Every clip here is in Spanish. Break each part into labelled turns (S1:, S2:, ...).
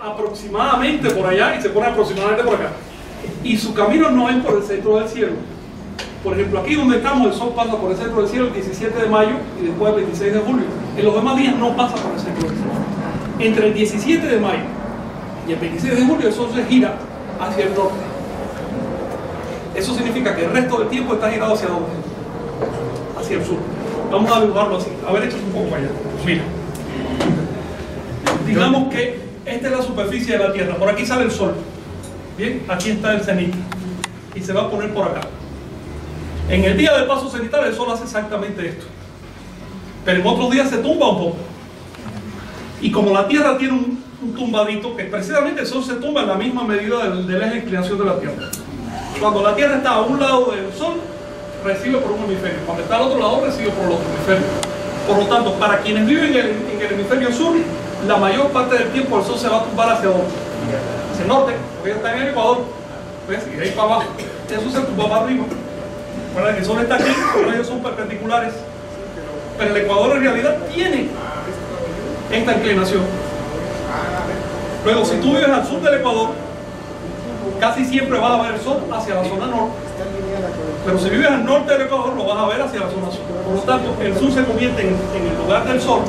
S1: aproximadamente por allá y se pone aproximadamente por acá. Y su camino no es por el centro del cielo. Por ejemplo, aquí donde estamos, el sol pasa por el centro del cielo el 17 de mayo y después el 26 de julio. En los demás días no pasa por el centro del cielo. Entre el 17 de mayo y el 26 de julio el sol se gira hacia el norte. Eso significa que el resto del tiempo está girado hacia dónde? Hacia el sur. Vamos a dibujarlo así. A ver, esto un poco para allá. Mira. Digamos que esta es la superficie de la Tierra. Por aquí sale el Sol. Bien, aquí está el cenit. Y se va a poner por acá. En el día del paso cenital el Sol hace exactamente esto. Pero en otros días se tumba un poco. Y como la Tierra tiene un, tumbadito, que precisamente el Sol se tumba en la misma medida del, del eje de inclinación de la Tierra. Cuando la Tierra está a un lado del Sol, recibe por un hemisferio. Cuando está al otro lado, recibe por el otro hemisferio. Por lo tanto, para quienes viven en el, en el hemisferio sur, la mayor parte del tiempo el sol se va a tumbar hacia dónde? Hacia el norte, porque está en el Ecuador. ¿Ves? Y de ahí para abajo. Eso se tumba para arriba. Que el sol está aquí, los ellos son perpendiculares. Pero el Ecuador en realidad tiene esta inclinación. Luego, si tú vives al sur del Ecuador, casi siempre vas a ver el sol hacia la zona norte. Pero si vives al norte del Ecuador, lo vas a ver hacia la zona sur. Por lo tanto, el sur se convierte en el lugar del sol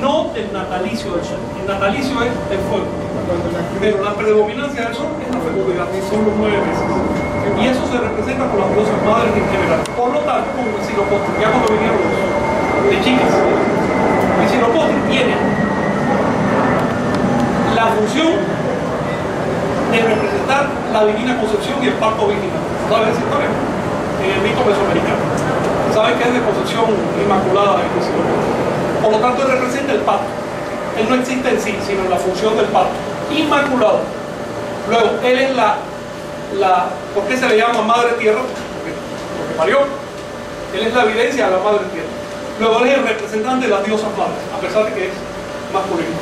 S1: no del natalicio del sol. El natalicio es el fuego. Pero la predominancia del sol es la fecundidad, son los nueve meses. Y eso se representa con las diosas madres en general. Por lo tanto, el Silopotis, ya cuando vinieron de chicas, el Silopotis tiene la función de representar la divina concepción y el parto virginal. ¿Sabes esa historia? En el mito mesoamericano. ¿Sabes qué es de concepción inmaculada en el Silopotis? Por lo tanto, él representa el parto. Él no existe en sí, sino en la función del parto. Inmaculado. Luego, él es la, la ¿por qué se le llama madre tierra? Porque, porque parió. Él es la evidencia de la madre tierra. Luego, él es el representante de las diosas madres, a pesar de que es masculino.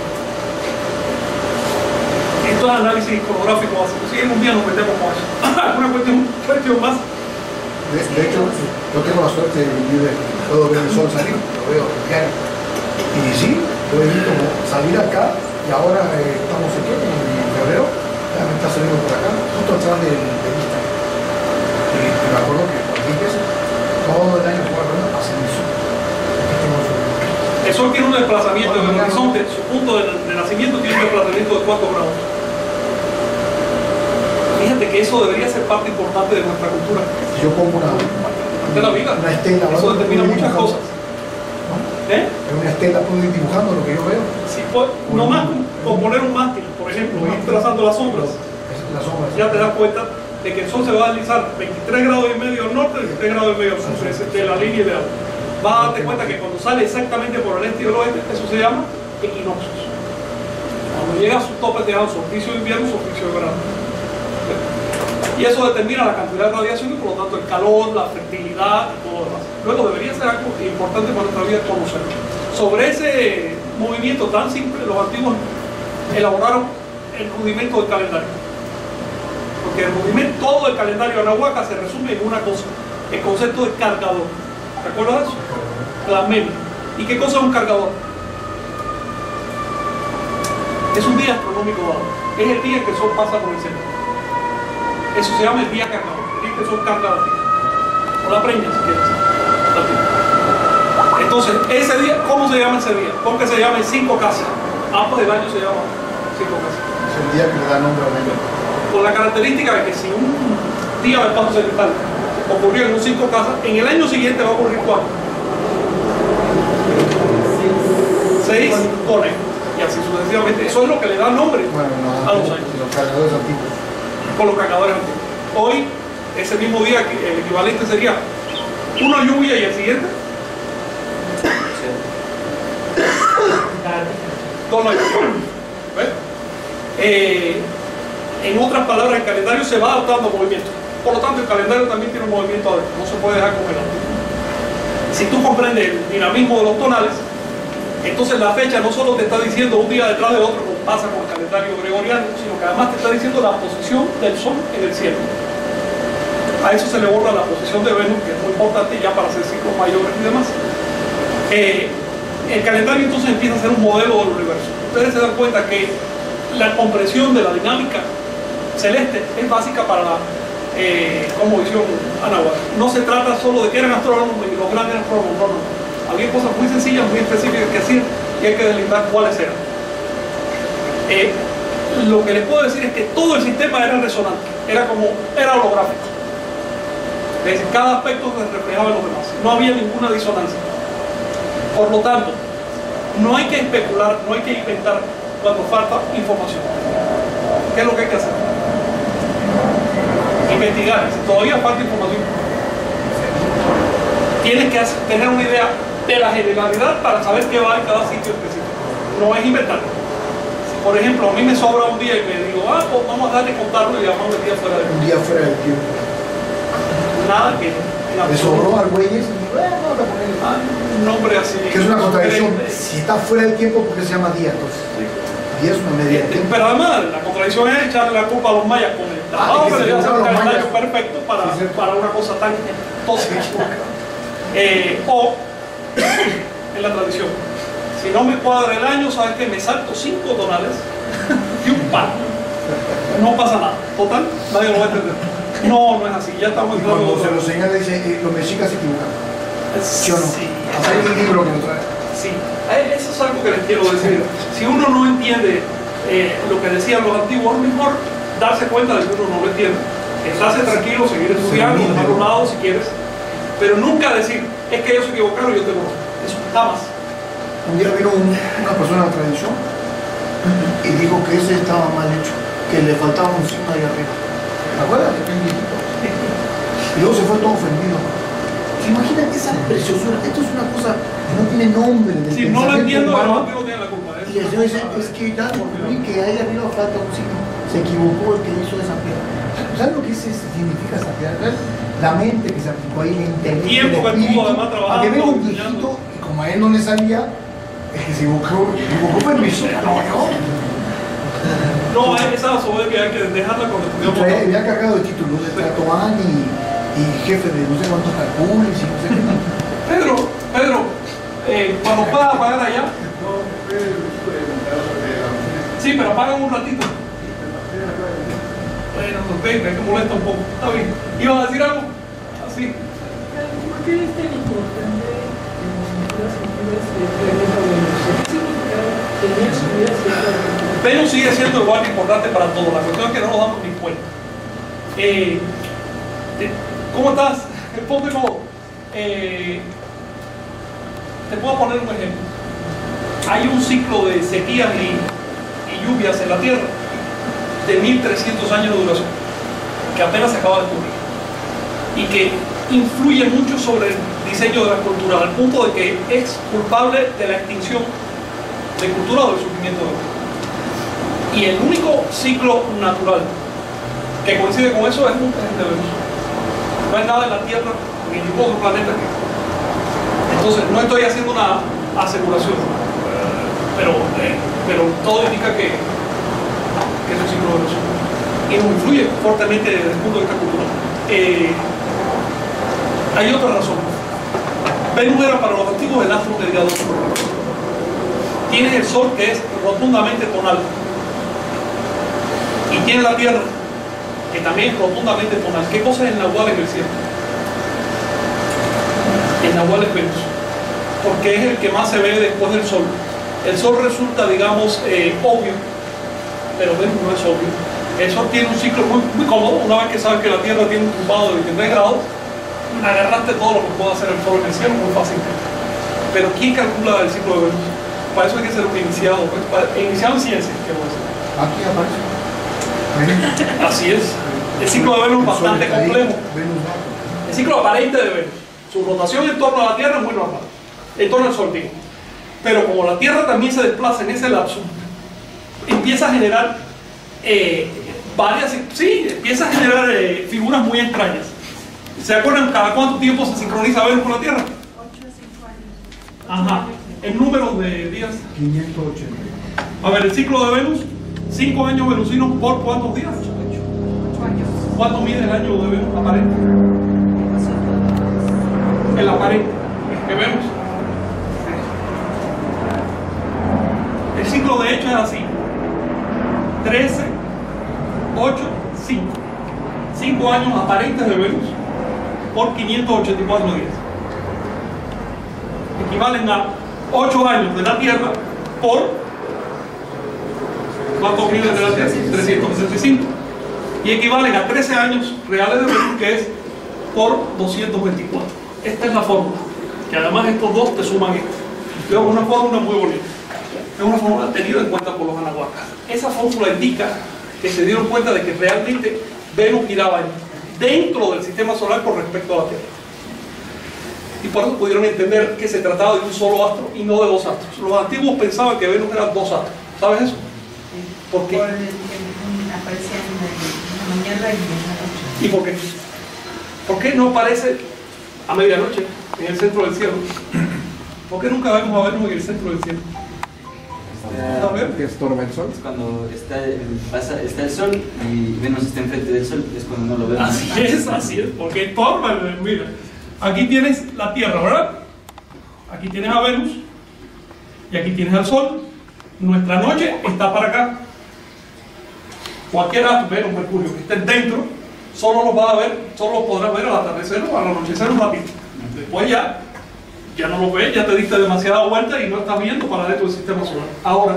S1: Esto es análisis iconográfico básico. Si en un día nos metemos con eso. ¿Alguna cuestión, cuestión más?
S2: De, de, hecho, yo tengo la suerte de vivir, puedo ver el sol salir, lo veo diario y sí, yo he visto salir acá y ahora eh, estamos aquí en febrero, ya me está saliendo por acá, justo atrás del de vista. Y, y, me acuerdo que dices, todo el año lo hace eso.
S1: El Sol tiene un desplazamiento en el horizonte, su punto de, de, nacimiento tiene un desplazamiento de 4 grados. Fíjate que eso debería ser parte importante de nuestra cultura.
S2: Yo pongo una,
S1: la vida.
S2: una estela,
S1: eso determina muchas cosas.
S2: ¿Eh? En una estela puedo ir dibujando lo que yo veo.
S1: Sí, pues, no más con poner un mástil, por ejemplo, ir trazando las sombras.
S2: Las sombras.
S1: Ya te das cuenta de que el sol se va a deslizar 23 grados y medio al norte, 23 grados y medio al sur, de la línea ideal. Vas a darte cuenta que cuando sale exactamente por el este y el oeste, eso se llama equinoccios. Cuando llega a su tope de solsticio de invierno, solsticio de verano. Y eso determina la cantidad de radiación y por lo tanto el calor, la fertilidad y todo lo demás. Luego debería ser algo importante para nuestra vida conocerlo. Sobre ese movimiento tan simple, los antiguos elaboraron el rudimento del calendario. Porque el rudimento, todo el calendario anahuaca se resume en una cosa, el concepto de cargador. ¿Recuerdas eso? La meme. ¿Y qué cosa es un cargador? Es un día astronómico dado. Es el día que el sol pasa por el centro. Eso se llama el día cargador. El día que el sol carga. O la preña, si quieres. Entonces, ese día, ¿cómo se llama ese día? ¿Cómo que se llama en cinco casas? Ambos del año se llama cinco casas.
S2: Es el día que le da nombre a año.
S1: Por la característica de que si un día del paso cenital ocurrió en un cinco casas, en el año siguiente va a ocurrir cuatro. Seis conejos. Y así sucesivamente. Eso es lo que le da nombre
S2: bueno, no,
S1: a los años.
S2: Los cargadores antiguos.
S1: Con los cargadores antiguos. Hoy, ese mismo día, el equivalente sería una lluvia y el siguiente. Eh, en otras palabras, el calendario se va adaptando movimiento. Por lo tanto, el calendario también tiene un movimiento adentro. No se puede dejar el Si tú comprendes el dinamismo de los tonales, entonces la fecha no solo te está diciendo un día detrás del otro, como pasa con el calendario gregoriano, sino que además te está diciendo la posición del Sol en el cielo. A eso se le borra la posición de Venus, que es muy importante ya para hacer ciclos mayores y demás. Eh, el calendario entonces empieza a ser un modelo del universo. Ustedes se dan cuenta que la comprensión de la dinámica celeste es básica para la eh, visión anáhuac. No se trata solo de que eran astrónomos y los grandes astrónomos, no, no. Había cosas muy sencillas, muy específicas que hacían y hay que delimitar cuáles eran. Eh, lo que les puedo decir es que todo el sistema era resonante, era como, era holográfico. Decir, cada aspecto se reflejaba en los demás, no había ninguna disonancia. Por lo tanto, no hay que especular, no hay que inventar cuando falta información. ¿Qué es lo que hay que hacer? Investigar, si todavía falta información. Tienes que tener una idea de la generalidad para saber qué va en cada sitio específico. No es inventar. por ejemplo, a mí me sobra un día y me digo, ah, pues vamos a darle contarlo y llamamos el día fuera del
S2: tiempo. Un día fuera del tiempo.
S1: Nada que.
S2: Me sobró al güeyes y digo, eh, vamos a poner.
S1: Ah, un nombre así.
S2: Que es una contradicción. Si está fuera del tiempo, ¿por qué se llama día entonces? Y es una media.
S1: Pero además, la contradicción es echarle la culpa a los mayas con el ah, pero ya un calendario perfecto para, para una cosa tan tóxica. Eh, o en la tradición. Si no me cuadra el año, sabes que me salto cinco tonales y un pan. No pasa nada. Total, nadie lo va a entender. No, no es así. Ya estamos
S2: y Cuando se lo señala, dice, eh, los mexicas se equivocan. ¿Sí o no? Sí. Hay un libro que lo trae.
S1: Sí. Eso es algo que les quiero decir. Si uno no entiende eh, lo que decían los antiguos, es mejor darse cuenta de que uno no lo entiende. Estarse tranquilo, seguir estudiando, dejar a un lado si quieres, pero nunca decir, es que ellos se equivocaron y yo tengo Eso jamás.
S2: Un día vino una persona de tradición y dijo que ese estaba mal hecho, que le faltaba un signo ahí arriba. ¿Te acuerdas? Y luego se fue todo ofendido. ¿Se imaginan esa preciosura? Esto es una cosa que no tiene nombre.
S1: Si no lo entiendo, no tiene la culpa.
S2: Y el Señor dice, es que ya que ahí arriba falta un signo. Se equivocó el que hizo esa piedra. ¿Sabes lo que significa esa piedra? La mente que se aplicó ahí,
S1: el intelecto, el tiempo además trabajando.
S2: A que un viejito y como a él no le salía, es que se equivocó, equivocó permiso, no, no.
S1: No, esa soberbia hay que dejarla con
S2: el Había cargado el título de Tratoán y, y, jefe de no sé cuántos calcules y no sé qué.
S1: Pedro, Pedro, eh, cuando pueda pagar allá. Sí, pero pagan un ratito. Bueno, nos ven, es que molesta un poco. Está bien. ¿Ibas a decir algo? Así.
S3: ¿Por qué es tan importante las
S1: Venus sigue siendo igual importante para todos. La cuestión es que no nos damos ni cuenta. Eh, ¿Cómo estás? Ponte como. Eh, te puedo poner un ejemplo. Hay un ciclo de sequías y, lluvias en la Tierra de 1300 años de duración, que apenas se acaba de ocurrir y que influye mucho sobre el diseño de la cultura, al punto de que es culpable de la extinción de cultura o del sufrimiento de Y el único ciclo natural que coincide con eso es un de Venus. No hay nada en la Tierra ni en ningún otro planeta que entonces, no estoy haciendo una aseguración, pero, eh, pero todo indica que, que es un ciclo de luz. Y nos influye fuertemente desde el punto de vista cultural. Eh, hay otra razón. Venus era para los antiguos el astro mediador. Tienes el Sol que es rotundamente tonal. Y tiene la Tierra que también es rotundamente tonal. ¿Qué cosa es el Nahual en el cielo? El Nahual es Venus porque es el que más se ve después del Sol. El Sol resulta, digamos, eh, obvio, pero Venus no es obvio. El Sol tiene un ciclo muy, muy cómodo, una vez que sabes que la Tierra tiene un tumbado de 23 grados, agarraste todo lo que puede hacer el Sol en el cielo muy fácilmente. Pero ¿quién calcula el ciclo de Venus? Para eso hay que ser un iniciado, pues, iniciado en ciencia, quiero decir.
S2: Aquí aparece.
S1: Así es. El ciclo de Venus es bastante complejo. El ciclo aparente de Venus. Su rotación en torno a la Tierra es muy normal en torno al Sol, Pero como la Tierra también se desplaza en ese lapso, empieza a generar eh, varias, sí, empieza a generar eh, figuras muy extrañas. ¿Se acuerdan cada cuánto tiempo se sincroniza Venus con la Tierra? 8
S3: a 5 años.
S1: Ajá. ¿En número de días?
S2: 580.
S1: A ver, el ciclo de Venus, 5 años venusinos por cuántos días?
S3: 8 años.
S1: ¿Cuánto mide el año de Venus aparente? El aparente, que vemos. El ciclo de hecho es así. 13, 8, 5. 5 años aparentes de Venus por 584 días. Equivalen a 8 años de la Tierra por ¿cuántos miles de la Tierra? 365. Y equivalen a 13 años reales de Venus, que es por 224. Esta es la fórmula. Que además estos dos te suman esto. Es una fórmula muy bonita. Es una fórmula tenida en cuenta por los anahuacas. Esa fórmula indica que se dieron cuenta de que realmente Venus giraba dentro del sistema solar con respecto a la Tierra. Y por eso pudieron entender que se trataba de un solo astro y no de dos astros. Los antiguos pensaban que Venus era dos astros. ¿Sabes eso? ¿Por qué?
S4: Por el, el- aparecía en la mañana y en la noche.
S1: ¿Y por qué? ¿Por qué no aparece a medianoche en el centro del cielo? ¿Por qué nunca vemos a Venus en el centro del cielo?
S5: Estorba el sol.
S6: Es cuando está el, pasa, está el sol y Venus está enfrente del sol, es cuando no lo vemos.
S1: Así es, así es, porque torba, mira, aquí tienes la Tierra, ¿verdad? Aquí tienes a Venus y aquí tienes al Sol. Nuestra noche está para acá. Cualquier Venus, Mercurio, que esté dentro, solo los vas a ver, solo los podrás ver al atardecer o al anochecer un ratito. Después ya, ya no los ves, ya te diste demasiada vuelta y no estás viendo para dentro del sistema solar. Ahora,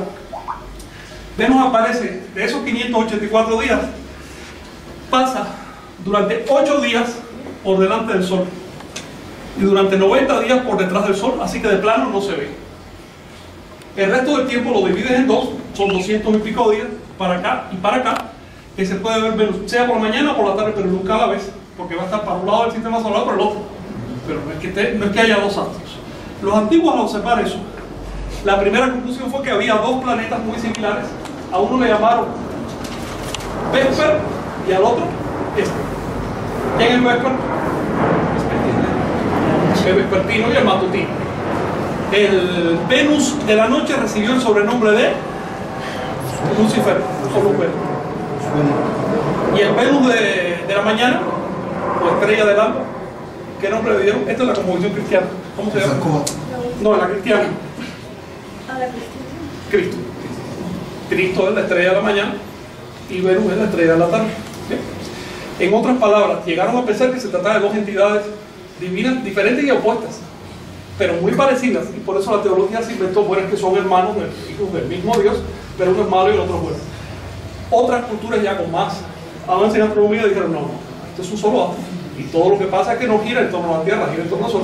S1: Venus aparece de esos 584 días, pasa durante 8 días por delante del Sol y durante 90 días por detrás del Sol, así que de plano no se ve. El resto del tiempo lo divides en dos, son 200 y pico días, para acá y para acá, que se puede ver Venus, sea por la mañana o por la tarde, pero nunca a la vez, porque va a estar para un lado del sistema solar o para el otro. Pero no es que, no es que haya dos astros. Los antiguos al observar eso, la primera conclusión fue que había dos planetas muy similares. A uno le llamaron Vesper y al otro este. ¿Quién es Vesper? El vespertino y el matutino. El Venus de la noche recibió el sobrenombre de Lucifer o Luper. Y el Venus de, de la mañana, o estrella del alba, ¿qué nombre le dieron? Esta es la composición cristiana. ¿Cómo se llama? No, la cristiana. Cristo. Cristo es la estrella de la mañana y Venus es la estrella de la tarde. ¿Bien? En otras palabras, llegaron a pensar que se trataba de dos entidades divinas diferentes y opuestas, pero muy parecidas, y por eso la teología se inventó, bueno, es que son hermanos, hijos del mismo Dios, pero uno es malo y el otro es bueno. Otras culturas ya con más avance en astronomía dijeron, no, no, esto es un solo astro, y todo lo que pasa es que no gira en torno a la Tierra, gira en torno al Sol.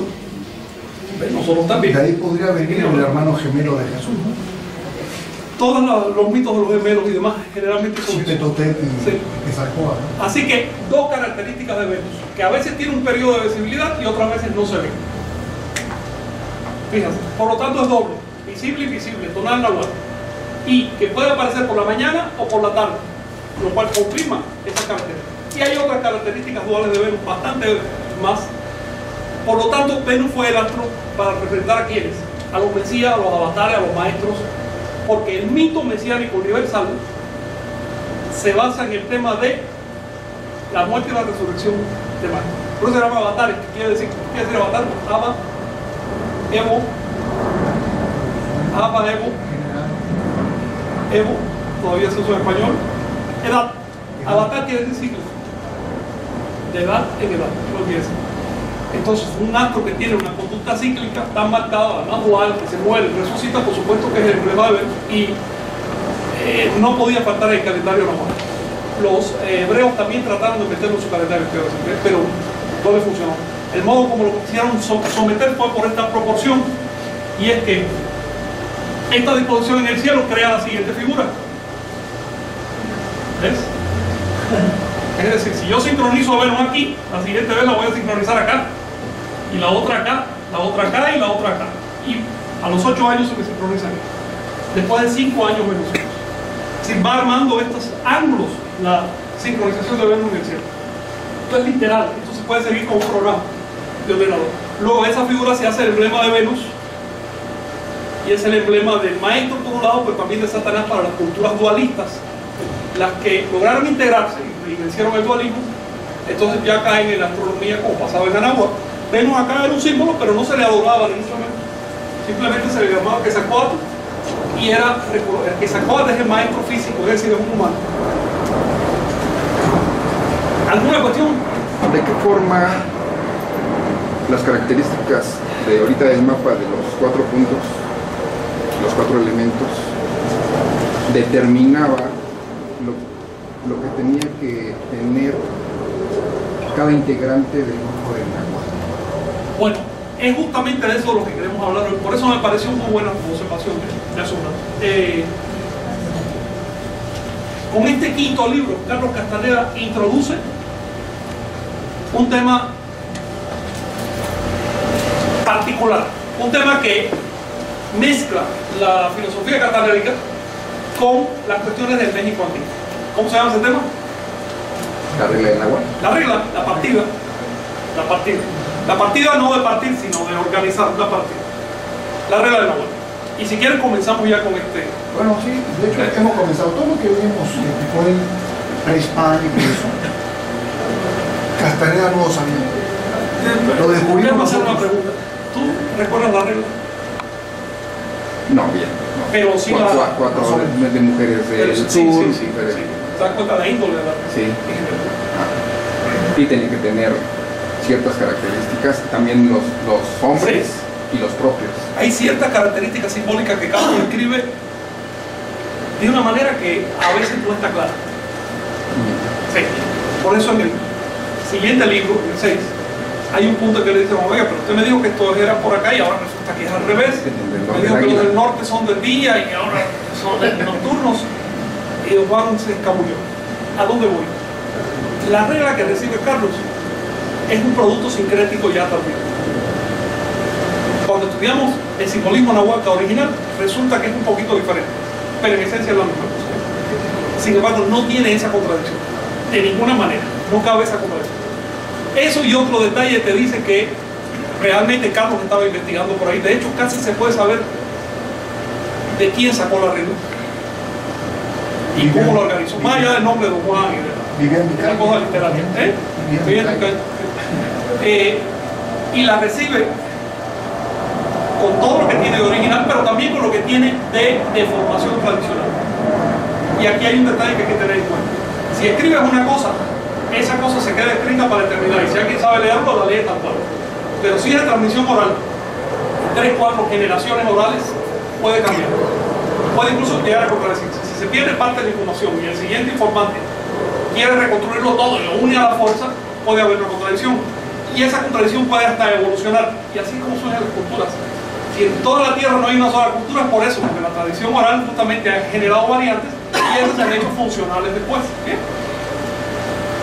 S1: ¿Ven? Nosotros también.
S2: De ahí podría venir el hermano gemelo de Jesús, ¿no?
S1: todos los mitos de los gemelos y demás generalmente son Sí. Así que dos características de Venus, que a veces tiene un periodo de visibilidad y otras veces no se ve. Fíjense, por lo tanto es doble, visible y invisible, tonal nahual. Y que puede aparecer por la mañana o por la tarde, lo cual confirma esa característica. Y hay otras características duales de Venus, bastante más. Por lo tanto, Venus fue el astro para representar a quienes, a los mesías, a los avatares, a los maestros, porque el mito mesiánico universal se basa en el tema de la muerte y la resurrección de María. Por eso se llama avatares, que quiere decir, ¿qué quiere decir avatar? Ava, Evo, Ava, Evo, Evo, todavía se usa en español, edad. Avatar quiere decir ciclo. De edad en edad, lo decir. Entonces, un astro que tiene una conducta cíclica tan marcada, además dual, que se muere, resucita, por supuesto que es el emblema y eh, no podía faltar el calendario normal. Los eh, hebreos también trataron de meterlo en su calendario, pero no les funcionó. El modo como lo quisieron so- someter fue por esta proporción, y es que esta disposición en el cielo crea la siguiente figura. ¿Ves? Es decir, si yo sincronizo a Venus aquí, la siguiente vez la voy a sincronizar acá, y la otra acá, la otra acá y la otra acá. Y a los 8 años se me sincroniza aquí. Después de 5 años menos. Si va armando estos ángulos la sincronización de Venus en el cielo. Esto es literal, esto se puede seguir con un programa de ordenador. Luego esa figura se hace el emblema de Venus y es el emblema del maestro por un lado, pero también de Satanás para las culturas dualistas, las que lograron integrarse y vencieron el dualismo, entonces ya caen en la astronomía como pasaba en Anáhuac. Venus acá era un símbolo, pero no se le adoraba menos. Simplemente se le llamaba Quetzalcóatl y era el que sacó desde el maestro físico, es decir, es un humano. ¿Alguna cuestión?
S5: ¿De qué forma las características de ahorita del mapa de los cuatro puntos, los cuatro elementos, determinaba lo, lo que tenía que tener cada integrante del grupo del agua?
S1: Bueno, es justamente de eso lo que queremos hablar hoy. Por eso me pareció muy buena observación de. Eh, con este quinto libro, Carlos Castaneda introduce un tema particular, un tema que mezcla la filosofía castanérica con las cuestiones del México antiguo. ¿Cómo se llama ese tema?
S5: La regla del agua.
S1: La regla, la partida. La partida. La partida no de partir, sino de organizar la partida. La regla del agua. Y si quieren comenzamos ya con este.
S2: Bueno, sí, de hecho hemos comenzado todo lo que vimos con el prehispánico y eso. Castaneda no lo sabía. Lo descubrimos
S1: hacer una pregunta. ¿Tú recuerdas la regla?
S5: No, bien. no.
S1: Pero sí
S5: cuatro,
S1: la-
S5: cuatro
S2: menos.
S5: de, mujeres del sur,
S1: sí, sí, sí,
S5: diferente.
S1: sí. ¿Te das cuenta de la índole regla?
S5: Sí. Ah. Y tenía que tener ciertas características, también los, los hombres y los propios.
S1: Hay ciertas características simbólicas que Carlos describe de una manera que a veces no está clara. Sí. Por eso en el siguiente libro, el 6, hay un punto que le dice, oiga, pero usted me dijo que esto era por acá y ahora resulta que es al revés. Me dijo que los del norte son del día y ahora son de- nocturnos. Y Juan se escabulló. ¿A dónde voy? La regla que recibe Carlos es un producto sincrético ya tardío. Cuando estudiamos el simbolismo nahuatl original, resulta que es un poquito diferente, pero en esencia es la misma cosa. Sin embargo, no tiene esa contradicción. De ninguna manera. No cabe esa contradicción. Eso y otro detalle te dice que realmente Carlos estaba investigando por ahí. De hecho, casi se puede saber de quién sacó la regla y cómo lo organizó. Más allá del nombre de Don Juan y de la cosa literaria. ¿eh? Eh, y la recibe con todo lo que tiene de original, pero también con lo que tiene de, de formación tradicional. Y aquí hay un detalle que hay que tener en cuenta. Si escribes una cosa, esa cosa se queda escrita para determinar. Y si alguien sabe leerlo, la lee tal cual. Pero si es de transmisión oral, tres, cuatro generaciones orales, puede cambiar. Puede incluso llegar a contradecirse. Si se pierde parte de la información y el siguiente informante quiere reconstruirlo todo y lo une a la fuerza, puede haber una contradicción. Y esa contradicción puede hasta evolucionar. Y así es como surgen las culturas. Si en toda la Tierra no hay una sola cultura, es por eso, porque la tradición oral justamente ha generado variantes y esas se han hecho funcionales después. ¿Bien?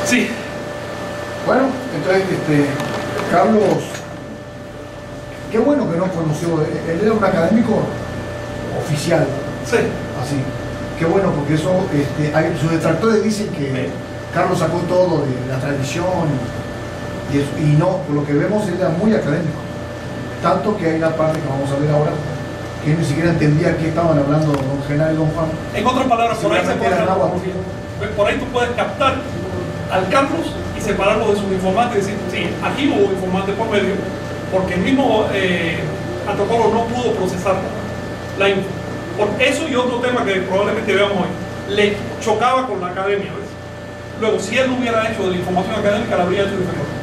S1: Sí,
S2: Bueno, entonces, este, Carlos, qué bueno que no conoció, él era un académico oficial,
S1: sí.
S2: así. Qué bueno, porque eso, este, hay- sus detractores dicen que Carlos sacó todo de la tradición y, eso, y no, por lo que vemos él era muy académico. Tanto que hay una parte que vamos a ver ahora que él ni siquiera entendía qué estaban hablando don Genaro y don Juan.
S1: En otras palabras, por ahí, se puede,
S2: agua.
S1: por ahí tú puedes captar al Carlos y separarlo de sus informantes y decir, sí, aquí hubo informante por medio, porque el mismo eh, no pudo procesar la info. Por eso y otro tema que probablemente veamos hoy, le chocaba con la academia. ¿ves? Luego, si él no hubiera hecho de la información académica, la habría hecho diferente.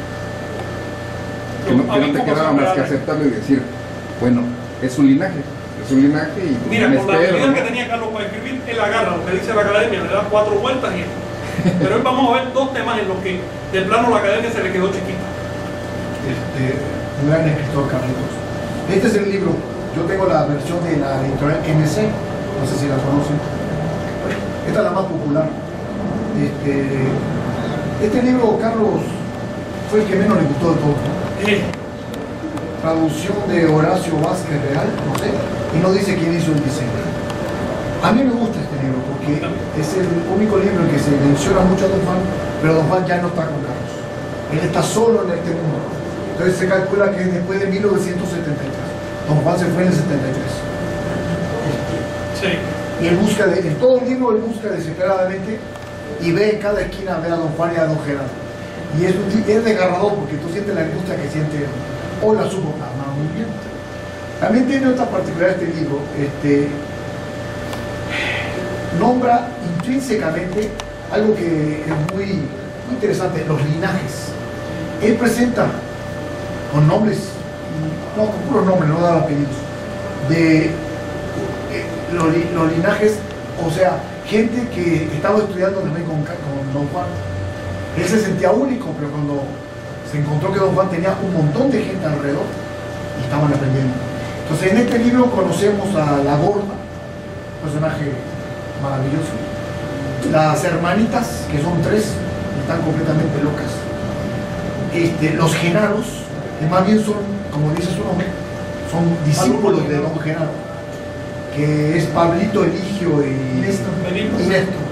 S5: Que no, que
S1: Había
S5: no te quedaba más que aceptarlo y decir, bueno, es un linaje, es un linaje y
S1: Mira, con la habilidad
S5: ¿no?
S1: que tenía Carlos para escribir, él agarra lo que dice la academia, le da cuatro vueltas y Pero hoy vamos a ver dos temas en los que de plano la academia se le quedó chiquita.
S2: este, un gran escritor Carlitos. Este es el libro, yo tengo la versión de la editorial MC, no sé si la conocen. Esta es la más popular. Este, este libro, Carlos, fue el que menos le gustó de todo.
S1: Eh,
S2: Traducción de Horacio Vázquez Real, no sé, y no dice quién hizo el diseño. A mí me gusta este libro porque es el único libro en que se menciona mucho a Don Juan, pero Don Juan ya no está con Carlos. Él está solo en este mundo. Entonces se calcula que después de 1973. Don Juan se fue en el 73.
S1: sí.
S2: Y él busca, de- en todo el libro, él busca desesperadamente y ve en cada esquina ver a Don Juan y a Don Gerardo. Y es, un es desgarrador porque tú sientes la angustia que siente él. Hoy la supo plasmar muy bien. También tiene otra particularidad este libro, este, nombra intrínsecamente algo que es muy, muy interesante, los linajes. Él presenta con nombres, no, con puros nombres, no da apellidos, de eh, los, los linajes, o sea, gente que estaba estudiando también con, con Don Juan. Él se sentía único, pero cuando se encontró que Don Juan tenía un montón de gente alrededor y estaban aprendiendo. Entonces, en este libro conocemos a la gorda, personaje maravilloso. Las hermanitas, que son tres, están completamente locas. Este, los genaros, que más bien son, como dice su nombre, son discípulos de Don Genaro, que es Pablito, Eligio y
S3: Néstor.
S2: Y Néstor.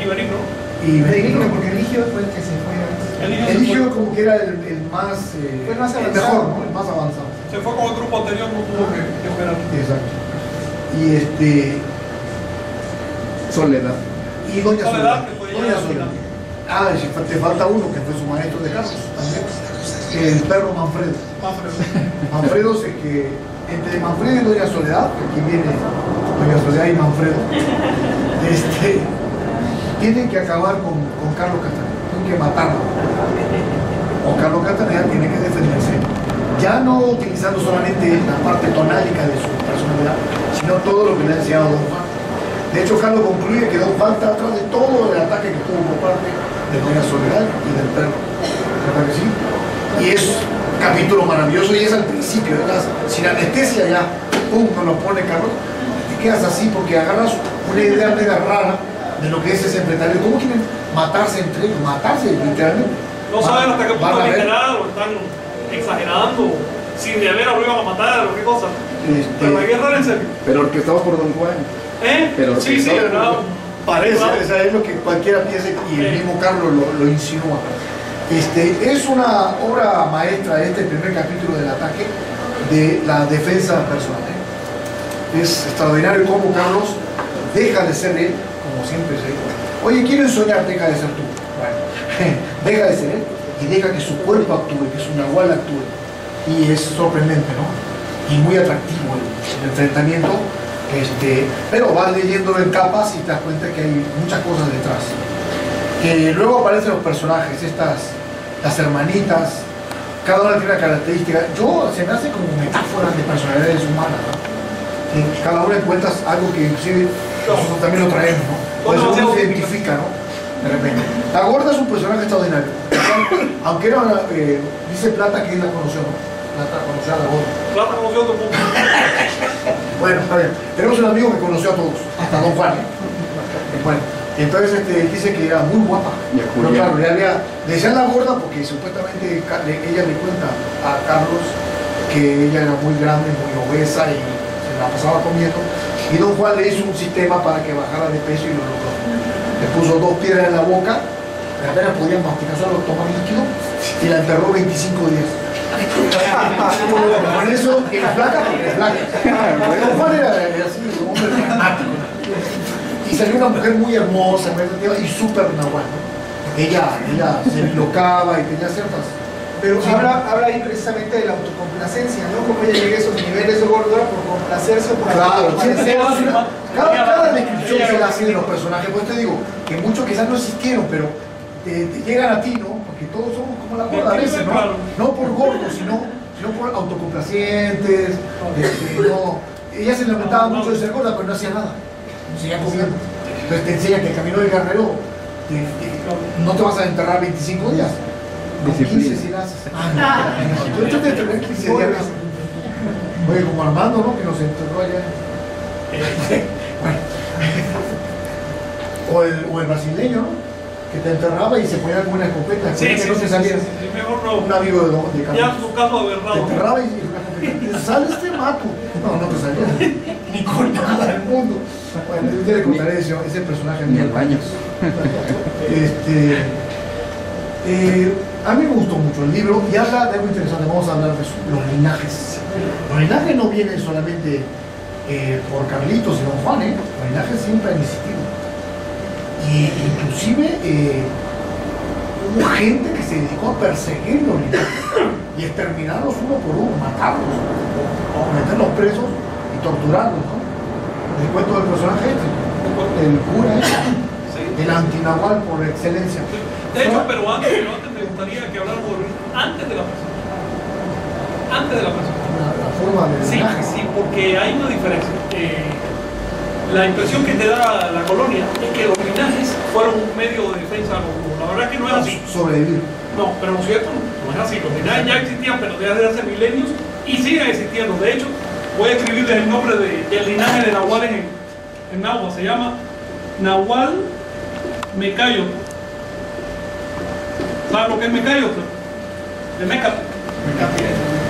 S1: Y Benigno.
S2: Y
S3: Benigno, porque Eligio fue el que se fue antes.
S1: Eligio
S2: como que era el, el más, eh,
S3: Fue el más
S2: el mejor, ¿no? el más avanzado.
S1: Se fue con el grupo anterior, no tuvo que, que esperar.
S2: Exacto. Y este
S5: Soledad.
S2: y Doña
S1: Soledad,
S2: Doña Soledad. Ah, te falta uno que fue su maestro de Carlos también. El perro Manfredo.
S1: Manfredo.
S2: Manfredo se que entre Manfredo y Doña Soledad, que aquí viene Doña Soledad y Manfredo, este, tienen que acabar con, con Carlos Castaneda, tienen que matarlo. O Carlos Castaneda tiene que defenderse, ya no utilizando solamente la parte tonálica de su personalidad, sino todo lo que le ha enseñado Don Juan. De hecho, Carlos concluye que Don Juan está atrás de todo el ataque que tuvo por parte de Doña Soledad y del perro. ¿Verdad que sí? Y es un capítulo maravilloso y es al principio, ¿verdad? sin anestesia ya, pum, nos lo pone Carlos. Te quedas así porque agarras una idea media rara de lo que es ese enfrentamiento. ¿Cómo quieren matarse entre ellos? Matarse literalmente.
S1: No saben hasta qué punto literal o están exagerando. Si de veras lo iban a matar o qué cosa.
S2: este,
S1: Pero la guerra en serio.
S5: Pero orquestado por Don Juan.
S1: ¿Eh?
S5: Pero
S1: sí, sí,
S5: orquestado
S1: ¿verdad?
S2: Parece, sea, es lo que cualquiera piensa y el mismo Carlos lo, lo insinúa. Este, es una obra maestra este primer capítulo del ataque de la defensa personal. ¿eh? Es extraordinario cómo Carlos deja de ser él, como siempre se dice. Oye, quieren soñar, deja de ser tú. Bueno, deja de ser él y deja que su cuerpo actúe, que su nahual actúe. Y es sorprendente, ¿no? Y muy atractivo el enfrentamiento. Este, pero vas leyéndolo en capas y te das cuenta que hay muchas cosas detrás. Que luego aparecen los personajes, estas, las hermanitas, cada una tiene una característica. Yo se me hace como metáforas de personalidades humanas, ¿no? Que cada una encuentras algo que inclusive nosotros también lo traemos, ¿no? Por eso uno se identifica, ¿no? De repente. La gorda es un personaje extraordinario. Aunque era, una, eh, dice Plata que él la conoció, ¿no? Plata conoció a la gorda.
S1: Plata conoció a todo el mundo.
S2: Bueno, está bien. Tenemos un amigo que conoció a todos, hasta Don Juan. ¿eh? Bueno, y entonces este, dice que era muy guapa. Pero claro, le, había, le decían la gorda porque supuestamente ella le cuenta a Carlos que ella era muy grande, muy obesa y se la pasaba comiendo. Y Don Juan le hizo un sistema para que bajara de peso y lo logró. Le puso dos piedras en la boca, apenas podían masticar solo tomar líquido y la enterró 25 días. Con eso, la flaca porque flaca. Juan era, era así, un hombre dramático. Y salió una mujer muy hermosa, y súper nahual. Ella, ella se locaba y tenía ciertas.
S3: Pero
S2: Sí.
S3: habla, habla ahí precisamente de la autocomplacencia, ¿no? Cómo ella llega a esos niveles de gordura por complacerse, por
S2: Claro, cada, cada descripción que le hace de los personajes, pues te digo, que muchos quizás no existieron, pero te, te llegan a ti, ¿no? Porque todos somos como la gorda a veces, ¿no? No por gordos, sino, sino por autocomplacientes, este, no. Ella se lamentaba mucho de ser gorda, pero no hacía nada. Seguía comiendo. Entonces te enseña que el camino del guerrero te- te- no te vas a enterrar 25 días. Con 15
S5: Disciplina.
S2: si naces. Ah, no. Tú te enterré 15 días. Oye, como Armando, ¿no? Que nos enterró allá. Bueno. O el, o el brasileño, ¿no? Que te enterraba y se ponía con una escopeta.
S1: Sí,
S2: que no
S1: sí,
S2: te
S1: sí,
S2: salía.
S1: sí, sí, mejor
S2: Un amigo de, de
S1: Ya
S2: Carlos.
S1: su caso
S2: Te
S1: aberrado.
S2: enterraba y una escopeta. Sales te mato. No, no te salía. Ni con nada del mundo. Bueno, yo te le contaré ese, ese personaje.
S5: Ni al baño.
S2: Este, eh, a mí me gustó mucho el libro y habla de algo interesante. Vamos a hablar de su- los linajes. Los linajes no vienen solamente eh, por Carlitos y Don Juan, ¿eh? los linajes siempre han existido. Y inclusive eh, hubo gente que se dedicó a perseguir los linajes y exterminarlos uno por uno, matarlos, o meterlos presos y torturarlos. ¿no? Les cuento del personaje este. el cura es
S1: Sí.
S2: el antinahual por excelencia.
S1: De hecho, pero antes, pero antes me gustaría que habláramos antes de la persona. Antes de la persona.
S2: La, la forma de
S1: Sí, sí, porque hay una diferencia. Eh, la impresión que te da la colonia es que los linajes fueron un medio de defensa. no, no, La verdad es que no es así.
S2: Sobrevivir.
S1: No, pero no es cierto, no, es así. Los linajes ya existían, pero desde hace milenios y siguen existiendo. De hecho, voy a escribirles el nombre de- del linaje de Nahuales en, en Nahua. Se llama Nahual Mecayo. ¿Sabes lo que es Mecayo? De Meca.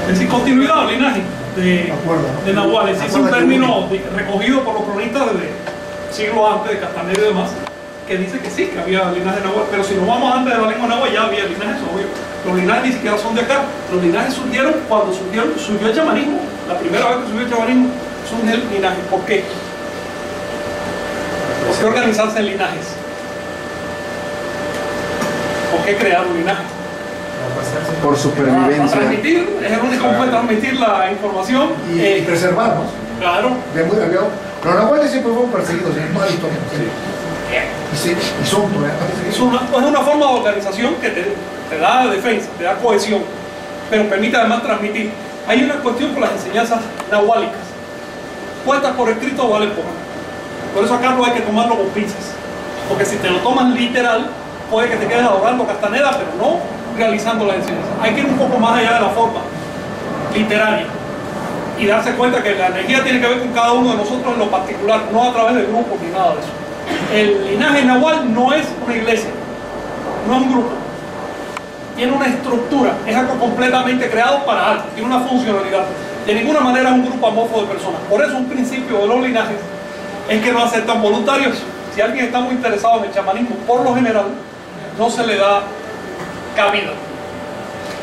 S1: Es decir, continuidad del linaje de,
S2: De acuerdo.
S1: de Nahuales. Es un término de- recogido por los cronistas desde siglos antes de Castaneda y demás, que dice que sí, que había linaje Nahual. Pero si nos vamos antes de la lengua Nahual, ya había linajes, obvio. Los linajes ni siquiera son de acá. Los linajes surgieron cuando surgieron, surgió el chamanismo. La primera vez que surgió el chamanismo surge el linaje. ¿Por qué? ¿Por qué organizarse en linajes? ¿Por qué crear un linaje?
S5: Por
S1: Para
S5: supervivencia.
S1: transmitir, es el único que puede transmitir la información.
S2: Y,
S1: eh,
S2: preservarnos.
S1: claro,
S2: De muy había- Los nahuales siempre fueron perseguidos la historia. siempre. Y, sí, y son
S1: es una, es una forma de organización que te, te da defensa, te da cohesión, pero permite además transmitir. Hay una cuestión con las enseñanzas nahuálicas. Puestas por escrito vale poco. Por eso acá no hay que tomarlo con pinzas. Porque si te lo tomas literal, puede que te quedes adorando Castaneda, pero no realizando la enseñanza. Hay que ir un poco más allá de la forma literaria y darse cuenta que la energía tiene que ver con cada uno de nosotros en lo particular, no a través de grupos ni nada de eso. El linaje nahual no es una iglesia, no es un grupo. Tiene una estructura, es algo completamente creado para algo, tiene una funcionalidad. De ninguna manera es un grupo amorfo de personas. Por eso un principio de los linajes es que no aceptan voluntarios. Si alguien está muy interesado en el chamanismo, por lo general, no se le da cabida.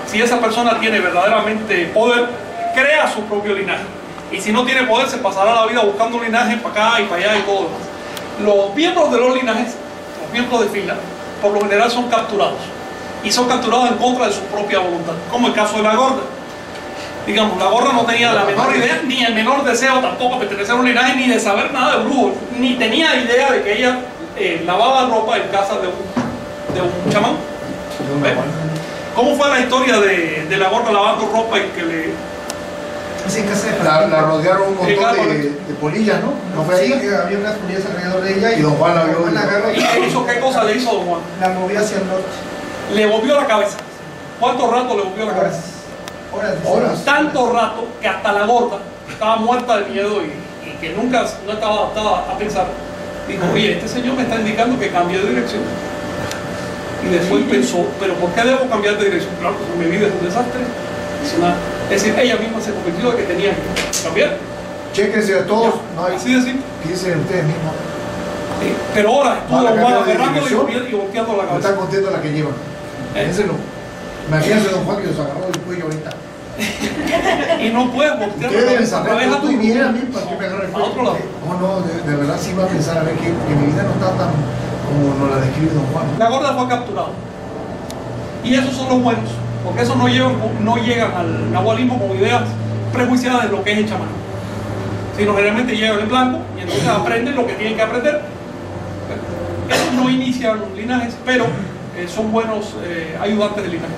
S1: Si esa persona tiene verdaderamente poder, crea su propio linaje. Y si no tiene poder, se pasará la vida buscando un linaje para acá y para allá y todo lo demás. Los miembros de los linajes, los miembros de fila, por lo general son capturados. Y son capturados en contra de su propia voluntad, como el caso de la gorda. Digamos, la gorda no tenía la menor idea, ni el menor deseo tampoco de pertenecer a un linaje, ni de saber nada de brujos, ni tenía idea de que ella eh, lavaba ropa en casa de un, de un chamán. ¿Cómo fue la historia de, de la gorda lavando ropa y que le...
S3: En casa de
S2: La, la rodearon un
S1: Sí,
S2: montón de, de polillas, ¿no? ¿No fue
S3: Sí,
S2: ahí?
S3: que había unas polillas alrededor de ella
S2: Y don Juan la vio y-
S3: la agarró
S1: ¿Y qué hizo? ¿Qué cosa le hizo don Juan?
S3: la movió hacia el norte.
S1: Le volvió la cabeza. ¿Cuánto rato le volvió la cabeza?
S3: Horas. Horas.
S2: Horas.
S1: Tanto rato que hasta la gorda estaba muerta de miedo y, y que nunca no estaba adaptada a pensar. Dijo, oye, este señor me está indicando que cambie de dirección. Y después pensó, pero ¿por qué debo cambiar de dirección? Claro, porque mi vida es un desastre. Es, una- es decir, ella misma se convirtió de que tenía que cambiar.
S2: Chéquense a todos. No hay,
S1: Así.
S2: ¿Qué dicen ustedes mismos?
S1: Sí, Pero ahora estuvo agarrándole y y volteando la
S2: No
S1: cabeza.
S2: están contentos la que llevan.
S1: Eh.
S2: Imagínense don Juan que los agarró del cuello ahorita.
S1: Y no puedes voltear la cabeza
S2: saber, no estoy bien a mí para que me agarre el
S1: A otro lado.
S2: No, no, de, de verdad sí va a pensar a ver que, que mi vida no está tan como nos la describe don Juan.
S1: La gorda fue capturada. Y esos son los buenos, porque esos no llegan, no llegan al nahualismo con ideas prejuiciadas de lo que es el chamanismo. Sino generalmente llegan en blanco y entonces aprenden lo que tienen que aprender. Esos no inician linajes, pero eh, son buenos eh, ayudantes de linajes.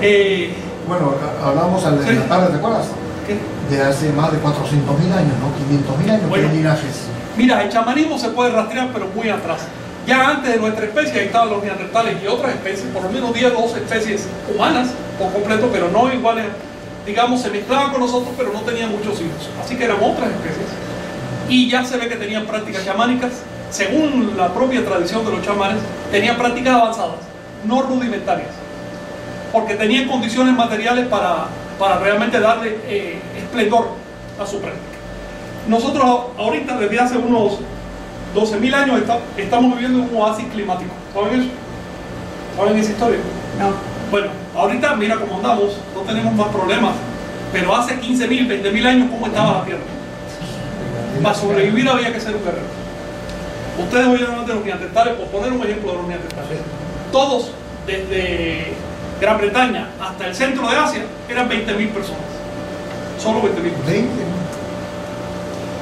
S1: Eh,
S2: Bueno, hablamos al de
S1: Sí.
S2: la tarde, ¿te acuerdas?
S1: ¿qué?
S2: De hace más de 400.000 años, ¿no? 500.000 años
S1: Bueno.
S2: que hay linajes.
S1: Mira, el chamanismo se puede rastrear, pero muy atrás. Ya antes de nuestra especie, ahí estaban los neandertales y otras especies, por lo menos 10 o 12 especies humanas por completo, pero no iguales. Digamos, se mezclaban con nosotros, pero no tenían muchos hijos. Así que eran otras especies. Y ya se ve que tenían prácticas chamánicas, según la propia tradición de los chamanes, tenían prácticas avanzadas, no rudimentarias, porque tenían condiciones materiales para, para realmente darle eh, esplendor a su práctica. Nosotros ahorita, desde hace unos 12.000 años, está- estamos viviendo un oasis climático. ¿Saben eso? ¿Saben esa historia?
S4: No.
S1: Bueno, ahorita mira cómo andamos, no tenemos más problemas. Pero hace 15.000, 20.000 años, ¿cómo estaba la Tierra? Para sobrevivir había que ser un guerrero. Ustedes hablar de los neandertales, por poner un ejemplo de los neandertales. Todos, desde Gran Bretaña hasta el centro de Asia, eran 20.000 personas. Solo 20.000.
S2: 20.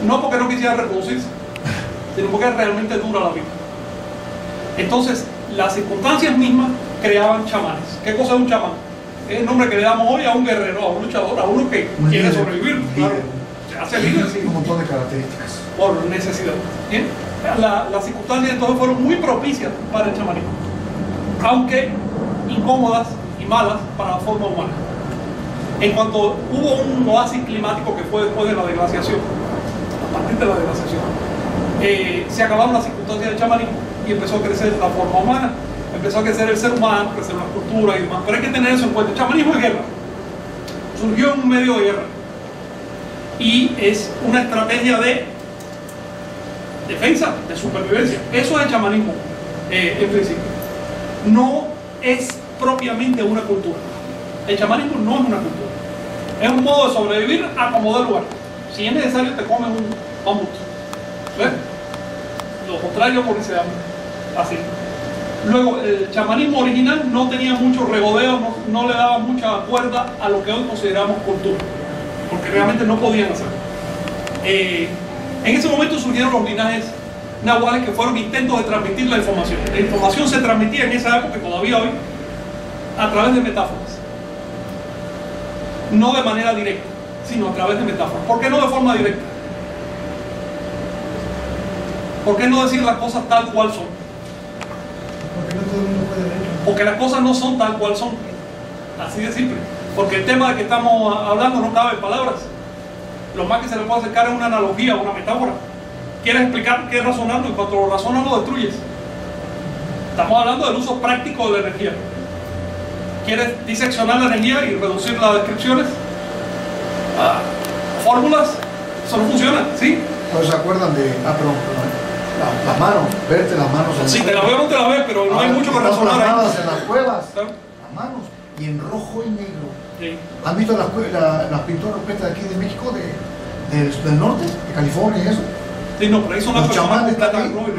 S1: No porque no quisieran reproducirse, sino porque era realmente dura la vida. Entonces, las circunstancias mismas creaban chamanes. ¿Qué cosa es un chamán? Es el nombre que le damos hoy a un guerrero, a un luchador, a uno que
S2: Un
S1: quiere
S2: líder,
S1: sobrevivir. claro.
S2: líder.
S1: Se hace líder, sí
S2: Un montón de características.
S1: por necesidad. ¿bien? La- las circunstancias entonces fueron muy propicias para el chamanismo, aunque incómodas y malas para la forma humana. En cuanto hubo un oasis climático que fue después de la desglaciación, partir de la desglaciación, eh, se acabaron las circunstancias del chamanismo y empezó a crecer la forma humana, empezó a crecer el ser humano, crecer la cultura y demás. Pero hay que tener eso en cuenta. El chamanismo es guerra. Surgió en un medio de guerra y es una estrategia de defensa, de supervivencia. Eso es el chamanismo, eh, en principio. No es propiamente una cultura. El chamanismo no es una cultura. Es un modo de sobrevivir a como dé lugar. Si es necesario, te comes un mamut. ¿Ves? Lo contrario, porque se hambre. Así. Luego, el chamanismo original no tenía mucho regodeo, no, le daba mucha cuerda a lo que hoy consideramos cultura. Porque realmente no podían hacerlo. Eh, en ese momento surgieron los linajes nahuales que fueron intentos de transmitir la información. La información se transmitía en esa época todavía hoy a través de metáforas. No de manera directa, sino a través de metáforas. ¿Por qué no de forma directa? ¿Por qué no decir las cosas tal cual son?
S3: Porque no todo el mundo puede.
S1: Porque las cosas no son tal cual son. Así de simple. Porque el tema de que estamos hablando no cabe en palabras. Lo más que se le puede acercar es una analogía, una metáfora. Quieres explicar qué es razonando y cuando lo razonas lo destruyes. Estamos hablando del uso práctico de la energía. ¿Quieres diseccionar la energía y reducir las descripciones? A fórmulas. Eso no funciona, ¿sí?
S2: ¿No se acuerdan de, ah, perdón, perdón, la- las manos, verte las manos en
S1: Si te la veo no te la ves, pero no hay
S2: Ah,
S1: mucho que razonar ahí.
S2: plasmadas en las cuevas, las manos, y en rojo y negro.
S1: Sí.
S2: ¿Han visto las, la- las pinturas de aquí de México, de, del- del norte, de California y eso?
S1: Sí, no, pero ahí son las
S2: Los chamanes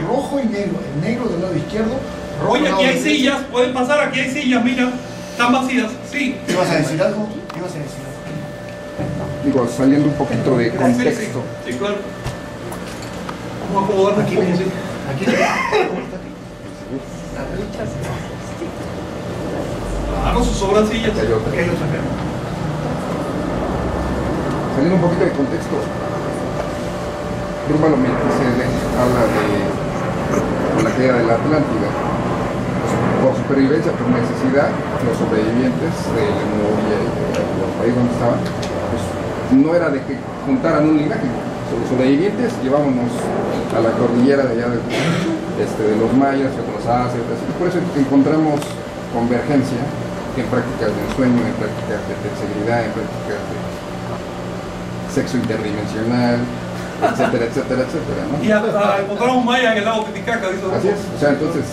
S1: rojo y negro.
S2: el negro del lado izquierdo, rojo
S1: Oye, aquí hay sillas, pueden pasar, aquí hay sillas, mira, están vacías, sí.
S2: ¿Ibas a decir algo? ¿Ibas a decir algo?
S5: Digo, saliendo un poquito de
S1: Sí,
S5: contexto.
S1: Sí, sí, claro. Vamos a acomodarnos
S2: Aquí,
S1: sí.
S2: aquí.
S1: Ah, no, sus sobran sillas.
S5: Aquí hay otra. Saliendo un poquito de contexto, Rúmbalo Melquisedec habla de la caída de la Atlántida. Por supervivencia, por necesidad, los sobrevivientes de Lemuria y de los países donde estaban, pues no era de que juntaran un linaje. Los sobrevivientes llevábamos a la cordillera de allá de, este, de los mayas y otros y por eso encontramos convergencia en prácticas de ensueño, en prácticas de terceridad, en prácticas de sexo interdimensional, etcétera, etcétera, etcétera, ¿no?
S1: Y hasta encontramos un maya en el lago Titicaca, dice
S5: Así es, o sea, entonces,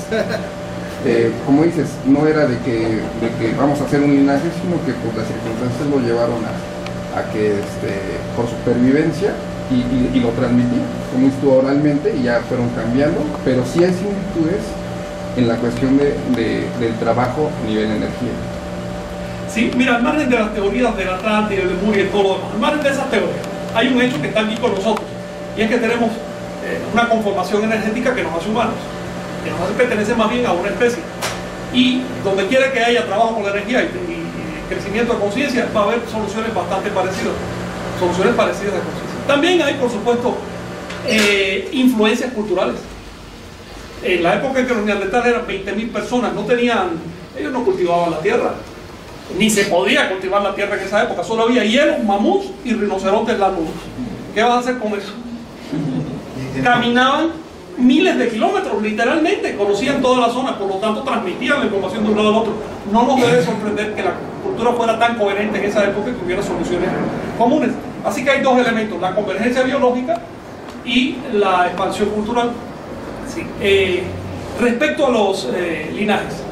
S5: eh, como dices, no era de que, de que vamos a hacer un linaje, sino que pues, las circunstancias lo llevaron a, a que este, por supervivencia y, y- y lo transmitían, como tú, oralmente y ya fueron cambiando, pero sí hay similitudes en la cuestión de, de- del trabajo a nivel energía.
S1: Sí, mira, al margen de las teorías del Atlántida, de Lemuria y todo lo demás, al margen de esas teorías, hay un hecho que está aquí con nosotros, y es que tenemos eh, una conformación energética que nos hace humanos, que nos hace pertenecer más bien a una especie. Y donde quiera que haya trabajo con la energía y crecimiento de conciencia, va a haber soluciones bastante parecidas, soluciones parecidas de conciencia. También hay, por supuesto, eh, influencias culturales. En la época en que los neandertales eran 20.000 personas, no tenían, ellos no cultivaban la tierra, ni se podía cultivar la tierra en esa época, solo había hielo, mamuts y rinocerontes lanudos. ¿Qué vas a hacer con eso? Caminaban miles de kilómetros, literalmente, conocían toda la zona, por lo tanto transmitían la información de un lado al otro. No nos debe sorprender que la cultura fuera tan coherente en esa época y que hubiera soluciones comunes. Así que hay dos elementos, la convergencia biológica y la expansión cultural. Sí. Eh, respecto a los eh, linajes,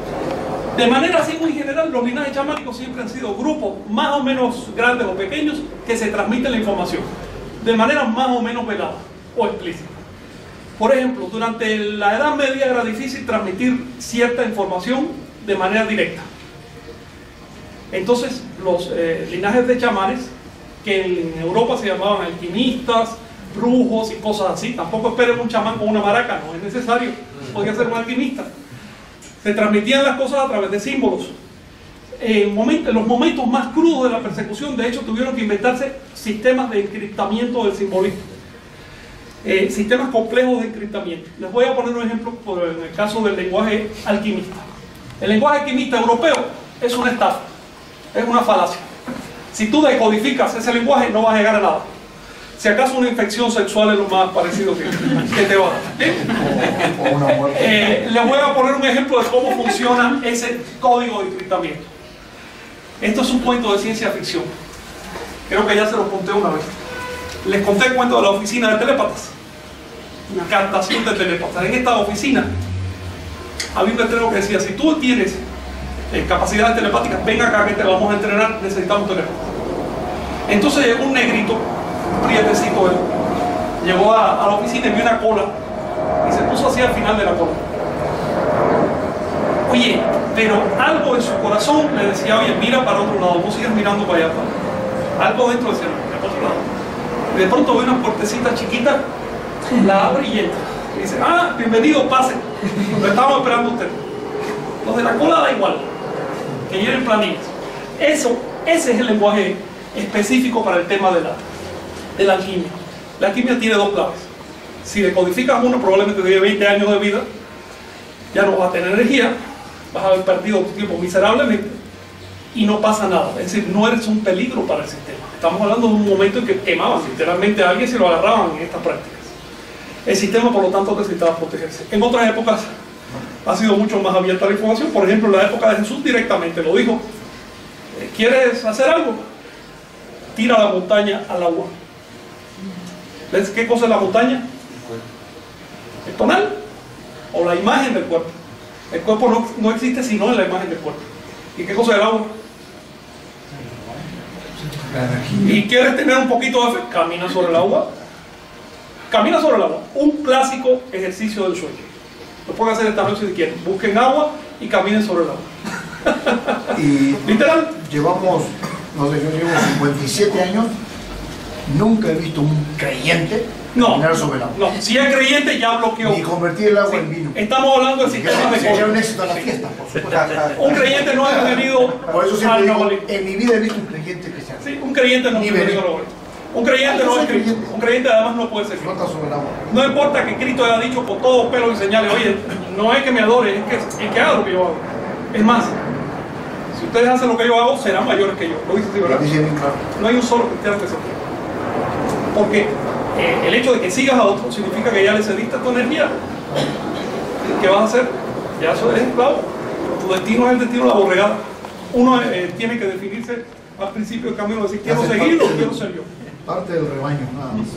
S1: de manera así muy general, los linajes chamánicos siempre han sido grupos más o menos grandes o pequeños que se transmiten la información de manera más o menos velada o explícita. Por ejemplo, durante la Edad Media era difícil transmitir cierta información de manera directa. Entonces, los eh, linajes de chamanes, que en Europa se llamaban alquimistas brujos y cosas así. Tampoco esperen un chamán con una maraca, no es necesario. Podría ser un alquimista. Se transmitían las cosas a través de símbolos. En, los momentos más crudos de la persecución, de hecho, tuvieron que inventarse sistemas de encriptamiento del simbolismo. Eh, sistemas complejos de encriptamiento. Les voy a poner un ejemplo por, en el caso del lenguaje alquimista. El lenguaje alquimista europeo es una estafa, es una falacia. Si tú decodificas ese lenguaje, no vas a llegar a nada. Si acaso una infección sexual es lo más parecido que, que te va a dar. Eh, les voy a poner un ejemplo de cómo funciona ese código de encriptamiento. Esto es un cuento de ciencia ficción. Creo que ya se lo conté una vez. Les conté el cuento de la oficina de telépatas. Una captación de telépatas. En esta oficina había un letrero que decía, si tú tienes eh, capacidades telepáticas, ven acá que te vamos a entrenar, necesitamos telépatas. Entonces llegó un negrito, un prietecito él, llegó a, la oficina y vio una cola y se puso así al final de la cola. Oye, pero algo en su corazón le decía, oye, mira para otro lado, no sigas mirando para allá. Algo dentro decía, mira para otro lado. Y de pronto ve una puertecita chiquita, la abre y entra. Y dice, ah, bienvenido, pase. Lo estamos esperando usted. Los de la cola da igual, que lleven planillas. Eso, ese es el lenguaje específico para el tema de la, de la alquimia. La alquimia tiene dos claves. Si decodificas uno, probablemente tiene 20 años de vida, ya no vas a tener energía, vas a haber perdido tu tiempo miserablemente y no pasa nada. Es decir, no eres un peligro para el sistema. Estamos hablando de un momento en que quemaban literalmente a alguien si lo agarraban en estas prácticas. El sistema, por lo tanto, necesitaba protegerse. En otras épocas ha sido mucho más abierta la información. Por ejemplo, en la época de Jesús directamente lo dijo. eh, ¿Quieres hacer algo? Tira la montaña al agua. ¿Ves qué cosa es la montaña? El tonal o la imagen del cuerpo. El cuerpo no, no existe sino en la imagen del cuerpo. ¿Y qué cosa es el agua? ¿Y quieres tener un poquito de fe? Camina sobre el agua. Camina sobre el agua. Un clásico ejercicio del sueño. Lo pueden hacer esta noche si quieren. Busquen agua y caminen sobre el agua.
S2: Y
S1: Literal.
S2: llevamos, no sé, yo llevo 57 años, nunca he visto un creyente
S1: No. No, si es creyente ya bloqueó.
S2: Ni convertir el agua
S1: Sí.
S2: en vino.
S1: Estamos hablando del sistema de
S2: Sería un
S1: cosas.
S2: éxito a la fiesta, por supuesto.
S1: Un creyente no ha venido
S2: Por eso siempre digo, en mi vida he visto un creyente que se hace.
S1: Sí, un creyente no ha Nahualí. Un creyente
S2: Ah,
S1: no es creyente. Un creyente además no puede ser creyente. No importa que Cristo haya dicho con todo pelo y señales, oye, no es que me adore, es que, es que haga lo que yo hago. Es más, si ustedes hacen lo que yo hago, serán mayores que yo. Lo dice así, ¿verdad? No hay un solo cristiano que se cree. Porque eh, el hecho de que sigas a otro significa que ya le cediste tu energía. ¿Qué vas a hacer? Ya eso eres esclavo. Tu destino es el destino de la borregada. Uno eh, tiene que definirse al principio del camino, decir, quiero seguirlo o quiero ser yo.
S2: Parte del rebaño, nada más.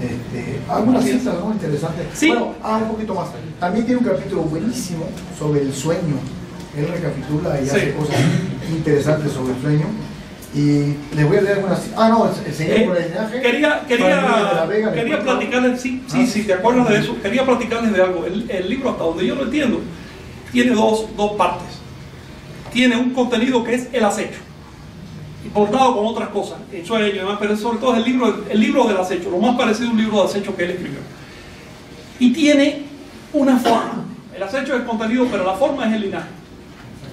S2: Este, algunas
S1: es.
S2: citas muy interesantes.
S1: Sí.
S2: Bueno, ah, un poquito más. También tiene un capítulo buenísimo sobre el sueño. Él recapitula y
S1: Sí.
S2: hace cosas interesantes sobre el sueño. Y les voy a leer algunas. Ah, no, el
S1: Eh,
S2: con el linaje.
S1: quería quería,
S2: Vega,
S1: quería platicarles, sí, sí,
S2: Ah.
S1: sí, te acuerdas de eso, quería platicarles de algo. El, el libro, hasta donde yo lo entiendo, tiene dos, dos partes. Tiene un contenido que es el acecho, y portado con otras cosas, el sueño y demás, pero sobre todo es el libro, el libro del acecho, lo más parecido a un libro de acecho que él escribió. Y tiene una forma. El acecho es el contenido, pero la forma es el linaje.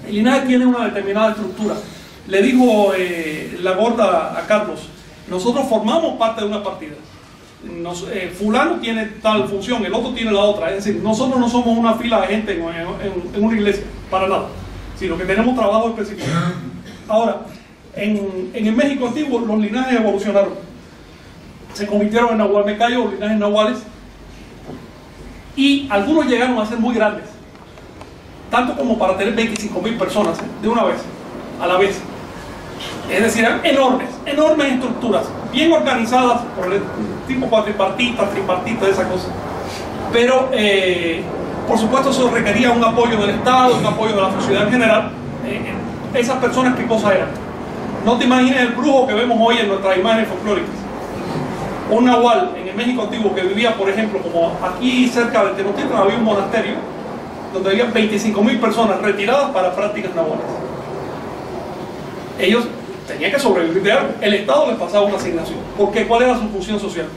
S1: El linaje tiene una determinada estructura. Le dijo eh, la gorda a Carlos, nosotros formamos parte de una partida. Nos- eh, fulano tiene tal función, el otro tiene la otra. Es decir, nosotros no somos una fila de gente en, una iglesia, para nada, sino que tenemos trabajo específico. Ahora, en, en el México antiguo los linajes evolucionaron. Se convirtieron en nahualmecayos, linajes nahuales, y algunos llegaron a ser muy grandes tanto como para tener 25 mil personas ¿eh? de una vez, a la vez. Es decir, eran enormes, enormes estructuras, bien organizadas por el tipo cuatripartita, tripartita, esa cosa. Pero, eh, por supuesto, eso requería un apoyo del Estado, un apoyo de la sociedad en general. Eh, esas personas, ¿qué cosa eran? No te imagines el brujo que vemos hoy en nuestras imágenes folclóricas. Un nahual en el México antiguo que vivía, por ejemplo, como aquí cerca de Tenochtitlan había un monasterio donde había 25 mil personas retiradas para prácticas nahuales. Ellos tenía que sobrevivir de algo. El Estado les pasaba una asignación. Porque ¿cuál era su función social?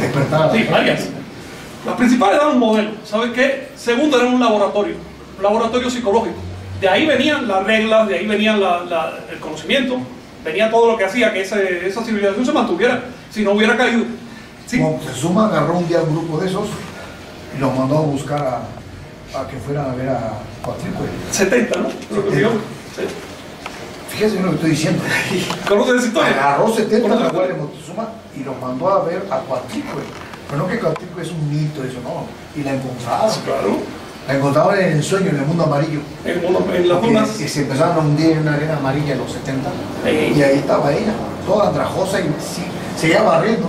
S2: Despertar
S1: Sí, varias. Las principales eran un modelo. ¿Saben qué? Segundo, era un laboratorio. Un laboratorio psicológico. De ahí venían las reglas, de ahí venía la- la- el conocimiento, venía todo lo que hacía que ese- esa civilización se mantuviera si no hubiera caído. Sí,
S2: Moctezuma agarró un día un grupo de esos y los mandó a buscar a, a que fueran a ver a Coatlicue.
S1: 70, ¿no? Creo que.
S2: Fíjese lo que estoy diciendo.
S1: ¿Conoces historia?
S2: Agarró 70
S1: ¿Conoces
S2: la
S1: esa
S2: guardia de? Moctezuma y los mandó a ver a Coatlicue. Pero no que Coatlicue es un mito, eso no. Y la encontraron.
S1: Claro.
S2: La encontraron en el sueño, en el mundo amarillo.
S1: En, en las dunas.
S2: Y se empezaron a hundir en una arena amarilla en los 70.
S1: Ey.
S2: Y ahí estaba ella, toda andrajosa y sí, seguía barriendo.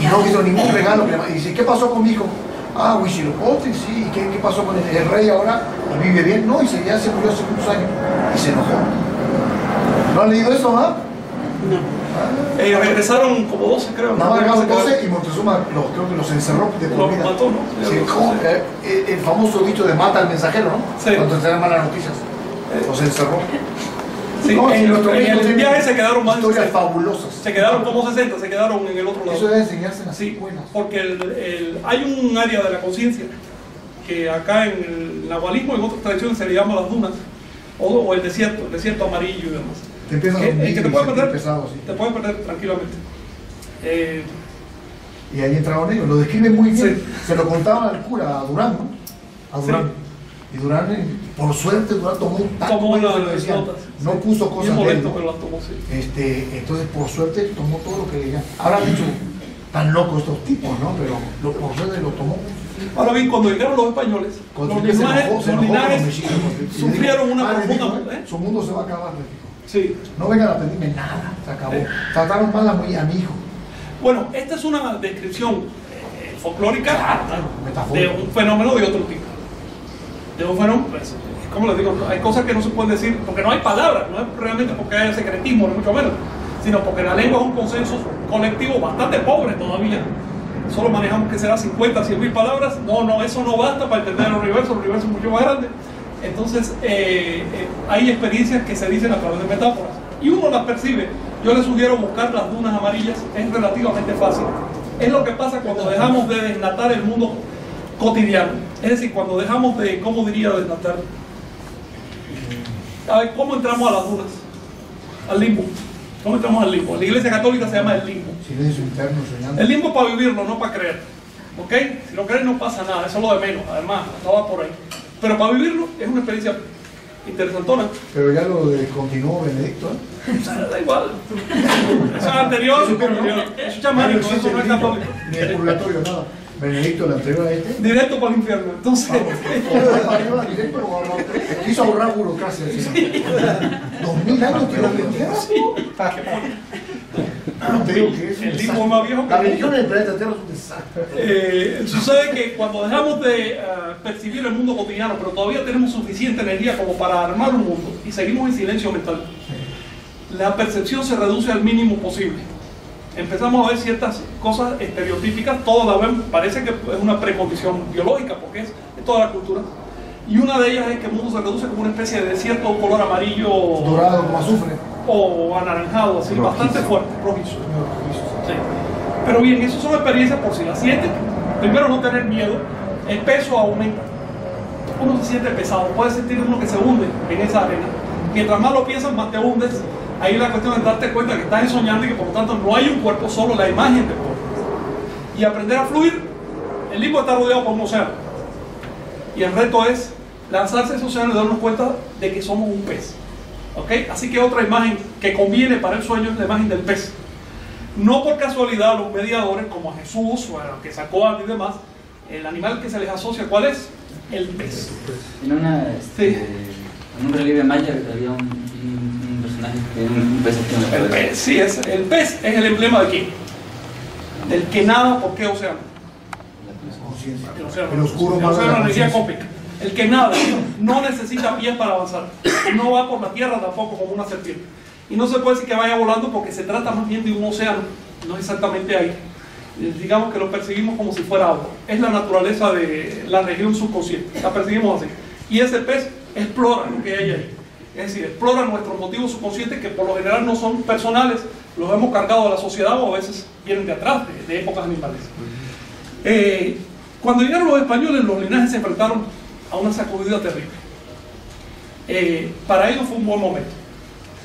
S2: Y no hizo ningún regalo. Y dice, ¿qué pasó con mi hijo? Ah, Huitzilopochtli, sí. ¿Y qué, qué pasó con el, el rey ahora? ¿Y vive bien? No, y se, ya se murió hace muchos años. Y se enojó. ¿No han leído eso, ah?
S1: eh, regresaron como 12, creo.
S2: Nada más
S1: quedaron-
S2: 12 y Montezuma los, creo que los encerró de por
S1: Los
S2: vida.
S1: mató, ¿no?
S2: Sí, como, eh, eh, el famoso dicho de mata al mensajero, ¿no?
S1: Sí.
S2: Cuando te dan malas noticias. Los encerró.
S1: Sí,
S2: No,
S1: en, el viaje se quedaron más
S2: Historias
S1: 60.
S2: fabulosas.
S1: Se quedaron como 60, se quedaron en el otro lado.
S2: Eso debe enseñarse en las
S1: Sí, porque el- el- hay un área de la conciencia que acá en el nahualismo y en otras tradiciones se le llama las dunas o, o el desierto, el desierto amarillo y demás.
S2: Te empiezas a
S1: Que, eh, que
S2: y
S1: te puede
S2: sentir
S1: perder,
S2: pesado, sí.
S1: te puede perder tranquilamente. Eh,
S2: Y ahí entraron ellos, lo describen muy bien.
S1: Sí.
S2: Se lo contaban al cura, a Durán, ¿no? A Durán. Y Durán, por suerte, Durán tomó un tanto
S1: tomó
S2: decían.
S1: notas.
S2: No
S1: sí.
S2: puso cosas de él, ¿no?
S1: pero las tomó, sí.
S2: Este, entonces, por suerte, tomó todo lo que leían. Ahora han dicho, tan locos estos tipos, ¿no? Pero lo, por suerte lo tomó.
S1: Ahora bien, cuando llegaron los españoles,
S2: Cuando
S1: los
S2: le dijo,
S1: sufrieron una
S2: le
S1: profunda... ¿eh?
S2: Su mundo se va a acabar, le dijo.
S1: Sí.
S2: No vengan a pedirme nada, se acabó. Trataron mal a mi, a mi hijo.
S1: Bueno, esta es una descripción eh, folclórica
S2: Claro,
S1: de un fenómeno de otro tipo. De un fenómeno, pues, como les digo, hay cosas que no se pueden decir porque no hay palabras, no es realmente porque haya secretismo, ni mucho menos, sino porque la lengua es un consenso colectivo bastante pobre todavía. Solo manejamos que será 50, 100 mil palabras. No, no, eso no basta para entender el universo, el universo es mucho más grande. Entonces, eh, eh, hay experiencias que se dicen a través de metáforas y uno las percibe. Yo les sugiero buscar las dunas amarillas, es relativamente fácil. Es lo que pasa cuando dejamos de desnatar el mundo cotidiano. Es decir, cuando dejamos de, ¿cómo diría desnatar? A ver, ¿cómo entramos a las dunas? Al limbo. ¿Cómo entramos al limbo? La iglesia católica se llama el limbo. El limbo es para vivirlo, no para creer. ¿Ok? Si lo crees no pasa nada, eso es lo de menos, además, no va por ahí. Pero para vivirlo es una experiencia interesantona.
S2: Pero ya lo de continuó Benedicto, ¿eh?
S1: Sea, da igual. Eso es anterior,
S2: Eso, no.
S1: es chamánico,
S2: no
S1: eso no es católico.
S2: Ni el purgatorio, nada. Benedicto, el anterior a este.
S1: Directo para el infierno. Entonces,
S2: Para arriba, directo, lo agarró. Quiso ahorrar burocracia. ¿sí? Dos mil años que lo metieron. No te digo que es un
S1: El tipo más viejo que
S2: La
S1: el
S2: religión en el planeta Tierra es un desastre.
S1: Eh, sucede que cuando dejamos de eh, percibir el mundo cotidiano, pero todavía tenemos suficiente energía como para armar un mundo y seguimos en silencio mental, la percepción se reduce al mínimo posible. Empezamos a ver ciertas cosas estereotípicas, todas las ven, parece que es una precondición biológica, porque es, toda la cultura. Y una de ellas es que el mundo se reduce como una especie de desierto de color amarillo
S2: Dorado como azufre.
S1: o anaranjado, así,
S5: Rojizo.
S1: bastante fuerte, rojizo. Sí. Pero bien, eso son experiencias por si las sienten. Primero, no tener miedo. El peso aumenta. Uno se siente pesado. Puede sentir uno que se hunde en esa arena. Mientras más lo piensas, más te hundes. Ahí la cuestión es darte cuenta que estás soñando y que por lo tanto no hay un cuerpo, solo la imagen del cuerpo. Y aprender a fluir. El limbo está rodeado por un océano. Y el reto es lanzarse a ese océano y darnos cuenta de que somos un pez. ¿Ok? Así que otra imagen que conviene para el sueño es la imagen del pez. No por casualidad los mediadores, como a Jesús o a que sacó a y demás, el animal que se les asocia, ¿cuál es? El pez.
S6: En, una, este,
S1: Sí.
S6: En un relieve maya había un, un- un personaje que tenía un, un pez aquí en la
S1: El
S6: cabeza.
S1: pez, sí, es, el pez es el emblema de quién? Del que nada, ¿por qué océano? El océano.
S2: El oscuro
S1: El océano energía. El que nada, no necesita pies para avanzar. No va por la tierra tampoco como una serpiente. Y no se puede decir que vaya volando porque se trata más bien de un océano, no exactamente ahí. Eh, Digamos que lo perseguimos como si fuera agua. Es la naturaleza de la región subconsciente. La perseguimos así. Y ese pez explora lo que hay ahí. Es decir, explora nuestros motivos subconscientes que por lo general no son personales, los hemos cargado a la sociedad o a veces vienen de atrás, de, de épocas animales. Eh, cuando llegaron los españoles, los linajes se enfrentaron a una sacudida terrible. Eh, para ellos fue un buen momento.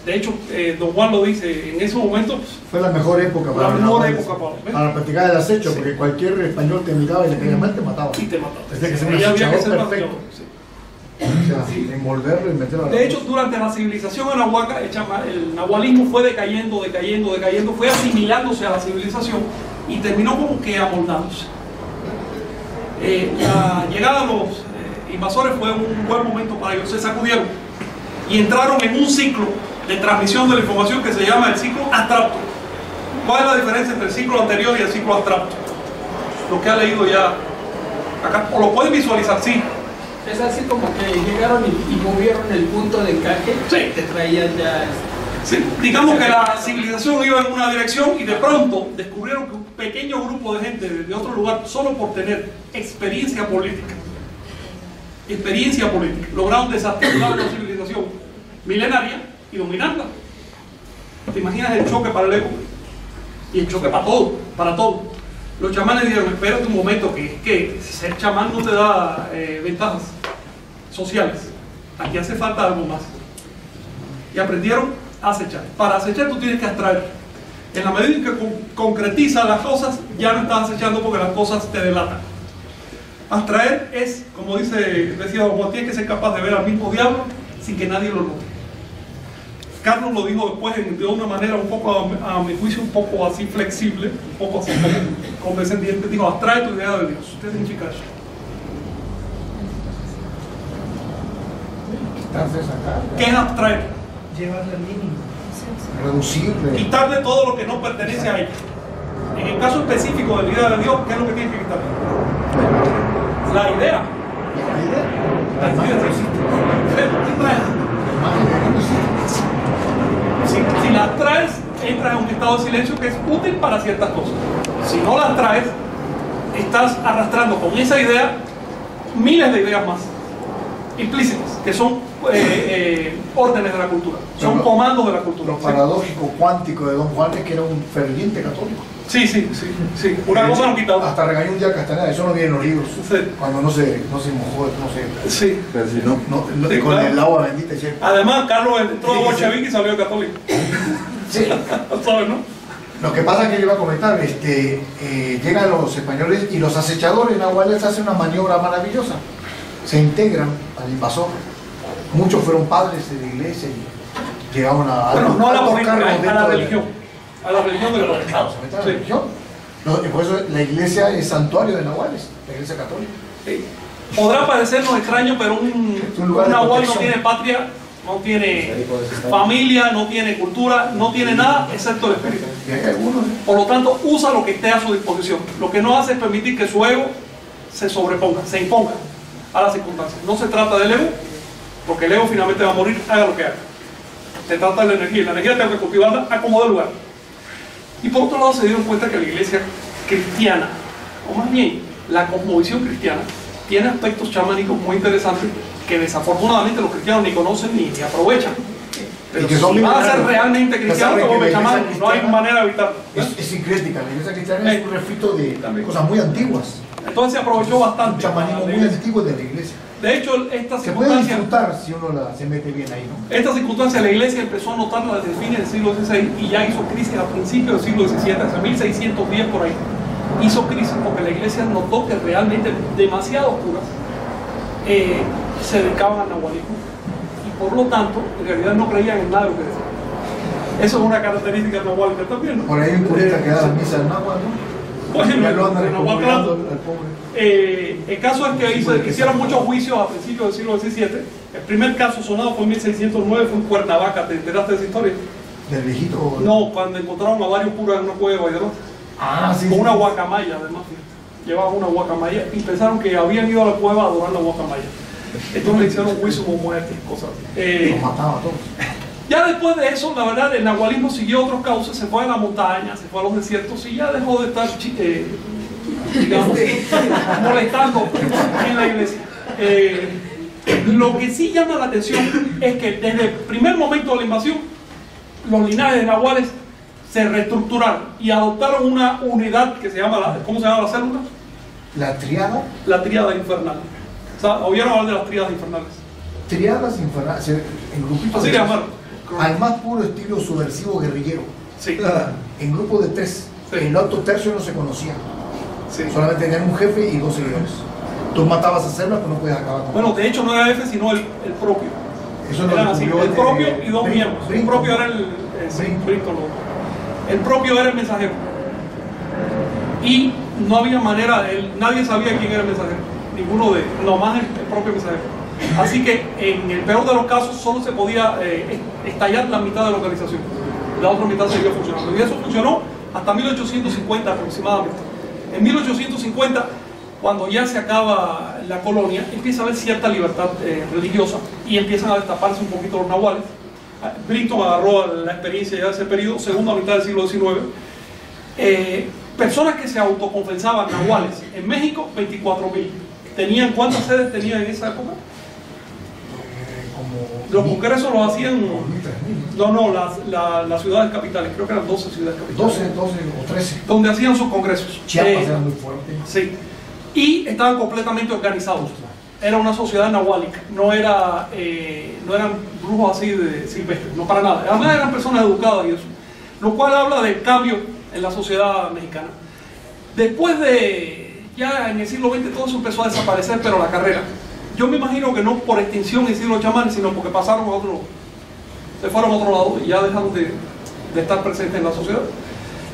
S1: De hecho, eh, don Juan lo dice, en ese momento pues,
S2: Fue la mejor época
S1: La
S2: para,
S1: mejor
S2: nahuales,
S1: época para-
S2: para practicar el acecho,
S1: Sí.
S2: porque cualquier español te miraba y le caía mal, te mataba.
S1: y te mataron.
S2: Tenía que
S1: Ahí había que ser más
S2: perfecto.
S1: sí.
S2: O sea, envolverlo y meterlo a la
S1: De hecho, durante la civilización anahuaca, el, el nahualismo fue decayendo, decayendo, decayendo, fue asimilándose a la civilización y terminó como que amoldándose. Eh, la llegada de los eh, invasores fue un buen momento para ellos, se sacudieron y entraron en un ciclo de transmisión de la información que se llama el ciclo abstracto. ¿Cuál es la diferencia entre el ciclo anterior y el ciclo abstracto? Lo que ha leído ya acá, o lo pueden visualizar, sí.
S7: Es así como que llegaron y, y movieron el punto de encaje.
S1: Sí.
S7: Te traían ya.
S1: Sí, digamos que la civilización iba en una dirección y de pronto descubrieron que un pequeño grupo de gente de otro lugar, solo por tener experiencia política, experiencia política, lograron desarticular una civilización milenaria y dominarla. ¿Te imaginas el choque para el ego? Y el choque para todo, para todo. Los chamanes dijeron, espérate un momento, que es que ser chamán no te da eh, ventajas sociales. Aquí hace falta algo más y aprendieron a acechar. Para acechar tú tienes que abstraer. En la medida en que con- concretizas las cosas, ya no estás acechando porque las cosas te delatan. Abstraer es, como dice, decía Juan, tienes que ser capaz de ver al mismo diablo sin que nadie lo note. Carlos lo dijo después en- de una manera un poco, a, mi- juicio, un poco así flexible, un poco así como condescendiente. Dijo, abstrae tu idea de Dios. ¿Qué significa eso?
S2: quitarse esa carga,
S1: ¿Qué es abstraer?
S3: Llevarla al mínimo.
S2: reducirle.
S1: quitarle todo lo que no pertenece a ella. En el caso específico de la idea de Dios, ¿qué es lo que tiene que quitarle? La idea.
S2: La idea,
S1: La idea.
S2: La imagen de Dios no existe.
S1: Si, si las traes, entras en un estado de silencio que es útil para ciertas cosas. Si no las traes, estás arrastrando con esa idea miles de ideas más implícitas, que son eh, eh, órdenes de la cultura, son
S2: lo-
S1: comandos de la cultura.
S2: Lo paradójico cuántico de Don Juan es que era un ferviente católico.
S1: Sí, sí, sí, sí. Una cosa no quita otra.
S2: Hasta regañó un día Castaneda, eso no viene en los libros.
S1: Sí.
S2: Cuando no se, no se mojó, no se.
S1: Sí.
S5: No,
S2: No, no-
S1: Sí,
S2: con
S1: claro.
S2: el agua bendita. decía,
S1: Además, Carlos entró a bolchevique y salió católico.
S2: Sí.
S1: ¿Sabes, no?
S2: Lo que pasa es que yo iba a comentar, este, eh, llegan los españoles y los acechadores nahuales hacen una maniobra maravillosa. Se integran al invasor. Muchos fueron padres de la iglesia y llegaron a,
S1: Bueno, no a la política, a la
S2: de-
S1: religión. A la religión de la
S2: Claro, se meten a la
S1: Sí.
S2: religión. No, y por eso la iglesia es santuario de nahuales, la iglesia católica.
S1: Sí. Podrá parecernos extraño, pero un,
S2: un
S1: nahual no tiene patria, no tiene familia, no tiene cultura, no tiene nada excepto el espíritu.
S2: ¿eh?
S1: Por lo tanto, usa lo que esté a su disposición. Lo que no hace es permitir que su ego se sobreponga, se imponga a las circunstancias. No se trata del ego, porque el ego finalmente va a morir, haga lo que haga. Se trata de la energía, la energía tengo que cultivarla a como de lugar. Y por otro lado se dieron cuenta que la iglesia cristiana, o más bien la cosmovisión cristiana, tiene aspectos chamánicos muy interesantes que desafortunadamente los cristianos ni conocen ni, ni aprovechan. Pero
S2: que
S1: si van a ser realmente cristianos,
S2: la iglesia
S1: chamán, no hay manera de evitarlo.
S2: Es, es sincrética, la iglesia cristiana
S1: Eh.
S2: es un refrito de
S1: También.
S2: cosas muy antiguas.
S1: Entonces se aprovechó bastante.
S2: chamanismo muy antiguo de la iglesia.
S1: De hecho, esta
S2: Se puede
S1: circunstancia,
S2: disfrutar si uno la, se mete bien ahí, ¿no?
S1: esta circunstancia la iglesia empezó a notarla desde fines del siglo XVI y ya hizo crisis a principios del siglo XVII, hasta 1610 por ahí. Hizo crisis porque la iglesia notó que realmente demasiados curas eh, se dedicaban al nahualismo y por lo tanto en realidad no creían en nada de lo que decían. Eso es una característica nahual que está viendo.
S2: Por ahí un curita que da la misa del náhuatl, ¿no?
S1: Eh, el caso es que
S2: Sí,
S1: hicieron muchos juicios a principios del siglo XVII. El primer caso sonado fue en 1609, fue en Cuernavaca. ¿Te enteraste de esa historia?
S2: Del viejito.
S1: No, cuando encontraron a varios curas en una cueva y demás.
S2: Ah, sí.
S1: Con
S2: sí.
S1: una guacamaya, además. Llevaban una guacamaya y pensaron que habían ido a la cueva a adorar la guacamaya. Entonces le hicieron juicio como muerte y cosas. Eh,
S2: Los mataba a todos.
S1: Ya después de eso, la verdad, el nahualismo siguió otros cauces, se fue a la montaña, se fue a los desiertos y ya dejó de estar, eh, digamos, molestando en la iglesia. Eh, Lo que sí llama la atención es que desde el primer momento de la invasión, los linajes de nahuales se reestructuraron y adoptaron una unidad que se llama, la- ¿cómo se llama la célula?
S2: La triada,
S1: La tríada infernal. O sea, ¿oyeron hablar de las tríadas infernales?
S2: triadas infernales, en grupitos
S1: Así
S2: de
S1: llamaron.
S2: Al más puro estilo subversivo guerrillero,
S1: Sí,
S2: en grupos de tres.
S1: Sí.
S2: El otro tercio no se conocía,
S1: sí.
S2: solamente tenían un jefe y dos seguidores. Tú matabas a células, pero no podías acabar con
S1: Bueno, de hecho no era F, sino el, el propio.
S2: Eso lo
S1: Eran así,
S2: descubrió
S1: el propio y dos miembros. El propio era el.
S2: Brinton
S1: lo- El propio era el mensajero. Y no había manera, él- nadie sabía quién era el mensajero. Ninguno de, nomás el, el propio mensajero. Así que en el peor de los casos solo se podía eh, estallar la mitad de la organización. La otra mitad seguía funcionando. Y eso funcionó hasta 1850 aproximadamente. En 1850, cuando ya se acaba la colonia, empieza a haber cierta libertad eh, religiosa y empiezan a destaparse un poquito los nahuales. Ah, Brinton agarró la experiencia ya de ese periodo, segunda mitad del siglo XIX. Eh, personas que se autoconfesaban nahuales en México, 24 mil. ¿Tenían cuántas sedes tenían en esa época? Los congresos los hacían. No, no, las, la- las ciudades capitales, creo que eran 12 ciudades capitales.
S2: 12, 12 o 13.
S1: Donde hacían sus congresos.
S2: Chiapas
S1: Eh,
S2: era muy fuerte.
S1: Sí. Y estaban completamente organizados. Era una sociedad nahuálica, no, era, eh, no eran brujos así de silvestres, no para nada. Además eran personas educadas y eso. Lo cual habla del cambio en la sociedad mexicana. Después de, ya en el siglo XX todo eso empezó a desaparecer, pero la carrera. Yo me imagino que no por extinción siglo chamanes, sino porque pasaron a otro, se fueron a otro lado y ya dejaron de, de estar presentes en la sociedad.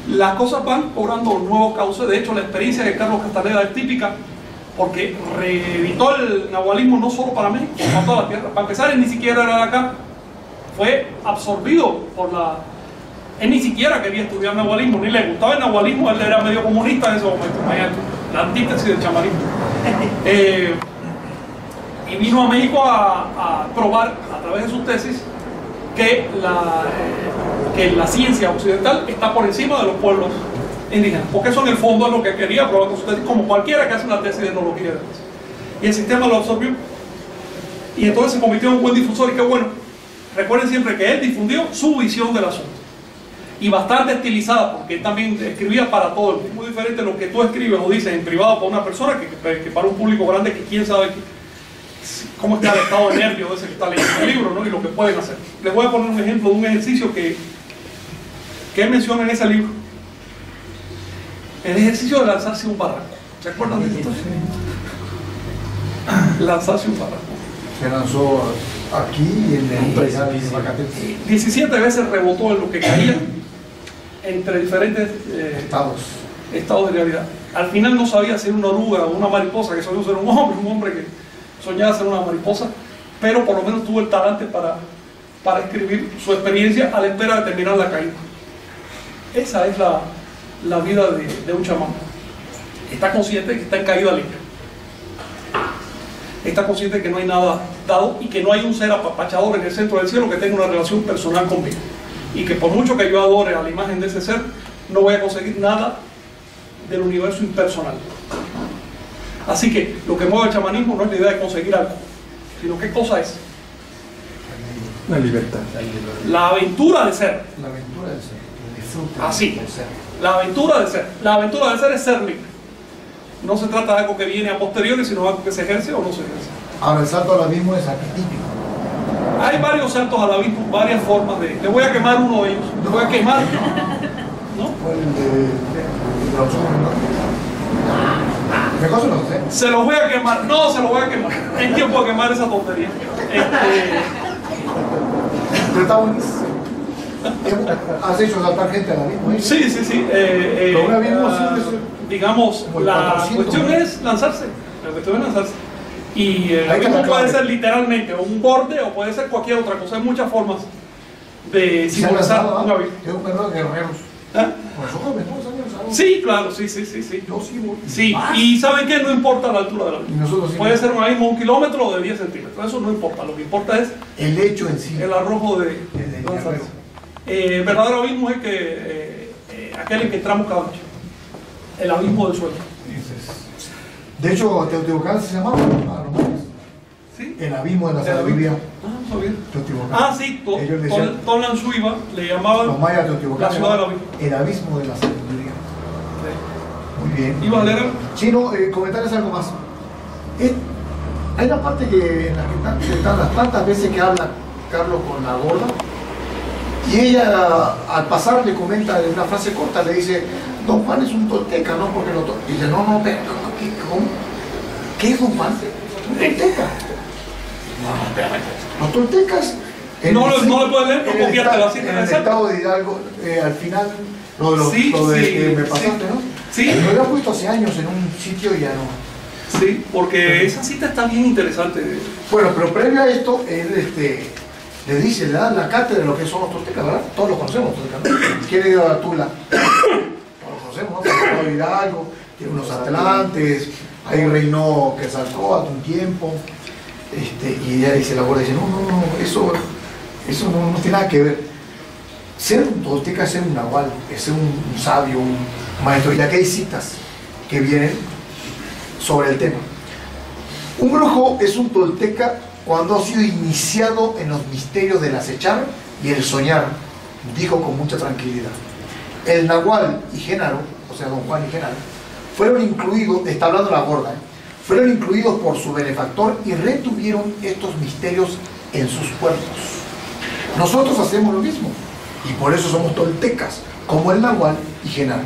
S1: Las cosas van cobrando nuevos cauces. De hecho, la experiencia de Carlos Castaneda es típica porque reeditó el nahualismo no solo para México, sino para toda la tierra. Para empezar, él ni siquiera era de acá. Fue absorbido por la... Él ni siquiera quería estudiar nahualismo, ni le gustaba el nahualismo, él era medio comunista en ese momento. La antítesis del chamanismo. Eh, y vino a México a, probar a través de sus tesis que la, eh, que la ciencia occidental está por encima de los pueblos indígenas, porque eso en el fondo es lo que quería probar con su tesis, como cualquiera que hace una tesis de etnología. Y el sistema lo absorbió y entonces se convirtió en un buen difusor y qué bueno. Recuerden siempre que él difundió su visión del asunto y bastante estilizada, porque él también escribía para todo. Es muy diferente lo que tú escribes o dices en privado para una persona que, que para un público grande que quién sabe cómo está el estado de nervio de ese que está leyendo el libro ¿no? y lo que pueden hacer. Les voy a poner un ejemplo de un ejercicio que, que él menciona en ese libro. El ejercicio de lanzarse un barranco. ¿Se acuerdan de esto? Lanzarse un barranco.
S2: Se lanzó aquí y en el precipicio.
S1: 17 veces rebotó en lo que caía entre diferentes eh,
S2: Estados.
S1: estados de realidad. Al final no sabía ser una oruga o una mariposa, que soñó ser un hombre, un hombre que soñaba ser una mariposa, pero por lo menos tuvo el talante para, para escribir su experiencia a la espera de terminar la caída. Esa es la, la vida de, de un chamán. Está consciente que está en caída libre. Está consciente que no hay nada dado y que no hay un ser apapachador en el centro del cielo que tenga una relación personal conmigo. Y que por mucho que yo adore a la imagen de ese ser, no voy a conseguir nada del universo impersonal. Así que lo que mueve el chamanismo no es la idea de conseguir algo, sino qué cosa es.
S5: La libertad.
S1: La aventura de ser.
S2: La aventura del ser. El disfrute
S1: Así. La aventura de ser. La aventura de ser es ser libre. No se trata de algo que viene a posteriori, sino de algo que se ejerce o no se ejerce.
S2: Ahora el salto al abismo es arquetípico.
S1: Hay varios saltos al abismo, varias formas de. Le voy a quemar uno de ellos. Le voy a quemar. ¿No?
S2: De, de ¿no?
S1: Se los voy a quemar. No, se los voy a quemar. Es tiempo de quemar esa tontería. Este,
S2: Pero está buenísimo. Has hecho saltar gente al abismo. ¿eh?
S1: Sí, sí, sí. eh, eh,
S2: abismo
S1: ah, digamos, la
S2: 400,
S1: cuestión
S2: ¿no?
S1: es lanzarse. La cuestión es lanzarse. Y eh, el abismo
S2: la
S1: puede ser literalmente un borde o puede ser cualquier otra cosa. Hay muchas formas de simbolizar un abismo.
S2: Es un perro de guerreros.
S1: ¿Ah? Sí, claro, sí, sí, sí, sí.
S2: Yo sí voy.
S1: Sí, y ¿saben qué? No importa la altura abismo.
S2: nosotros sí.
S1: Puede ser un abismo de un kilómetro o de 10 centímetros. Eso no importa. Lo que importa es
S2: El hecho en sí.
S1: el arrojo de,
S2: El de guerrero.
S1: Eh, verdadero abismo es que, eh, eh, aquel en que entramos cada noche. El abismo del sueño.
S2: De hecho, Teotihuacán se llamaba a los mayas.
S1: ¿Sí?
S2: El abismo de la sabiduría.
S1: Ah, no.
S2: Teotihuacán.
S1: Ah, sí, to-
S2: Ellos decían-
S1: Tonlan Suiva le llamaban
S2: Los mayas
S1: la ciudad del
S2: llamaban
S1: abismo.
S2: El abismo de la sabiduría. Muy bien.
S1: ¿Ibas a leer algo?
S2: Sí, no, eh, comentarles algo más. Eh, hay una parte que, en la que están, que están las tantas veces que habla Carlos con la gorda, y ella al pasar le comenta en una frase corta, le dice, Don Juan es un tolteca, ¿no? Porque lo to-". y dice, no, no, pero. ¿Qué es Don Juan? Un tolteca. Los toltecas...
S1: No
S2: el
S1: lo-
S2: sí-
S1: no le puedes leer, pero la cita
S2: En el estado de Hidalgo, eh, al final, lo de, los-
S1: Sí,
S2: lo de
S1: sí,
S2: que me pasaste, ¿no?
S1: Sí.
S2: Lo había puesto hace años en un sitio y ya no.
S1: Sí, porque esa cita está bien interesante.
S2: Bueno, pero previo a esto, él este, le dice, le da la cátedra de lo que son los toltecas, ¿verdad? Todos los conocemos, toltecas. ¿Quién le la tula? Todos los conocemos, ¿no? Hidalgo, tiene unos atlantes, ahí reinó Quetzalcóatl un tiempo. Este, y ella dice, la gorda dice, no, no, no, eso, eso no, no tiene nada que ver. Ser un tolteca es ser un nahual, es ser un, sabio, un maestro. Y aquí hay citas que vienen sobre el tema. Un brujo es un tolteca cuando ha sido iniciado en los misterios del acechar y el soñar, dijo con mucha tranquilidad. El Nahual y Genaro, o sea, don Juan y Genaro, fueron incluidos, está hablando la gorda, ¿eh? Fueron incluidos por su benefactor y retuvieron estos misterios en sus cuerpos. Nosotros hacemos lo mismo y por eso somos toltecas, como el Nahual y Genaro.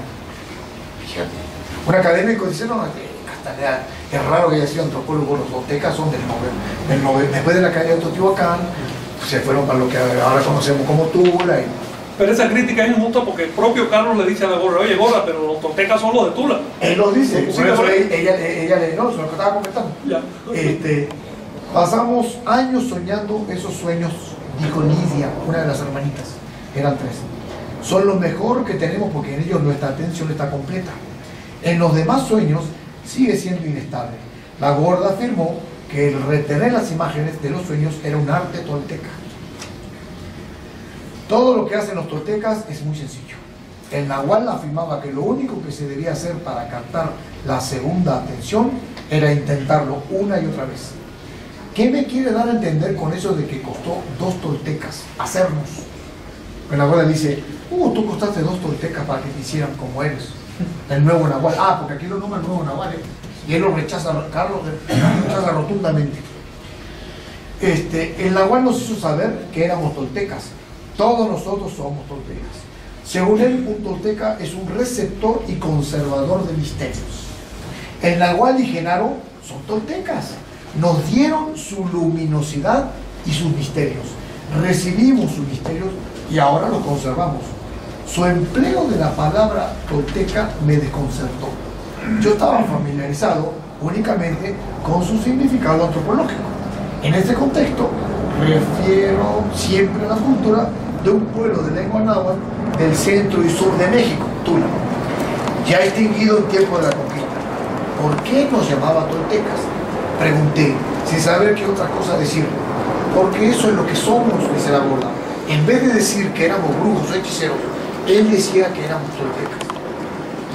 S2: Fíjate. Un académico dice, no, es raro que haya sido antropólogo, los toltecas son del del después de la caída de Teotihuacán, se fueron para lo que ahora conocemos como Tula. y-
S1: Pero esa crítica es injusta porque el propio Carlos le dice a la gorra, oye gorra, pero los toltecas son los de Tula.
S2: él lo dice,
S1: Sí,
S2: por eso ella, ella, ella le no, eso es lo que estaba comentando.
S1: Ya.
S2: Este, pasamos años soñando esos sueños, dijo Lidia, una de las hermanitas, eran tres. Son lo mejor que tenemos porque en ellos nuestra atención está completa. En los demás sueños sigue siendo inestable. La gorda afirmó que el retener las imágenes de los sueños era un arte tolteca. Todo lo que hacen los toltecas es muy sencillo. El Nahual afirmaba que lo único que se debía hacer para captar la segunda atención era intentarlo una y otra vez. ¿Qué me quiere dar a entender con eso de que costó dos toltecas hacernos? El Nahual dice, uh, tú costaste dos toltecas para que te hicieran como eres. El nuevo Nahual. Ah, porque aquí lo nombra el nuevo Nahual. ¿eh? Y él lo rechaza, Carlos lo rechaza rotundamente. Este, el Nahual nos hizo saber que éramos toltecas. Todos nosotros somos toltecas. Según él, un tolteca es un receptor y conservador de misterios. El Nahual y Genaro son toltecas. Nos dieron su luminosidad y sus misterios. Recibimos sus misterios y ahora los conservamos. Su empleo de la palabra tolteca me desconcertó. Yo estaba familiarizado únicamente con su significado antropológico. En este contexto, refiero siempre a la cultura de un pueblo de lengua náhuatl del centro y sur de México, Tula, ya extinguido en tiempo de la conquista. ¿Por qué nos llamaba toltecas? Pregunté, sin saber qué otra cosa decir. Porque eso es lo que somos, dice la gorda. En vez de decir que éramos brujos o hechiceros, él decía que éramos toltecas.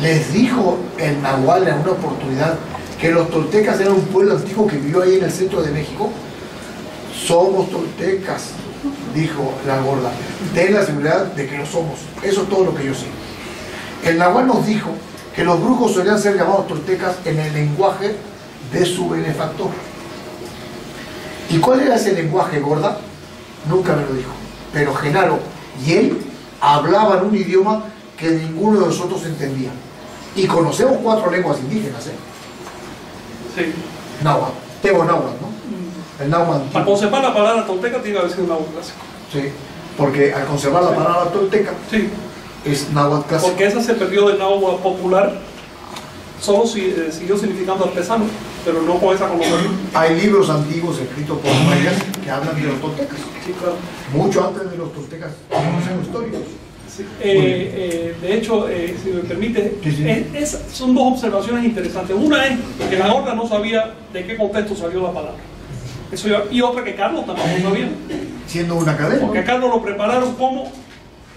S2: Les dijo el Nahual en una oportunidad que los toltecas eran un pueblo antiguo que vivió ahí en el centro de México. Somos toltecas, dijo la gorda. Ten la seguridad de que lo somos. Eso es todo lo que yo sé. El Nahual nos dijo que los brujos solían ser llamados toltecas en el lenguaje de su benefactor. ¿Y cuál era ese lenguaje, gorda? Nunca me lo dijo. Pero Genaro y él hablaban un idioma que ninguno de nosotros entendía. Y conocemos cuatro lenguas indígenas, ¿eh?
S1: Sí.
S2: Náhuatl, Tebo Náhuatl, ¿no?
S1: Para
S2: antiguo.
S1: conservar la palabra tolteca tiene que haber sido un náhuatl clásico.
S2: Sí, porque al conservar la palabra tolteca
S1: Sí,
S2: es náhuatl clásico.
S1: porque esa se perdió del náhuatl popular. Solo si- eh, siguió significando artesano, pero no con esa connotación.
S2: Hay libros antiguos escritos por mayas que hablan de los toltecas.
S1: Sí, claro.
S2: Mucho antes de los toltecas, conocemos históricos.
S1: Sí. Eh, eh, de hecho, eh, si me permite,
S2: Sí, sí.
S1: es- es- son dos observaciones interesantes. Una es que la gorda no sabía de qué contexto salió la palabra. Eso y otra que Carlos tampoco sabía.
S2: Siendo un académico.
S1: Porque a Carlos lo prepararon como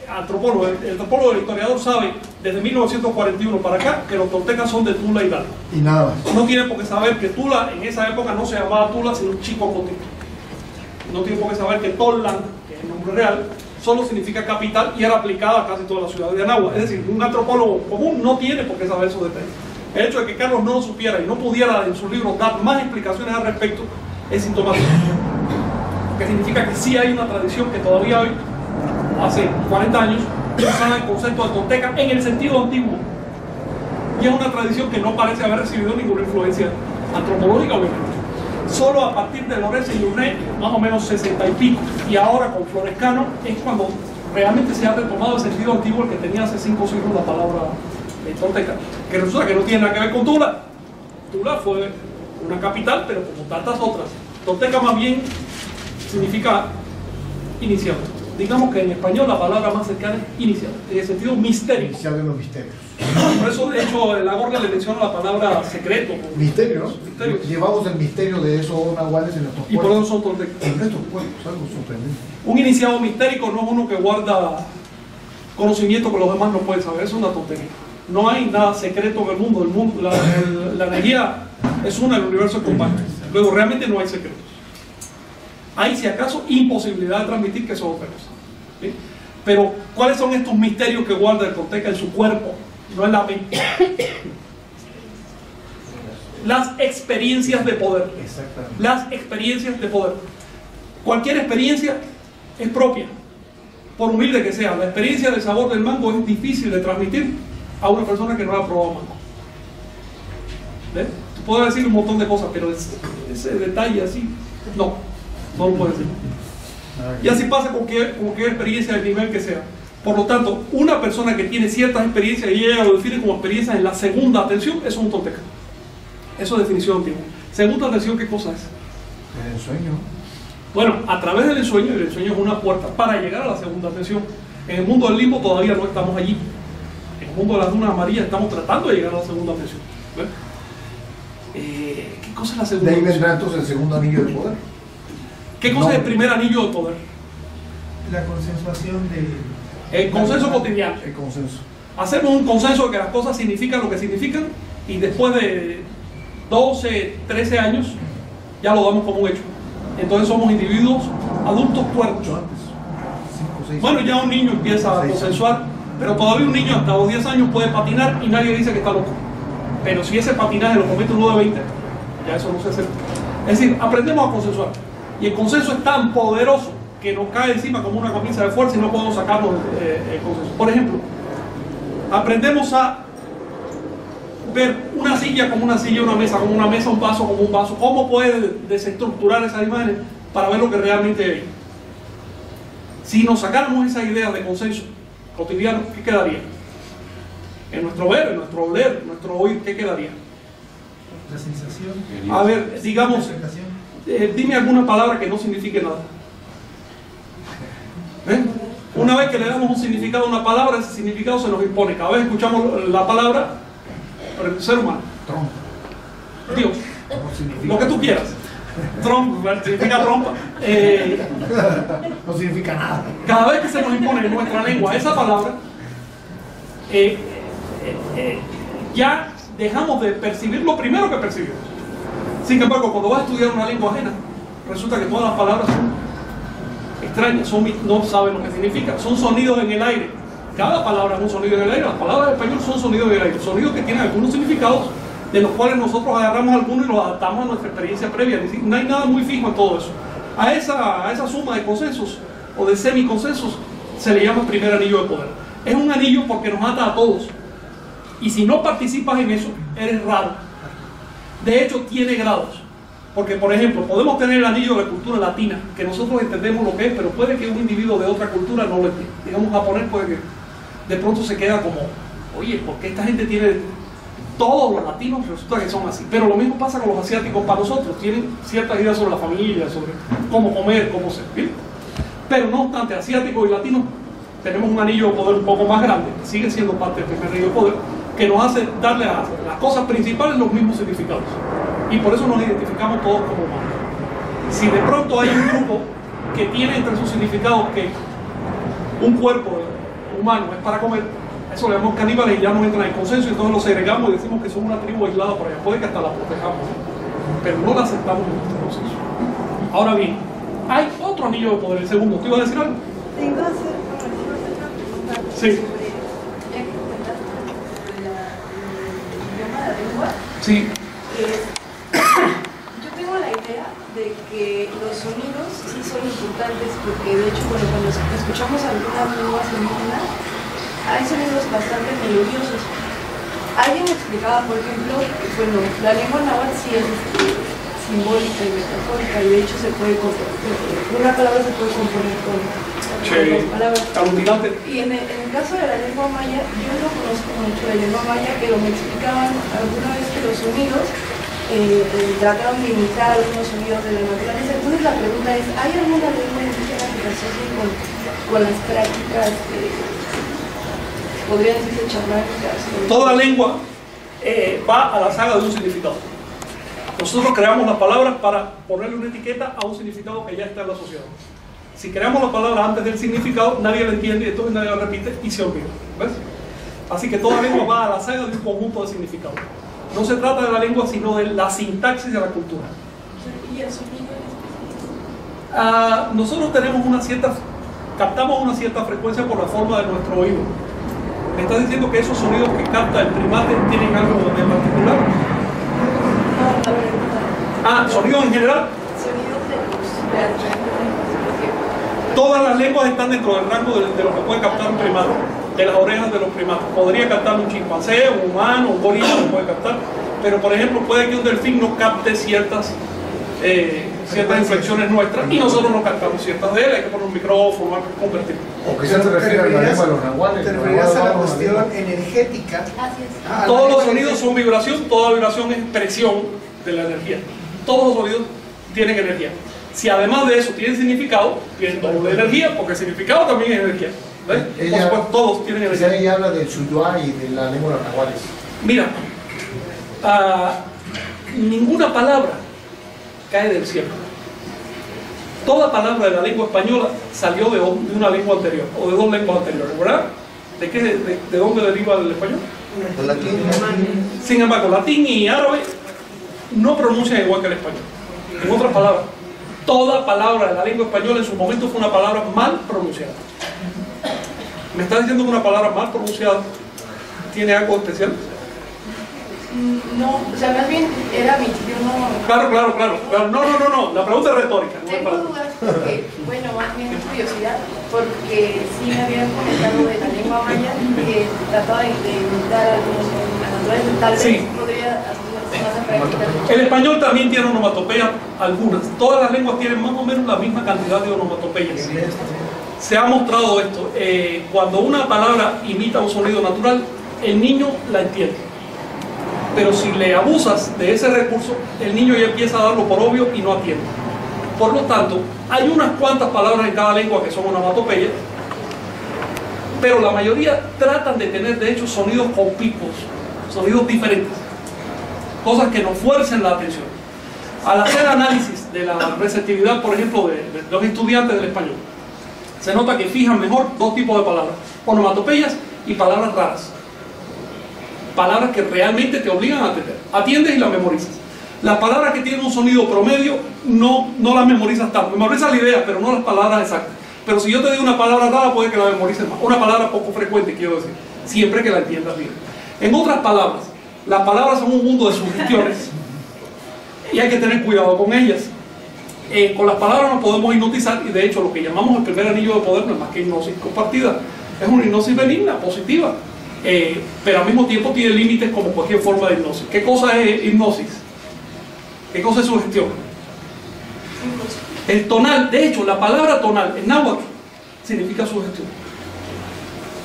S1: antropólogo. El, el antropólogo, el historiador sabe desde 1941 para acá que los toltecas son de Tula y Hidalgo.
S2: Y nada más.
S1: No tiene por qué saber que Tula en esa época no se llamaba Tula, sino Chico Cotito. no tiene por qué saber que Tollan, que es el nombre real, solo significa capital y era aplicada a casi toda la ciudad de Anáhuac. Es decir, un antropólogo común no tiene por qué saber esos detalles. El hecho de que Carlos no lo supiera y no pudiera en su libro dar más explicaciones al respecto es sintomático. Que significa que sí hay una tradición que todavía hoy, hace 40 años, usaba el concepto de tolteca en el sentido antiguo. Y es una tradición que no parece haber recibido ninguna influencia antropológica, obviamente. Solo a partir de Lorenzo y Luné, más o menos 60 y pico, y ahora con Florescano, es cuando realmente se ha retomado el sentido antiguo el que tenía hace 5 siglos la palabra tolteca. Que resulta que no tiene nada que ver con Tula. Tula fue una capital, pero como tantas otras. Tolteca más bien significa iniciado. Digamos que en español la palabra más cercana es iniciado, en el sentido misterio.
S2: Iniciado en los misterios.
S1: Por eso, de hecho, la gorda le menciona la palabra secreto.
S2: Misterio, ¿no?
S1: Misterio.
S2: Llevamos el misterio de esos nahuales en nuestros
S1: Y por eso
S2: pueblos.
S1: son toltecas.
S2: En nuestros pueblos, algo sorprendente.
S1: Un iniciado mistérico no es uno que guarda conocimiento que los demás no pueden saber, es una tontería. No hay nada secreto en el mundo, el mundo la, el- la energía es una, el universo compacto. Luego, realmente no hay secretos. Hay, si acaso, imposibilidad de transmitir que eso es otra cosa. ¿sí? Pero, ¿cuáles son estos misterios que guarda el Tolteca en su cuerpo? No en la mente. Las experiencias de poder
S2: Exactamente.
S1: las experiencias de poder. Cualquier experiencia es propia, por humilde que sea. La experiencia del sabor del mango es difícil de transmitir a una persona que no ha probado mango. ¿Ves? Tú puedes decir un montón de cosas, pero ese, ese detalle así, no, no lo puedes decir. Y así pasa con cualquier, con cualquier experiencia del nivel que sea. Por lo tanto, una persona que tiene ciertas experiencias y ella lo define como experiencia en la segunda atención, eso es un tonteca. Eso es definición antigua. Segunda atención, ¿qué cosa es?
S2: El sueño.
S1: Bueno, a través del ensueño, el ensueño es una puerta para llegar a la segunda atención. En el mundo del limbo todavía no estamos allí. En el mundo de las dunas amarillas estamos tratando de llegar a la segunda atención. ¿Ves? Eh, ¿Qué cosa es la
S2: De
S1: segunda
S2: ahí
S1: atención?
S2: vendrá entonces el segundo anillo de poder.
S1: ¿Qué cosa es el primer anillo de poder?
S3: La consensuación de...
S1: El consenso cotidiano.
S2: El consenso.
S1: Hacemos un consenso de que las cosas significan lo que significan y después de 12, 13 años ya lo damos como un hecho. Entonces somos individuos adultos
S2: seis.
S1: Bueno, ya un niño empieza a consensuar, pero todavía un niño hasta los 10 años puede patinar y nadie dice que está loco. Pero si ese patinaje lo comete uno de 20, ya eso no se acepta. Es decir, aprendemos a consensuar. Y el consenso es tan poderoso que nos cae encima como una camisa de fuerza y no podemos sacarnos eh, el consenso. Por ejemplo, aprendemos a ver una silla como una silla, una mesa como una mesa, un vaso como un vaso. ¿Cómo puede desestructurar esas imágenes para ver lo que realmente hay? Si nos sacáramos esa idea de consenso cotidiano, ¿qué quedaría? En nuestro ver, en nuestro oler, en nuestro oír, ¿qué quedaría?
S3: La sensación.
S1: A ver, digamos, eh, dime alguna palabra que no signifique nada. ¿Eh? Una vez que le damos un significado a una palabra, ese significado se nos impone. Cada vez escuchamos la palabra, ser humano,
S2: Trompa.
S1: Dios,
S2: No
S1: lo que tú quieras. Trompa, significa trompa. Eh,
S2: no significa nada.
S1: cada vez que se nos impone en nuestra lengua esa palabra, eh, eh, eh, ya dejamos de percibir lo primero que percibimos. Sin embargo, cuando vas a estudiar una lengua ajena, resulta que todas las palabras son extrañas, no saben lo que significa, son sonidos en el aire. Cada palabra es un sonido en el aire, las palabras en español son sonidos en el aire, sonidos que tienen algunos significados de los cuales nosotros agarramos algunos y los adaptamos a nuestra experiencia previa. No hay nada muy fijo en todo eso. A esa, a esa suma de consensos o de semiconsensos se le llama primer anillo de poder. Es un anillo porque nos ata a todos. Y si no participas en eso, eres raro. De hecho, tiene grados. Porque, por ejemplo, podemos tener el anillo de cultura latina, que nosotros entendemos lo que es, pero puede que un individuo de otra cultura no lo entienda. Digamos, japonés puede que de pronto se queda como, oye, ¿por qué esta gente tiene... Todos los latinos resulta que son así. Pero lo mismo pasa con los asiáticos para nosotros. Tienen ciertas ideas sobre la familia, sobre cómo comer, cómo ser. ¿bien? Pero no obstante, asiáticos y latinos tenemos un anillo de poder un poco más grande, sigue siendo parte del primer anillo de poder, que nos hace darle a las cosas principales los mismos significados. Y por eso nos identificamos todos como humanos. Si de pronto hay un grupo que tiene entre sus significados que un cuerpo humano es para comer, eso le llamamos caníbales y ya nos entra en el consenso y entonces lo segregamos y decimos que son una tribu aislada por allá. Puede que hasta la protejamos, ¿no? pero no la aceptamos en nuestro consenso. Ahora bien, hay otro anillo de poder, el segundo. ¿Te iba a decir algo?
S8: Te iba a hacer, bueno, te iba a hacer una pregunta
S1: Sí.
S8: sobre, ya que comentaste sobre la, el idioma de la lengua,
S1: Sí.
S8: que yo tengo la idea de que los sonidos sí son importantes porque de hecho, bueno, cuando escuchamos algunas lenguas indígenas, hay sonidos bastante melodiosos. Alguien me explicaba, por ejemplo, bueno, la lengua náhuatl sí es simbólica y metafórica y de hecho se puede componer, una palabra se puede componer con, con dos palabras. Y en el, en el caso de la lengua maya, yo no conozco mucho la lengua maya, pero me explicaban alguna vez que los sonidos eh, eh, trataron de imitar algunos sonidos de la naturaleza. Entonces la pregunta es, ¿hay alguna lengua indígena que se asocie con, con las prácticas, eh, podrían decirse chamánicas?
S1: Toda lengua eh, va a la saga de un significado. Nosotros creamos las palabras para ponerle una etiqueta a un significado que ya está en la sociedad. Si creamos la palabra antes del significado, nadie la entiende y entonces nadie la repite y se olvida. ¿Ves? Así que toda lengua va a la saga de un conjunto de significados. No se trata de la lengua, sino de la sintaxis de la cultura. Ah, nosotros tenemos una cierta, captamos una cierta frecuencia por la forma de nuestro oído. Me estás diciendo que esos sonidos que capta el primate tienen algo de particular. Ah, sonidos en general. Todas las lenguas están dentro del rango de, de lo que puede captar un primate, de las orejas de los primates. Podría captar un chimpancé, un humano, un gorila, lo puede captar. Pero, por ejemplo, puede que un delfín no capte ciertas, eh, ciertas inflexiones nuestras y nosotros no captamos ciertas de él. Hay que poner un micrófono, hay que convertir.
S2: O quizás te refieres a la lengua de los nahuales.
S3: Te referías a la cuestión energética. Ah,
S1: Todos los sonidos son vibración, toda vibración es expresión de la energía. Todos los sonidos tienen energía. Si además de eso tienen significado, tienen doble energía, porque el significado también es energía. ¿Ves? Por supuesto, todos tienen energía.
S2: ella habla del suyuá y de la lengua de los nahuales.
S1: Mira, ah, ninguna palabra cae del cielo. Toda palabra de la lengua española salió de, de una lengua anterior, o de dos lenguas anteriores, ¿verdad? ¿De, qué, de, de dónde deriva el español? Sin embargo, latín y árabe no pronuncian igual que el español. En otras palabras, toda palabra de la lengua española en su momento fue una palabra mal pronunciada. ¿Me está diciendo que una palabra mal pronunciada tiene algo especial?
S8: Mm, No, o sea, más bien era mi, yo no...
S1: Claro, claro, claro. claro. No, no, no, no. La pregunta es retórica. no
S8: Tengo dudas porque, bueno, más bien curiosidad, porque sí me habían comentado de la lengua maya que trataba de, imitar algunos tal vez
S1: Sí.
S8: podría hacer más a práctica.
S1: El español también tiene onomatopeya algunas. Todas las lenguas tienen más o menos la misma cantidad de onomatopeyas. Se ha mostrado esto. eh, cuando una palabra imita un sonido natural, el niño la entiende. Pero si le abusas de ese recurso, el niño ya empieza a darlo por obvio y no atiende. Por lo tanto, hay unas cuantas palabras en cada lengua que son onomatopeyas, pero la mayoría tratan de tener, de hecho, sonidos conspicuos, sonidos diferentes, cosas que nos fuercen la atención. Al hacer análisis de la receptividad, por ejemplo, de, de los estudiantes del español, se nota que fijan mejor dos tipos de palabras, onomatopeyas y palabras raras. Palabras que realmente te obligan a atender. Atiendes y las memorizas. Las palabras que tienen un sonido promedio no, no las memorizas tanto. Memorizas la idea, pero no las palabras exactas. Pero si yo te digo una palabra rara, puede que la memorices más. Una palabra poco frecuente, quiero decir. Siempre que la entiendas bien. En otras palabras, las palabras son un mundo de sugestiones y hay que tener cuidado con ellas. Eh, con las palabras nos podemos hipnotizar y de hecho lo que llamamos el primer anillo de poder no es más que hipnosis compartida. Es una hipnosis benigna, positiva, eh, pero al mismo tiempo tiene límites como cualquier forma de hipnosis. ¿Qué cosa es hipnosis? ¿Qué cosa es sugestión? El tonal, de hecho, la palabra tonal en náhuatl significa sugestión.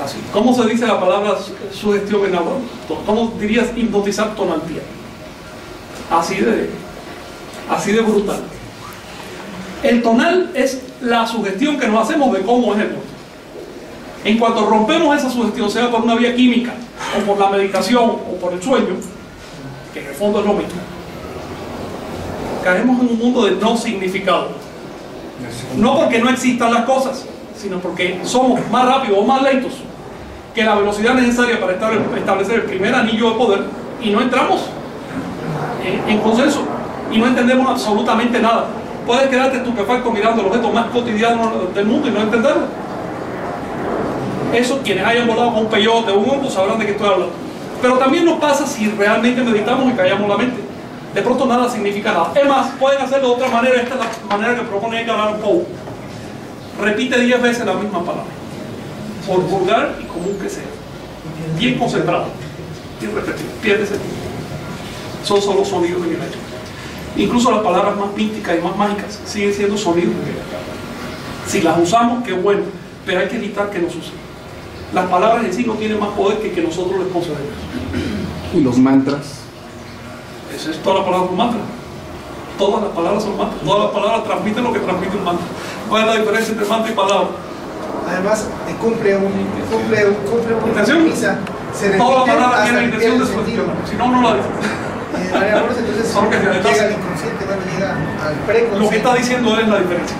S1: Así. ¿Cómo se dice la palabra su- sugestión en náhuatl? ¿Cómo dirías hipnotizar tonaltía? Así de, así de brutal. El tonal es la sugestión que nos hacemos de cómo es el mundo. En cuanto rompemos esa sugestión, sea por una vía química, o por la medicación, o por el sueño, que en el fondo es lo mismo, caemos en un mundo de no significado. No porque no existan las cosas, sino porque somos más rápidos o más lentos que la velocidad necesaria para estable- establecer el primer anillo de poder y no entramos en, en consenso y no entendemos absolutamente nada. puedes quedarte estupefacto mirando el objeto más cotidiano del mundo y no entenderlo. Eso, quienes hayan volado con un peyote o un hongo sabrán de qué estoy hablando. Pero también nos pasa si realmente meditamos y callamos la mente. De pronto nada significa nada. Es más, pueden hacerlo de otra manera. Esta es la manera que propone que hablar. Repite 10 veces la misma palabra. Por vulgar y común que sea. Bien concentrado. Bien repetido. Pierde sentido. Son solo sonidos el aire. Incluso las palabras más místicas y más mágicas siguen siendo sonidos el aire. Si las usamos, qué bueno. Pero hay que evitar que nos usen. Las palabras en sí no tienen más poder que que nosotros les concedemos.
S5: Y los mantras.
S1: Esa es toda la palabra un mantra. Todas las palabras son mantras. Todas las palabras transmiten lo que transmite un mantra. ¿Cuál es la diferencia entre mantra y palabra?
S3: Además, eh, cumple un cumple, un- cumple una
S1: ¿Intención?
S3: premisa. Se
S1: Toda la palabra tiene la intención de
S3: pierde sentido.
S1: sugestionar. Si no, no la dices.
S3: Y de manera entonces
S1: que
S3: llega al inconsciente, llega al
S1: Lo que
S3: preconsciente.
S1: está diciendo es la diferencia.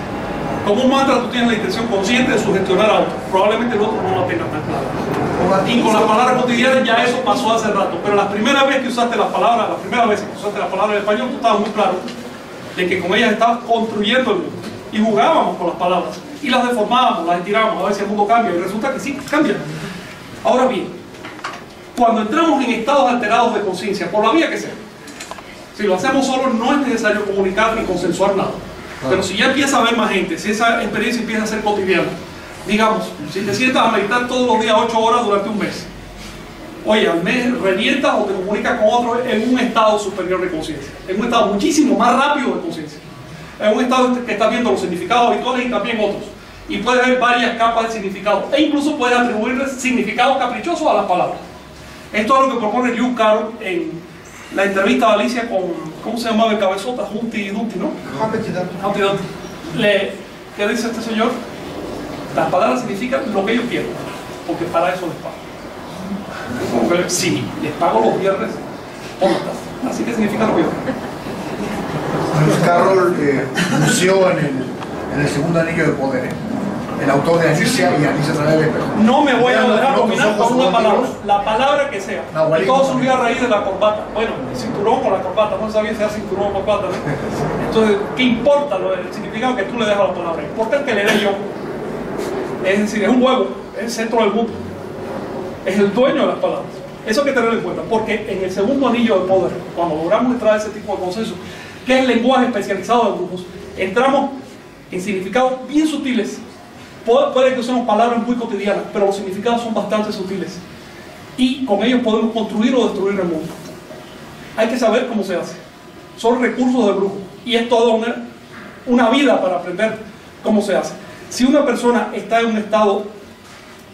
S1: Como un mantra tú tienes la intención consciente de sugestionar a otro. Probablemente el otro no la tenga tan clara. Y con las palabras cotidianas ya eso pasó hace rato. Pero la primera vez que usaste las palabras, la primera vez que usaste las palabras en español, tú estabas muy claro de que con ellas estabas construyendo. Y jugábamos con las palabras. Y las deformábamos, las estirábamos a ver si el mundo cambia. Y resulta que sí, cambia. Ahora bien, cuando entramos en estados alterados de conciencia, por la vía que sea, si lo hacemos solo no es necesario comunicar ni consensuar nada. Pero si ya empieza a haber más gente, si esa experiencia empieza a ser cotidiana, digamos, si te sientas a meditar todos los días 8 horas durante un mes, oye, al mes revientas o te comunicas con otro en un estado superior de conciencia, en un estado muchísimo más rápido de conciencia, en un estado que estás viendo los significados habituales y también otros. Y puedes ver varias capas de significado e incluso puedes atribuirle significados caprichosos a las palabras. Esto es lo que propone Liu Carroll en la entrevista de Alicia con, ¿cómo se llamaba el cabezota? Junti Dunti, ¿no? Dumpty. Le, ¿Qué dice este señor? Las palabras significan lo que yo quiero, porque para eso les pago. Sí, les pago los viernes por. Así que significa lo que yo quiero.
S2: Carroll eh, en el, en el segundo anillo de poder, ¿eh? El autor de Alicia y Alicia del espejo.
S1: No me voy a dejar dominar por una palabra, la palabra que sea. Y todo surgió a raíz de la corbata. Bueno, el cinturón con la corbata, no sabía si era cinturón o corbata. ¿no? Entonces, ¿qué importa lo, el significado que tú le das a la palabra? Importa el que le dé yo. Es decir, es un huevo, es el centro del mundo. Es el dueño de las palabras. Eso hay que tenerlo en cuenta, porque en el segundo anillo de poder, cuando logramos entrar a ese tipo de consenso, que es el lenguaje especializado de grupos, entramos en significados bien sutiles. Puede, que usemos palabras muy cotidianas, pero los significados son bastante sutiles. Y con ellos podemos construir o destruir el mundo. Hay que saber cómo se hace. Son recursos de brujo. Y es toda una, una vida para aprender cómo se hace. Si una persona está en un estado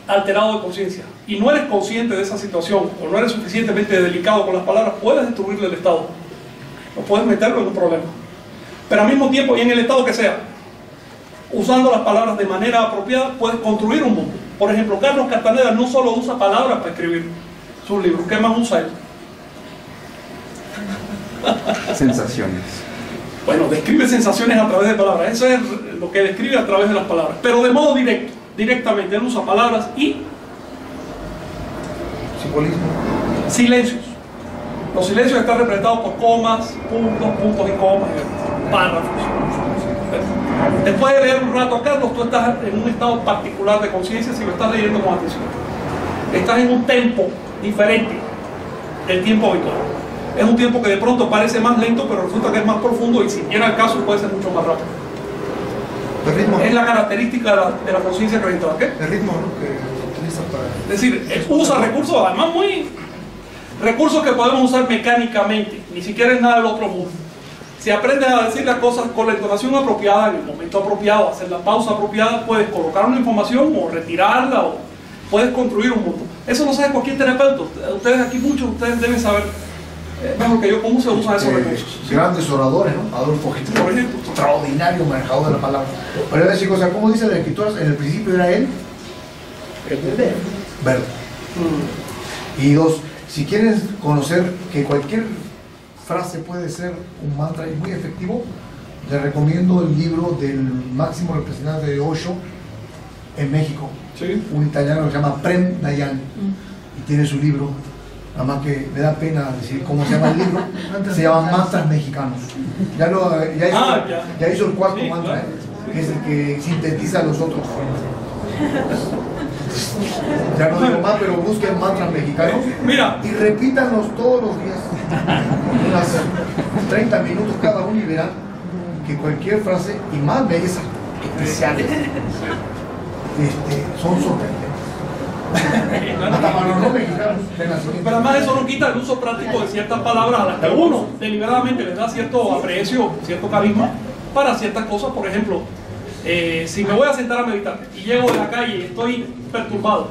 S1: alterado de conciencia y no eres consciente de esa situación o no eres suficientemente delicado con las palabras, puedes destruirle el estado. O puedes meterlo en un problema. Pero al mismo tiempo, y en el estado que sea, usando las palabras de manera apropiada, puedes construir un mundo. Por ejemplo, Carlos Castaneda no solo usa palabras para escribir sus libros, ¿qué más usa él?
S5: Sensaciones.
S1: Bueno, describe sensaciones a través de palabras. Eso es lo que describe a través de las palabras. Pero de modo directo, directamente. Él usa palabras y
S2: Simbolismo.
S1: silencios. Los silencios están representados por comas, puntos, puntos y comas, y párrafos. Después de leer un rato a Carlos, tú estás en un estado particular de conciencia si lo estás leyendo con atención. Estás en un tempo diferente del tiempo habitual. Es un tiempo que de pronto parece más lento, pero resulta que es más profundo y si llega el caso puede ser mucho más rápido.
S2: El ritmo.
S1: Es la característica de la, de la conciencia acreditada. ¿qué?
S2: El ritmo ¿no? que utiliza para.
S1: Es decir, él usa recursos, además muy recursos que podemos usar mecánicamente, ni siquiera es nada del otro mundo. Si aprendes a decir las cosas con la entonación apropiada, en el momento apropiado, hacer la pausa apropiada, puedes colocar una información o retirarla o puedes construir un mundo. Eso lo sabe cualquier terapeuta. Ustedes aquí, muchos, ustedes deben saber eh, mejor que yo cómo se usan esos
S2: Eh,
S1: recursos.
S2: grandes oradores, ¿no? Adolfo Hitler,
S1: Por ejemplo.
S2: extraordinario manejador de la palabra. Pero es decir, o sea, ¿cómo dice la escritura? En el principio era él, verde.
S1: Mm.
S2: Y dos, si quieren conocer que cualquier frase puede ser un mantra y muy efectivo, les recomiendo el libro del máximo representante de Osho en México,
S1: Sí.
S2: un italiano que se llama Prem Dayan, y tiene su libro nada más que me da pena decir cómo se llama el libro, se llama Mantras Mexicanos. Ya, lo, ya, hizo,
S1: Ah, ya.
S2: ya hizo el cuarto
S1: Sí,
S2: mantra,
S1: claro.
S2: ¿eh? que es el que sintetiza los otros. Ya no digo más, pero busquen mantras mexicanos
S1: Mira,
S2: y repítanlos todos los días, unas 30 minutos cada uno y verán que cualquier frase, y más bellezas especiales, este, son sorprendentes. Hasta para los no mexicanos de nacimiento.
S1: pero además eso no quita el uso práctico de ciertas palabras a las que uno deliberadamente le da cierto aprecio, cierto carisma para ciertas cosas. Por ejemplo, eh, si me voy a sentar a meditar y llego de la calle y estoy perturbado,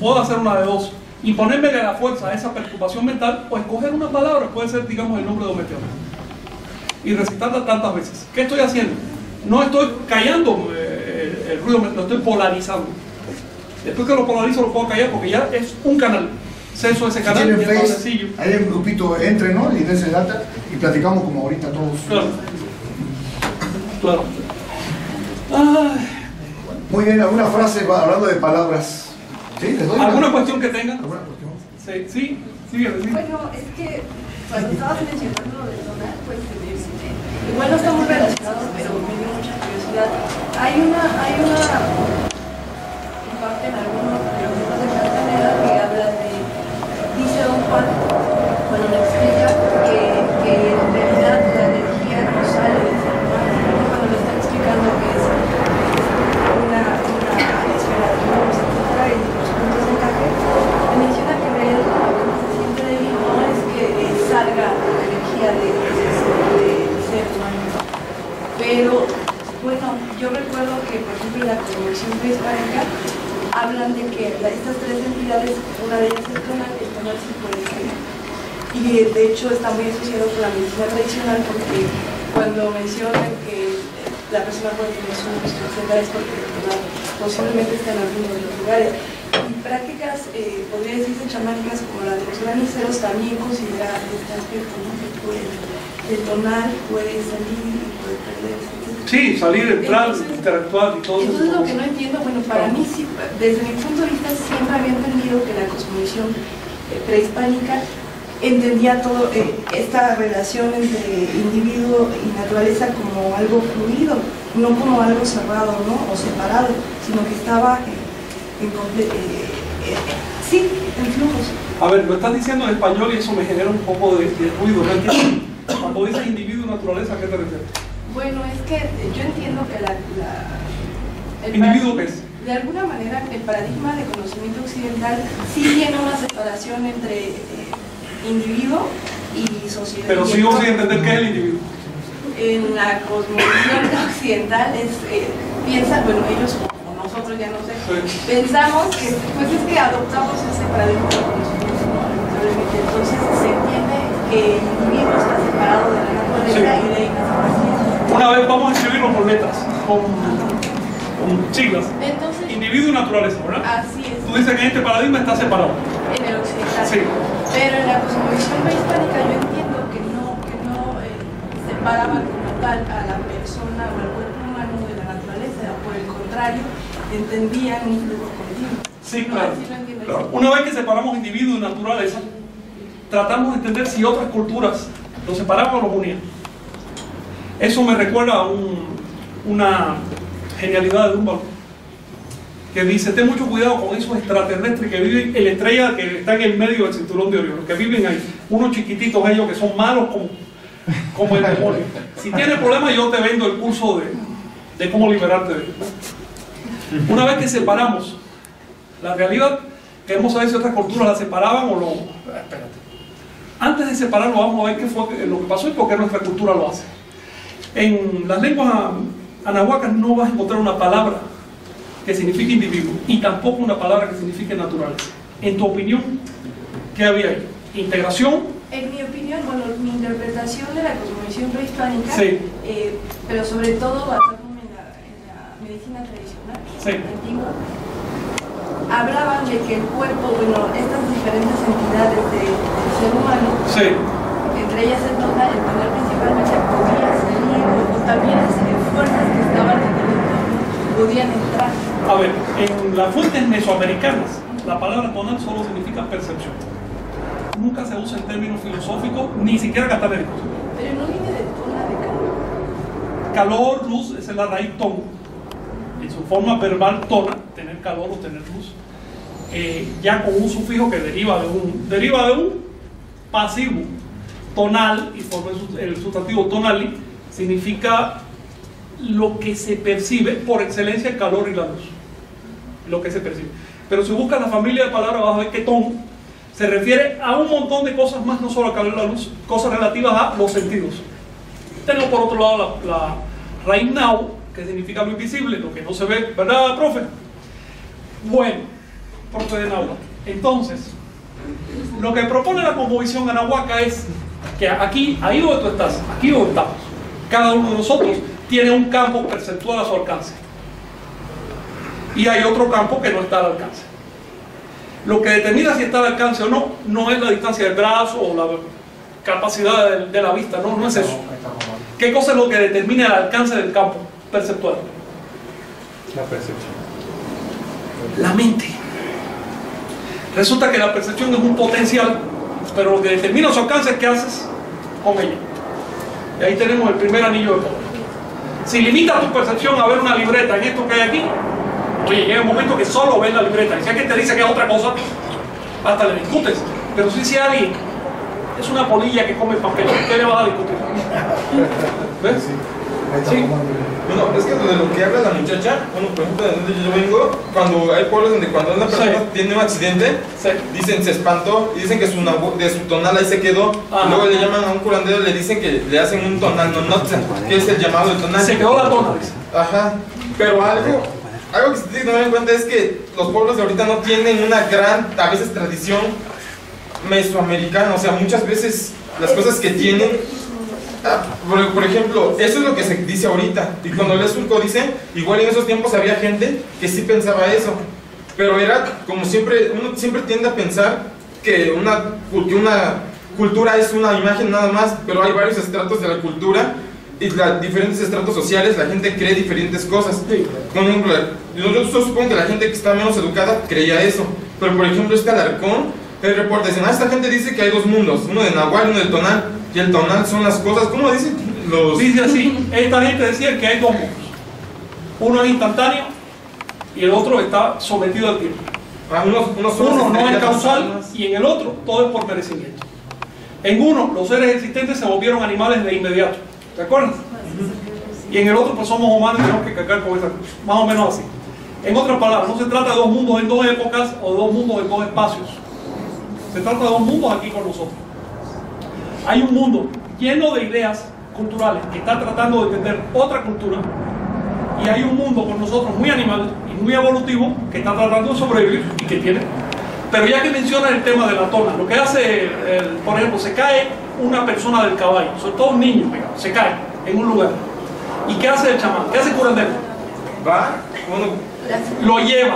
S1: puedo hacer una de dos. Imponerme de la fuerza a esa perturbación mental o escoger una palabra, puede ser, digamos, el nombre de un meteoro. Y recitarla tantas veces. ¿Qué estoy haciendo? No estoy callando eh, el, ruido, lo estoy polarizando. Después que lo polarizo lo puedo callar porque ya es un canal. Ceso ese canal y es sencillo.
S2: hay un grupito, entre, ¿no? Y dense data y platicamos como ahorita todos.
S1: Claro. Claro.
S2: Muy bien, ¿alguna frase va- hablando de palabras? ¿Sí? ¿Les doy?
S1: ¿Alguna cuestión que tengan?
S2: ¿Alguna cuestión?
S1: Sí, sí, sí, sí.
S8: Bueno, es que cuando estabas mencionando lo de Donald, pues eh, igual no está muy relacionado, pero me dio mucha curiosidad. Hay una, hay una parte en algunos de los libros de Castaneda que habla de, dice Don Juan, Pero, bueno, yo recuerdo que, por ejemplo, en la Convención Prehispánica hablan de que estas tres entidades, una de ellas es tonal, el tonal ser. Y de hecho está muy asociado con la medicina tradicional porque cuando mencionan que la persona puede tener su etcétera es porque posiblemente está en alguno de los lugares. Y prácticas, eh, podría decirse chamánicas como la de los graníceros, también considera este aspecto, ¿no? Que puede, el tonal puede salir y puede perderse.
S1: Sí, salir, entrar,
S8: Entonces-
S1: interactuar y todo eso.
S8: Entonces lo que no entiendo, bueno, para mí sí, desde mi punto de vista siempre había entendido que la cosmovisión eh, prehispánica entendía todo eh, esta relación entre individuo y naturaleza como algo fluido, no como algo cerrado, ¿no? O separado, sino que estaba eh, en eh, eh, sí, en flujos.
S1: A ver, lo estás diciendo en español y eso me genera un poco de, de ruido. ¿no entiendo? Cuando dices individuo naturaleza, ¿a qué te refieres?
S8: Bueno, es que yo entiendo que la... la- el
S1: ¿Individuo es?
S8: De alguna manera, el paradigma de conocimiento occidental sí tiene una separación entre eh, individuo y sociedad.
S1: Pero sigo sin entender qué es el individuo.
S8: En la cosmovisión occidental es, eh, piensa, bueno, ellos o nosotros, ya no sé,
S1: Sí.
S8: pensamos que, pues es que adoptamos ese paradigma de conocimiento. Entonces se que el individuo está separado de la naturaleza
S1: Sí.
S8: y de la.
S1: Una vez vamos a escribirlo con letras, con, con siglas.
S8: Entonces,
S1: Individuo y naturaleza, ¿verdad?
S8: así es.
S1: Tú dices que en este paradigma está separado.
S8: En el occidental.
S1: Sí.
S8: Pero en la cosmovisión prehispánica yo entiendo que no, que no eh, separaban como tal a la persona o al cuerpo humano de la naturaleza, por el contrario, entendían un flujo continuo.
S1: Sí,
S8: No,
S1: claro. Claro. Una vez que separamos individuo y naturaleza, tratamos de entender si otras culturas los separaban o los unían. Eso me recuerda a un- una genialidad de Humboldt que dice, ten mucho cuidado con esos extraterrestres que viven en la estrella que está en el medio del cinturón de Orión, que viven ahí, unos chiquititos ellos que son malos como, como el demonio. Si tienes problemas yo te vendo el curso de, de cómo liberarte de ellos. Una vez que separamos la realidad, queremos saber si otras culturas la separaban o. Espérate. Antes de separarlo vamos a ver qué fue lo que pasó y por qué nuestra cultura lo hace. En las lenguas anahuacas no vas a encontrar una palabra que signifique individuo y tampoco una palabra que signifique naturaleza. En tu opinión, ¿qué había ahí? Integración,
S8: En mi opinión, bueno, mi interpretación de la cosmovisión prehispánica,
S1: Sí.
S8: eh, pero sobre todo basándome en la, en la medicina tradicional,
S1: Sí.
S8: antigua, hablaban de que el cuerpo, bueno, estas diferentes entidades de- del ser humano,
S1: sí,
S8: entre ellas el tonal, el tonal principalmente podía salir, o, también las fuerzas que estaban en el entorno podían entrar.
S1: A ver, en las fuentes mesoamericanas, la palabra tonal solo significa percepción. nunca se usa en términos filosóficos, ni siquiera catálogos.
S8: Pero no viene de tona de calor.
S1: Calor, luz, esa es la raíz ton. En su forma verbal tona, tener calor o tener luz. Eh, ya con un sufijo que deriva de un, deriva de un pasivo tonal y forma el sus- el sustantivo tonali, significa lo que se percibe, por excelencia el calor y la luz. Lo que se percibe. Pero si buscas la familia de palabras vas a ver que ton se refiere a un montón de cosas más, no solo al calor y la luz, cosas relativas a los sentidos. Tenemos por otro lado la, la raíz que significa lo invisible, lo que no se ve, ¿verdad, profe? Bueno, profe de Nahuatl. Entonces, lo que propone la composición anahuaca es que aquí, ahí donde tú estás, aquí donde estamos, cada uno de nosotros tiene un campo perceptual a su alcance. Y hay otro campo que no está al alcance. Lo que determina si está al alcance o no, no es la distancia del brazo o la capacidad de, de la vista, no, no es eso. ¿Qué cosa es lo que determina el alcance del campo perceptual?
S9: La percepción.
S1: La mente. Resulta que la percepción es un potencial, pero lo que determina su alcance es qué haces con ella. Y ahí tenemos el primer anillo de poder. Si limitas tu percepción a ver una libreta en esto que hay aquí, oye, llega un momento que solo ves la libreta. Y si alguien te dice que es otra cosa, hasta le discutes. Pero si dice alguien, es una polilla que come papel, ¿qué le vas a discutir? ¿Ves? Sí.
S9: Bueno, es que de lo que habla la muchacha, bueno, por ejemplo, de donde yo vengo, cuando hay pueblos donde cuando una persona
S1: Sí.
S9: tiene un accidente,
S1: Sí.
S9: dicen se espantó y dicen que su, de su tonal ahí se quedó. Y luego le llaman a un curandero y le dicen que le hacen un tonal no notza, que es el llamado de tonal.
S1: Se quedó la tona, dice.
S9: Ajá. Pero algo, algo que se tiene que tomar en cuenta es que los pueblos de ahorita no tienen una gran, a veces, tradición mesoamericana. O sea, muchas veces las cosas que tienen. Por, por ejemplo, eso es lo que se dice ahorita. Y cuando lees un códice, igual en esos tiempos había gente que sí pensaba eso. Pero era como siempre, uno siempre tiende a pensar que una, que una cultura es una imagen nada más, pero hay varios estratos de la cultura y los diferentes estratos sociales, la gente cree diferentes cosas. Por ejemplo, yo, supongo que la gente que está menos educada creía eso, pero por ejemplo este Alarcón, el reporte dicen, ah, esta gente dice que hay dos mundos, uno de Nahual y uno de Tonal, y el Tonal son las cosas, ¿cómo dicen? Los...
S1: Dice así, esta gente decía que hay dos mundos. Uno es instantáneo y el otro está sometido al tiempo.
S9: Ah, unos, unos son
S1: Uno no es causal y en el otro todo es por merecimiento. En uno, los seres existentes se volvieron animales de inmediato. ¿Te acuerdas? Y en el otro, pues somos humanos y tenemos que cargar con esa cruz. Más o menos así. En otras palabras, no se trata de dos mundos en dos épocas o de dos mundos en dos espacios. Se trata de dos mundos aquí con nosotros. Hay un mundo lleno de ideas culturales que está tratando de entender otra cultura y hay un mundo con nosotros muy animal y muy evolutivo que está tratando de sobrevivir y que tiene. Pero ya que menciona el tema de la tona, lo que hace, el- por ejemplo, se cae una persona del caballo, sobre todo un niño, se cae en un lugar. ¿Y qué hace el chamán? ¿Qué hace el curandero?
S9: Va, uno
S1: Lo lleva.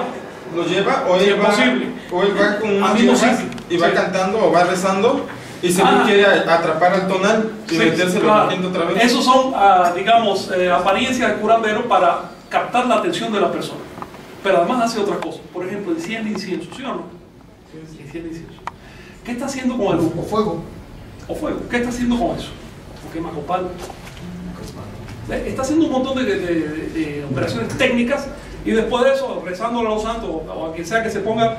S9: lo lleva o
S1: Si
S9: él va,
S1: posible.
S9: o él va con
S1: sitio.
S9: y va cantando o va rezando y se
S1: Ah.
S9: quiere atrapar al tonal y
S1: Sí,
S9: metérselo
S1: claro.
S9: otra vez.
S1: Esos son, ah, digamos, eh, apariencias de curandero para captar la atención de la persona. Pero además hace otras cosas. Por ejemplo, enciende incienso, ¿sí o no? Enciende incienso. ¿Qué está haciendo con el humo?
S2: O fuego.
S1: O fuego. ¿Qué está haciendo con eso? O quema copal. ¿Ve? Está haciendo un montón de, de- de- de operaciones técnicas y después de eso, rezándole a los santos o a quien sea que se ponga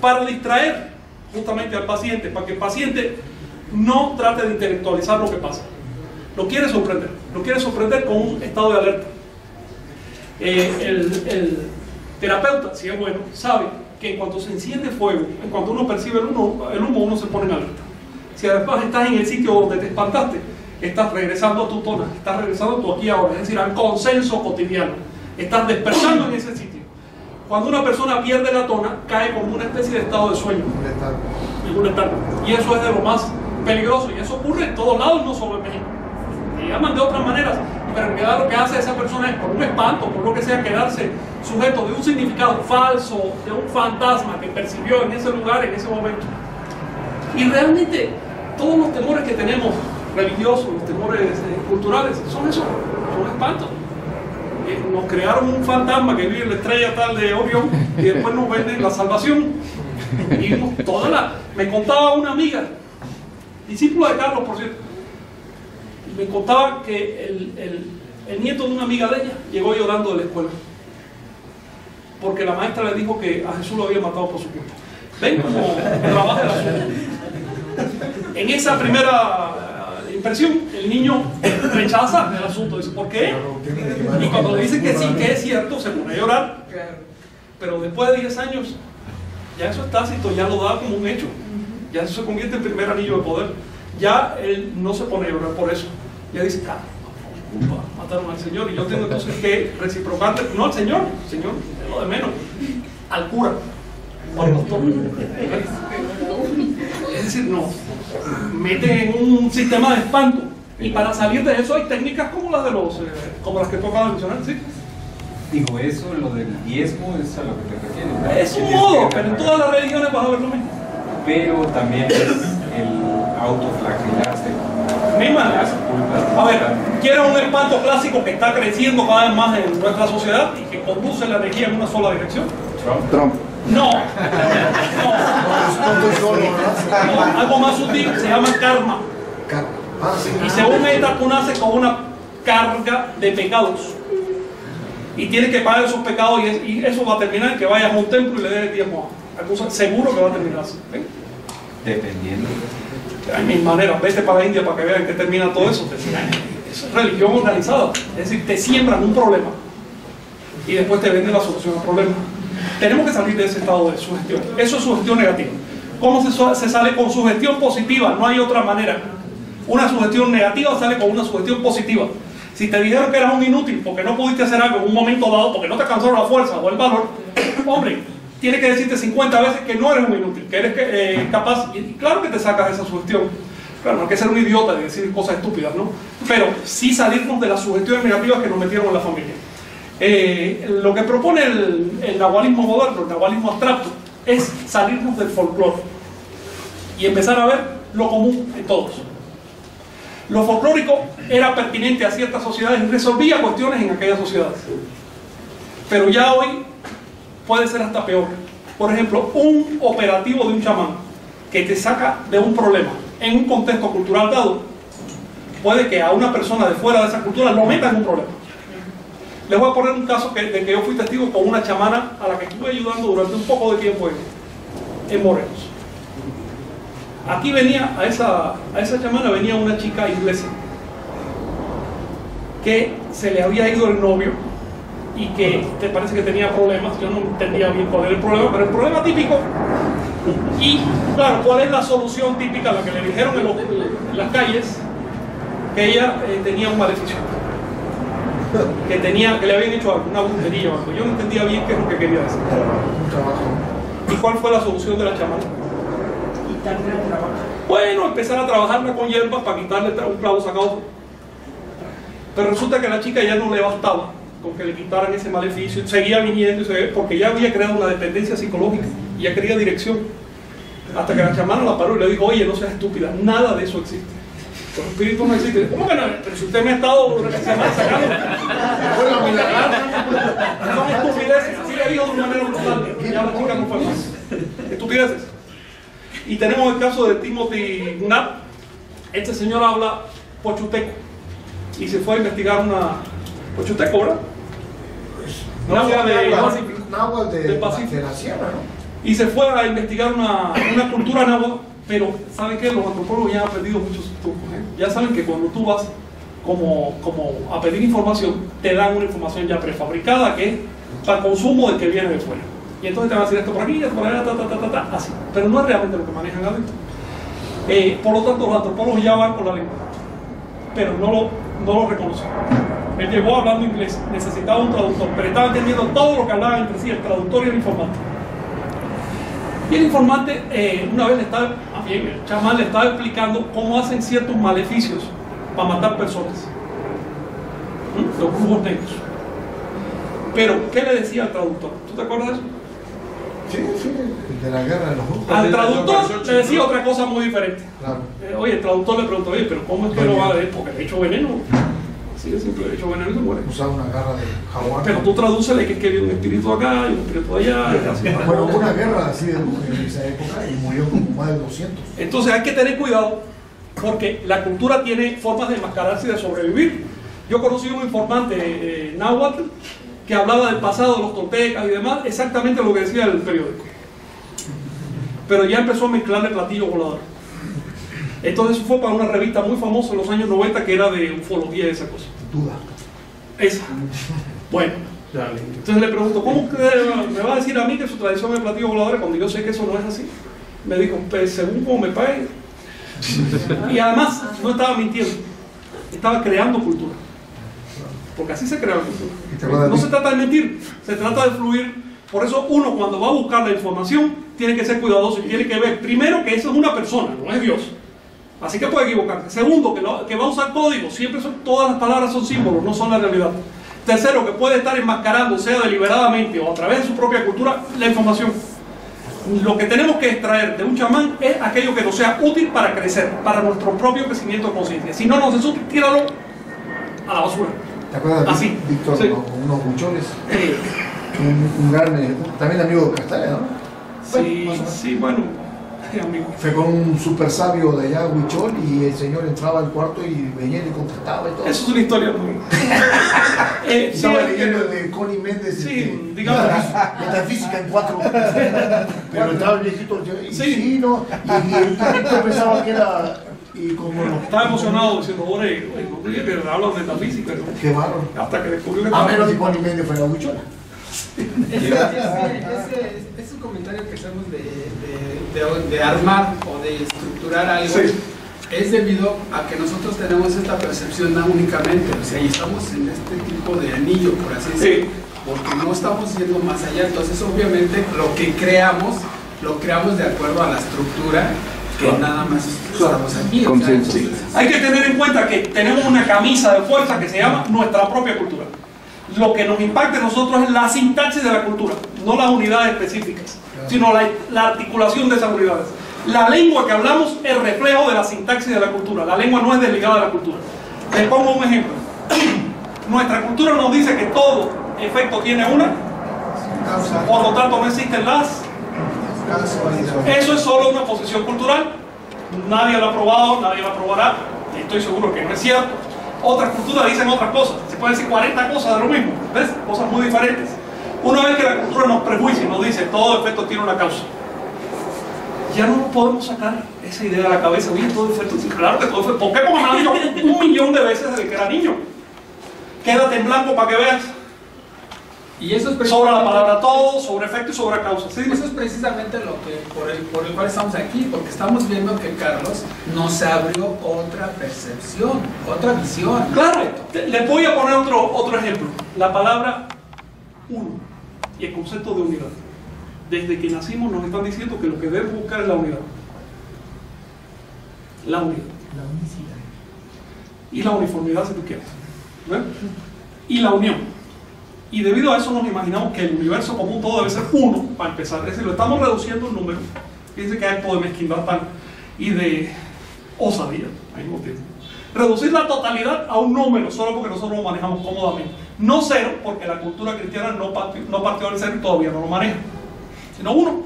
S1: para distraer justamente al paciente, para que el paciente no trate de intelectualizar lo que pasa. Lo quiere sorprender, lo quiere sorprender con un estado de alerta. Eh, el, el terapeuta, si es bueno, sabe que en cuanto se enciende fuego, en cuanto uno percibe el humo, el humo uno se pone en alerta. Si además estás en el sitio donde te espantaste, estás regresando a tu tona, estás regresando a tu aquí ahora, es decir, al consenso cotidiano. Estás despertando en ese sitio. Cuando una persona pierde la tona, cae como una especie de estado de sueño, en un letargo. Y eso es de lo más peligroso. Y eso ocurre en todos lados, no solo en México. Le llaman de otras maneras, pero en realidad lo que hace esa persona es por un espanto, por lo que sea, quedarse sujeto de un significado falso, de un fantasma que percibió en ese lugar, en ese momento. Y realmente todos los temores que tenemos religiosos, los temores eh, culturales, son eso, son espantos. Eh, Nos crearon un fantasma que vive en la estrella tal de Orión y después nos venden la salvación. Y toda la, me contaba una amiga, discípula de Carlos, por cierto, y me contaba que el, el- el nieto de una amiga de ella llegó llorando de la escuela. Porque la maestra le dijo que a Jesús lo había matado por su culpa. ¿Ven cómo trabaja el asunto? En esa primera eh, impresión, el niño rechaza el asunto. Dice, ¿por qué? Y cuando le dicen que sí, que es cierto, se pone a llorar. Pero después de 10 años, ya eso es tácito, ya lo da como un hecho. Ya eso se convierte en primer anillo de poder. Ya él no se pone a llorar por eso. Ya dice, ah, culpa, mataron al Señor. Y yo tengo entonces que reciprocarle, no al Señor, Señor, lo de menos, al cura, al pastor. Es decir, no, mete en un sistema de espanto. Y para salir de eso hay técnicas como las de los, eh, como las que tú acabas de mencionar, ¿sí?
S10: Digo, eso, lo del diezmo, es a lo que te refieres.
S1: Es un modo, pero en todas las religiones vas a ver lo mismo.
S10: Pero también es el autoflagelarse. Culpas.
S1: A ver, ¿quieres un espanto clásico que está creciendo cada vez más en nuestra sociedad y que conduce la energía en una sola dirección?
S10: Trump.
S5: Trump.
S1: No. No.
S2: No
S1: Algo más sutil se llama karma.
S2: Ah.
S1: Y según esta, tú naces con una carga de pecados. Y tienes que pagar esos pecados y, es- y eso va a terminar en que vayas a un templo y le des tiempo a Seguro que va a terminar así. ¿ven?
S10: Dependiendo.
S1: Hay mil maneras. Vete para la India para que vean que termina todo eso. Te dicen, "Ay, Eso es religión organizada. Es decir, te siembran un problema y después te venden la solución al problema. Tenemos que salir de ese estado de sugestión. Eso es sugestión negativa. ¿Cómo se, se sale con sugestión positiva? No hay otra manera. Una sugestión negativa sale con una sugestión positiva. Si te dijeron que eras un inútil porque no pudiste hacer algo en un momento dado, porque no te alcanzaron la fuerza o el valor, hombre, tiene que decirte 50 veces que no eres un inútil, que eres eh, capaz. Y, claro que te sacas esa sugestión. Claro, no hay que ser un idiota y decir cosas estúpidas, ¿no? Pero sí salirnos de las sugestiones negativas que nos metieron en la familia. Eh, lo que propone el, el nahualismo moderno, el nahualismo abstracto, es salirnos del folclore y empezar a ver lo común en todos. Lo folclórico era pertinente a ciertas sociedades y resolvía cuestiones en aquellas sociedades. Pero ya hoy puede ser hasta peor. Por ejemplo, un operativo de un chamán que te saca de un problema en un contexto cultural dado, puede que a una persona de fuera de esa cultura lo meta en un problema. Les voy a poner un caso que, de que yo fui testigo con una chamana a la que estuve ayudando durante un poco de tiempo en, en Morelos. Aquí venía, a esa, a esa chamana venía una chica inglesa que se le había ido el novio y que te parece que tenía problemas. Yo no entendía bien cuál era el problema, pero el problema típico. Y claro, ¿cuál es la solución típica? La que le dijeron en, los- en las calles, que ella eh, tenía un maleficio. Que, tenía, que le habían hecho alguna brujería o algo. Yo no entendía bien qué es lo que quería decir. ¿Y cuál fue la solución de la chamana?
S7: Quitarle el trabajo.
S1: Bueno, empezar a trabajarla con hierbas para quitarle un clavo sacado. Pero resulta que a la chica ya no le bastaba con que le quitaran ese maleficio. Seguía viniendo porque ya había creado una dependencia psicológica ya quería dirección. Hasta que la chamana la paró y le dijo, oye, no seas estúpida, nada de eso existe. Los espíritus no existen. ¿Cómo que no? Pero si usted me ha estado la semana sacando. Son estupideces. Así le dijo de una manera brutal. Ya la chica no fue más. Estupideces. Y tenemos el caso de Timothy Knapp. Este señor habla pochuteco y se fue a investigar una pochuteco, ¿verdad? Náhuatl de.
S2: Náhuatl de,
S1: Del Pacífico.
S2: de la sierra, ¿no?
S1: Y se fue a investigar una, una cultura náhuatl, pero ¿saben qué? Los antropólogos ya han perdido muchos trucos. ¿eh? Ya saben que cuando tú vas como, como a pedir información, te dan una información ya prefabricada que es para consumo del que viene de fuera. Y entonces te van a decir esto por aquí, esto por allá, ta, ta, ta, ta, ta, así. Pero no es realmente lo que manejan adentro. Eh, por lo tanto, los antropólogos ya van con la lengua, pero no lo, no lo reconocen. Él llegó hablando inglés, necesitaba un traductor, pero estaba entendiendo todo lo que hablaban entre sí, el traductor y el informante. Y el informante, eh, una vez le estaba, bien, el chamán le estaba explicando cómo hacen ciertos maleficios para matar personas. ¿Mm? Los brujos negros. Pero, ¿qué le decía al traductor? ¿Tú te acuerdas de eso?
S2: Sí, sí, de la guerra de los grupos.
S1: Al traductor le decía otra cosa muy diferente.
S2: Claro.
S1: Eh, oye, el traductor le preguntó, oye, pero ¿cómo es que lo va a leer? Porque le he hecho veneno. Sigue siempre hecho veneno y se muere.
S2: Usaba una garra de jaguar.
S1: Pero tú tradúcele que es que había un espíritu acá y un espíritu allá. y así.
S2: Bueno, hubo una guerra así de en esa época y murió como más de 200.
S1: Entonces hay que tener cuidado porque la cultura tiene formas de enmascararse y de sobrevivir. Yo conocí un informante eh, náhuatl que hablaba del pasado de los toltecas y demás, exactamente lo que decía el periódico. Pero ya empezó a mezclarle platillo volador. Entonces eso fue para una revista muy famosa en los años 90 que era de ufología y esa cosa.
S2: Duda.
S1: Esa. Bueno, entonces le pregunto, ¿cómo me va a decir a mí que su tradición es platillo volador cuando yo sé que eso no es así? Me dijo, pues según como me pague. Y además, no estaba mintiendo, estaba creando cultura. Porque así se crea la cultura. No se trata de mentir, se trata de fluir. Por eso uno cuando va a buscar la información tiene que ser cuidadoso y tiene que ver, primero, que eso es una persona, no es Dios. Así que puede equivocarse. Segundo, que, lo- que va a usar código. Siempre son, todas las palabras son símbolos, no son la realidad. Tercero, que puede estar enmascarando, sea deliberadamente o a través de su propia cultura, la información. Lo que tenemos que extraer de un chamán es aquello que nos sea útil para crecer, para nuestro propio crecimiento de conciencia. Si no nos es útil, tíralo a la basura.
S2: ¿Te acuerdas de
S1: Así,
S2: Víctor,
S1: sí.
S2: unos, unos buchones?
S1: Eh,
S2: Un, un gran, eh, también amigo de Castaña, ¿no?
S1: sí, sí, bueno, amigo.
S2: Fue con un super sabio de allá, Huichol, y el señor entraba al cuarto y venía y le contestaba y todo.
S1: Eso es una historia muy. Eh, sí,
S2: Estaba
S1: es que-
S2: leyendo el de Connie Méndez.
S1: Sí,
S2: este,
S1: digamos.
S2: metafí- Metafísica en cuatro. Pero estaba el viejito. Y,
S1: Sí.
S2: sí, ¿no? Y, y el viejito pensaba que era. Y como no.
S1: Estaba emocionado diciendo, ore, no diga que hablan de metafísica. ¿no?
S2: Qué bárbaro.
S1: Hasta que descubrió que
S2: A menos que Connie Méndez fuera Huichola.
S7: Ese, ese- ese comentario que hacemos de, de- de- de armar o de estructurar algo
S1: Sí.
S7: es debido a que nosotros tenemos esta percepción no únicamente, o sea, y estamos en este tipo de anillo, por así decirlo,
S1: Sí.
S7: porque no estamos yendo más allá. Entonces, obviamente, lo que creamos, lo creamos de acuerdo a la estructura que nada más estamos aquí.
S1: Hay que tener en cuenta que tenemos una camisa de fuerza que se llama nuestra propia cultura. Lo que nos impacta a nosotros es la sintaxis de la cultura, no las unidades específicas, sino la, la articulación de esas unidades. La lengua que hablamos es reflejo de la sintaxis de la cultura. La lengua no es desligada de la cultura. Les pongo un ejemplo. Nuestra cultura nos dice que todo efecto tiene una,
S3: Causa,
S1: por lo tanto no existen las. Eso es solo una posición cultural. Nadie lo ha probado, nadie lo aprobará. Estoy seguro que no es cierto. Otras culturas dicen otras cosas. Se pueden decir 40 cosas de lo mismo. ¿Ves? Cosas muy diferentes. Una vez que la cultura nos prejuicia y nos dice todo efecto tiene una causa, ya no podemos sacar esa idea de la cabeza. Oye, todo efecto, sí, claro que todo efecto. ¿Por qué? Como me han dicho un millón de veces desde que era niño. Quédate en blanco para que veas.
S7: Y eso es
S1: Sobra la palabra todo, sobre efecto y sobre causa. ¿Sí?
S7: Eso es precisamente lo que por el, por el cual estamos aquí, porque estamos viendo que Carlos nos abrió otra percepción, otra visión.
S1: Claro, te- les voy a poner otro, otro ejemplo. La palabra uno y el concepto de unidad. Desde que nacimos nos están diciendo que lo que debemos buscar es la unidad. La unidad. Y la uniformidad, si tú quieres. Y la unión. Y debido a eso nos imaginamos que el universo como un todo debe ser uno, para empezar. Es decir, lo estamos reduciendo en número. Fíjense que acto de mezquindad tan y de osadía al mismo tiempo. Reducir la totalidad a un número solo porque nosotros lo manejamos cómodamente. No cero, porque la cultura cristiana no partió, no partió del cero y todavía no lo maneja, sino uno.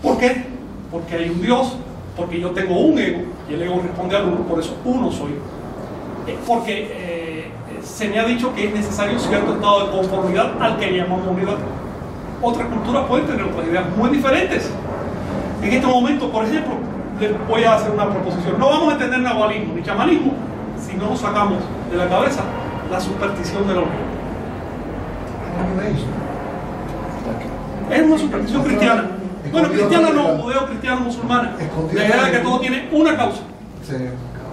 S1: ¿Por qué? Porque hay un Dios, porque yo tengo un ego y el ego responde al uno, por eso uno soy. Eh, Porque eh, se me ha dicho que es necesario cierto estado de conformidad al que llamamos unidad. Otras culturas pueden tener otras ideas muy diferentes. En este momento, por ejemplo, les voy a hacer una proposición. No vamos a entender nahualismo ni chamanismo si no nos sacamos de la cabeza la superstición de la unión. Es una superstición cristiana. Bueno, cristiana no, judeo-cristiana, musulmana. La idea de que todo tiene una causa,
S2: Sí.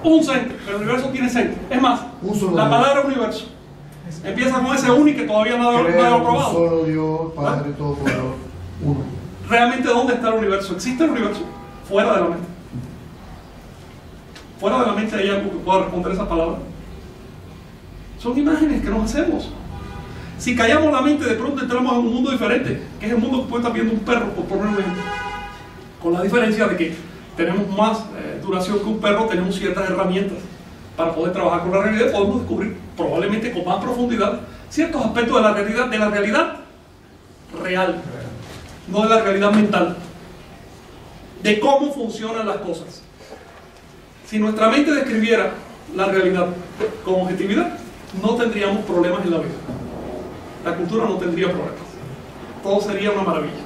S1: Un centro, el universo tiene centro. Es más, la
S2: Dios.
S1: palabra universo empieza con ese y que todavía no
S2: un
S1: probado.
S2: solo Dios, Padre Todopoderoso, uno.
S1: realmente dónde está el universo. ¿Existe el universo? Fuera de la mente. Fuera de la mente hay algo que pueda responder esa palabra. Son imágenes que nos hacemos. Si callamos la mente, de pronto entramos en un mundo diferente, que es el mundo que puede estar viendo un perro, por poner un ejemplo. Con la diferencia de que tenemos más eh, duración que un perro, tenemos ciertas herramientas para poder trabajar con la realidad, podemos descubrir probablemente con más profundidad ciertos aspectos de la realidad, de la realidad real, no de la realidad mental, de cómo funcionan las cosas. Si nuestra mente describiera la realidad con objetividad, no tendríamos problemas en la vida. La cultura no tendría problemas. Todo sería una maravilla.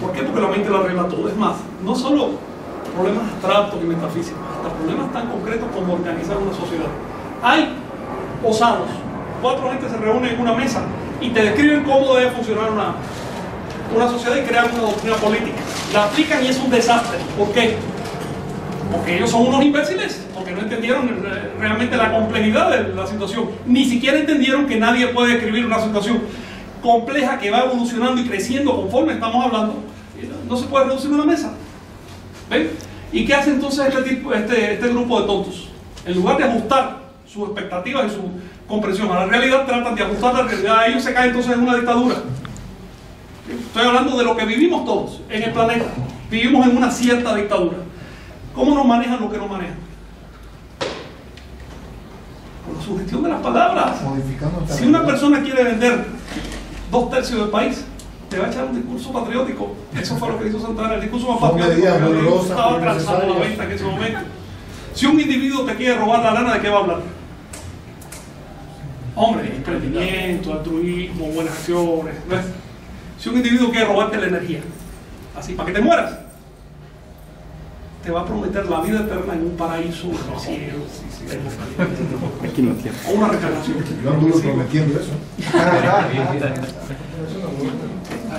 S1: ¿Por qué? Porque la mente lo arregla todo. Es más, no solo problemas abstractos y metafísicos, hasta problemas tan concretos como organizar una sociedad. Hay osados, cuatro gente se reúnen en una mesa y te describen cómo debe funcionar una, una sociedad y crean una doctrina política. La aplican y es un desastre. ¿Por qué? Porque ellos son unos imbéciles, porque no entendieron realmente la complejidad de la situación. Ni siquiera entendieron que nadie puede escribir una situación compleja que va evolucionando y creciendo conforme estamos hablando. No se puede reducir a una mesa. ¿Ven? ¿Y qué hace entonces este, tipo, este, este grupo de tontos? En lugar de ajustar sus expectativas y su comprensión a la realidad, tratan de ajustar la realidad. Ellos se caen entonces en una dictadura. Estoy hablando de lo que vivimos todos en el planeta. Vivimos en una cierta dictadura. ¿Cómo nos manejan lo que nos manejan? Con la sugestión de las palabras. Si una persona quiere vender dos tercios del país, te va a echar un discurso patriótico. Eso fue lo que hizo Santana, el discurso más
S2: Son
S1: patriótico.
S2: medidas
S1: que Estaba transando la venta en ese momento. Si un individuo te quiere robar la lana, ¿de qué va a hablar? Hombre, emprendimiento, altruismo, buenas acciones. Si un individuo quiere robarte la energía, así para que te mueras, te va a prometer la vida eterna en un paraíso, en el cielo,
S10: Aquí no tiene.
S1: o una reencarnación.
S2: Yo anduve prometiendo eso.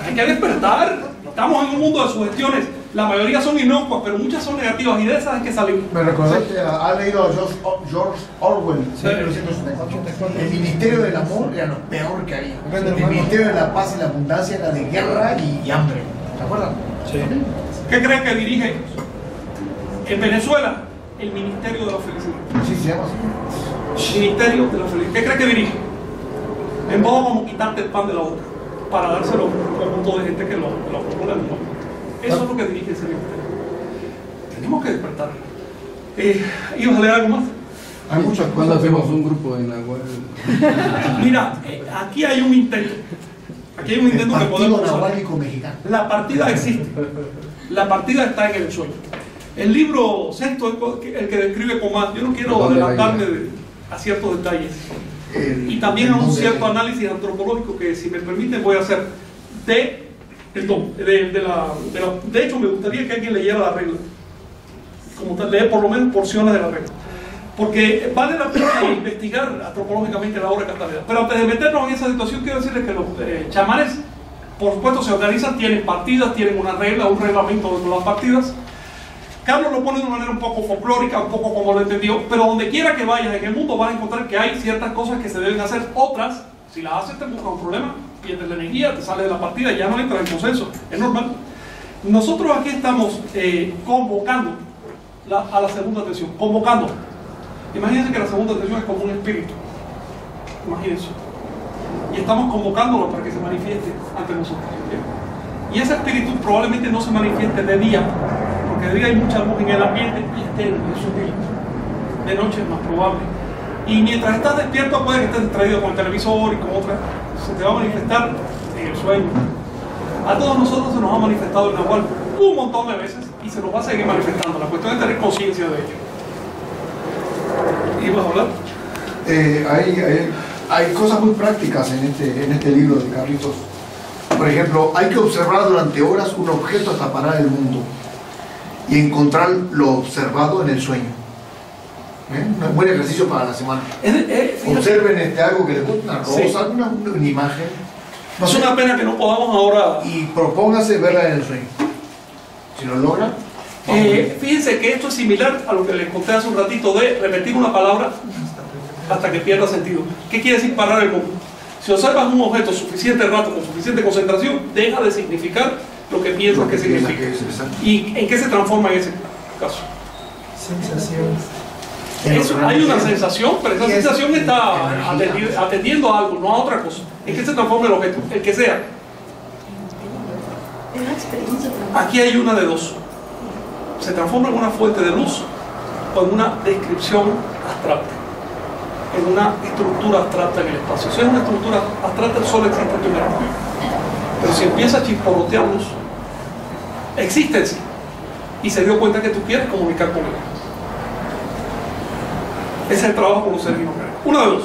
S1: Hay que despertar. Estamos en un mundo de sugestiones. La mayoría son inocuas, pero muchas son negativas y de esas hay que salir.
S2: Me recordaste, ha leído a George, George Orwell, 1984. El Ministerio del Amor era lo peor que había. El Ministerio de la Paz y la Abundancia era de guerra y, hambre. ¿Se acuerdan?
S1: ¿Qué creen que dirige en Venezuela? El Ministerio de la Felicidad.
S2: Sí, se llama así.
S1: Ministerio de la Felicidad. ¿Qué cree que dirige? En modo como quitarte el pan de la boca para dárselo a un conjunto de gente que lo, lo un momento. Eso es lo que dirige ese ministerio. Tenemos que despertar. Eh, ¿Ibas a leer algo más?
S2: Hay muchas
S5: ¿Cuándo
S2: cosas.
S5: hacemos un grupo en la web?
S1: Mira, eh, aquí hay un intento. Aquí hay un
S2: El
S1: intento que podemos usar. La partida existe. La partida está en el sueño. El libro sexto, el que- el que describe con más, yo no quiero
S5: ¿Dónde
S1: adelantarme de- a ciertos detalles.
S2: El-
S1: Y también a un cierto análisis antropológico que, si me permiten, voy a hacer de, perdón, de, de la, de la- de hecho, me gustaría que alguien leyera la regla. Como tal, leer por lo menos porciones de la regla. Porque vale la pena investigar antropológicamente la obra de Castaneda. Pero antes de meternos en esa situación, quiero decirles que los eh, chamanes, por supuesto, se organizan, tienen partidas, tienen una regla, un reglamento de las partidas. Carlos lo pone de una manera un poco folclórica, un poco como lo entendió, pero donde quiera que vayas en el mundo vas a encontrar que hay ciertas cosas que se deben hacer, otras, si las haces te busca un problema, pierdes la energía, te sales de la partida, ya no entras en consenso, es normal. Nosotros aquí estamos eh, convocando a la segunda atención, convocando. Imagínense que la segunda atención es como un espíritu, imagínense. Y estamos convocándolo para que se manifieste ante nosotros. Y ese espíritu probablemente no se manifieste de día, porque de día hay mucha luz en el ambiente y es tenue, es sutil. De noche es más probable. Y mientras estás despierto puede que estés distraído con el televisor y con otras. Se te va a manifestar en el sueño. A todos nosotros se nos ha manifestado el Nahual un montón de veces y se nos va a seguir manifestando. La cuestión es tener conciencia de ello. ¿Ibas a hablar?
S2: Hay, hay- hay cosas muy prácticas en este, en este libro de Carlitos. Por ejemplo, hay que observar durante horas un objeto hasta parar el mundo y encontrar lo observado en el sueño. ¿Eh? Un buen ejercicio para la semana.
S1: Fíjate,
S2: Observen este, algo que les guste, una rosa,
S1: Sí.
S2: una, una imagen. No
S1: es una pena que no podamos ahora
S2: y propóngase verla en el sueño. Si lo vamos
S1: Eh, fíjense que esto es similar a lo que les conté hace un ratito de repetir una palabra hasta que pierda sentido. ¿Qué quiere decir parar el mundo? Si observas un objeto suficiente rato, con suficiente concentración, deja de significar lo que piensas
S2: Lo
S1: que
S2: piensa
S1: significa.
S2: que.
S1: ¿Y en qué se transforma en ese caso?
S3: Sensaciones.
S1: Eso, hay una sensación, pero esa sensación está atendiendo a algo, no a otra cosa. ¿En qué se transforma el objeto? El que sea. Aquí hay una de dos. Se transforma en una fuente de luz o en una descripción abstracta, en una estructura abstracta en el espacio. Si es una estructura abstracta, el Sol existe en tu mente. Pero si empieza a chisporotear luz, existe en sí. Y se dio cuenta que tú quieres comunicar con él. Ese es el trabajo con los seres inorgánicos. Una de dos.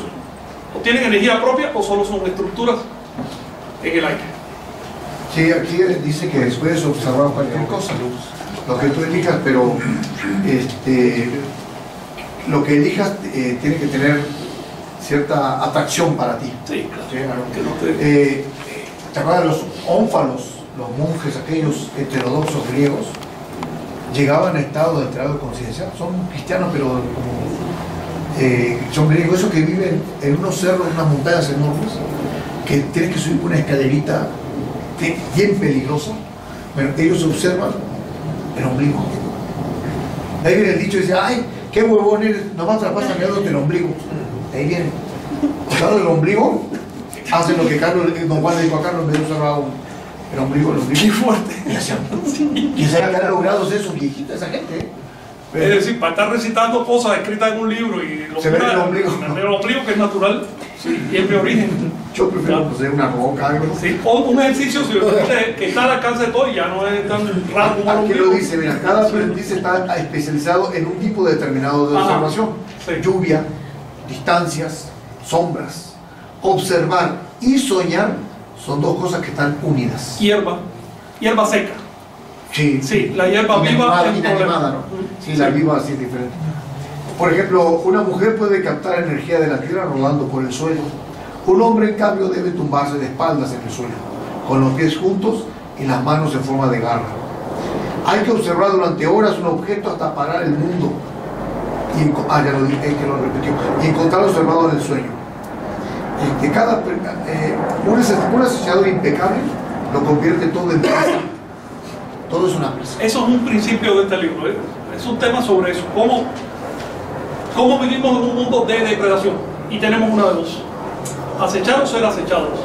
S1: O tienen energía propia o solo son estructuras en el aire.
S2: Sí, aquí dice que puedes observar cualquier cosa, lo que tú elijas, pero este, lo que elijas eh, tiene que tener cierta atracción para ti.
S1: Sí, claro.
S2: Sí, claro.
S1: Que no te-
S2: Eh, ¿Te acuerdas los ónfalos, los monjes aquellos heterodoxos griegos? Llegaban a estado de alterado de conciencia, son cristianos pero eh, son griegos, esos que viven en unos cerros, en unas montañas enormes, que tienen que subir una escalerita bien peligrosa. Bueno, ellos observan el ombligo. Ahí viene el dicho, dice, ay, qué huevón eres, nomás te la pasas mirándote el ombligo. Ahí viene. Claro, el ombligo, hacen lo que Carlos, don Juan le dijo a Carlos, me observaba un- el ombligo, el ombligo.
S1: Qué fuerte.
S2: Y hacían, ¿Quién sabe qué han logrado esos viejitos, esa gente? ¿eh?
S1: Es decir, para estar recitando cosas escritas en un libro y lo
S2: Se ve el ombligo.
S1: El ombligo que es natural sí, y es mi origen.
S2: Yo prefiero pues, una roca, algo.
S1: Sí, o un ejercicio si que está al alcance de todo y ya no es tan raro como el
S2: Aquí lo dice, mira, cada aprendiz está especializado en un tipo determinado de observación.
S1: Sí.
S2: Lluvia, distancias, sombras. Observar y soñar son dos cosas que están unidas.
S1: Hierba, hierba seca.
S2: Sí,
S1: Sí, la hierba viva es un
S2: inanimada,
S1: problema.
S2: ¿no? Sí, la viva sí es diferente. Por ejemplo, una mujer puede captar energía de la tierra rodando por el suelo. Un hombre, en cambio, debe tumbarse de espaldas en el suelo, con los pies juntos y las manos en forma de garra. Hay que observar durante horas un objeto hasta parar el mundo. Y, ah, ya lo dije, eh, que lo repitió. Y encontrarlo observado en el sueño. Eh, que cada, eh, un, asociador impecable lo convierte todo en presa. Todo es una presa.
S1: Eso es un principio de este libro. ¿eh? Es un tema sobre eso. ¿Cómo, cómo vivimos en un mundo de depredación? Y tenemos una de dos. Acechar o ser acechados.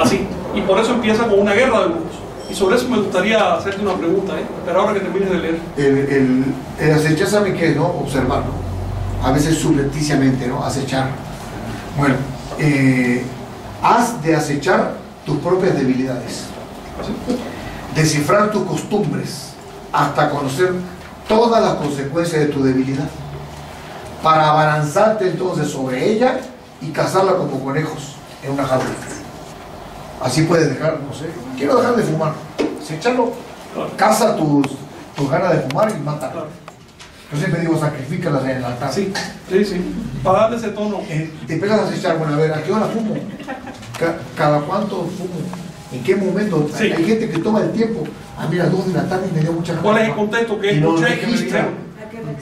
S1: Así. Y por eso empieza con una guerra de grupos. Y sobre eso me gustaría hacerte una pregunta, ¿eh? pero ahora que termines de leer.
S2: El, el, el acechar, ¿saben qué es, no? Observar, ¿no? A veces subrepticiamente, ¿no? Acechar. Bueno, eh, has de acechar tus propias debilidades. Descifrar tus costumbres hasta conocer todas las consecuencias de tu debilidad. Para abalanzarte entonces sobre ella y cazarla como conejos en una jaula. Así puedes dejar, no sé, quiero dejar de fumar. Acecharlo, caza tus, tus ganas de fumar y mátala. Yo siempre digo, sacrifícalas en el altar.
S1: Sí, sí, sí. Para darle ese tono.
S2: Eh, te empiezas a acechar, bueno, a ver, ¿a qué hora fumo? Ca- ¿Cada cuánto fumo? ¿En qué momento?
S1: Sí.
S2: Hay gente que toma el tiempo. A mí las 2 de la tarde me dio mucha
S1: ¿Cuál es el contexto? Que
S2: Y
S1: es
S2: no
S1: mucha
S2: registra.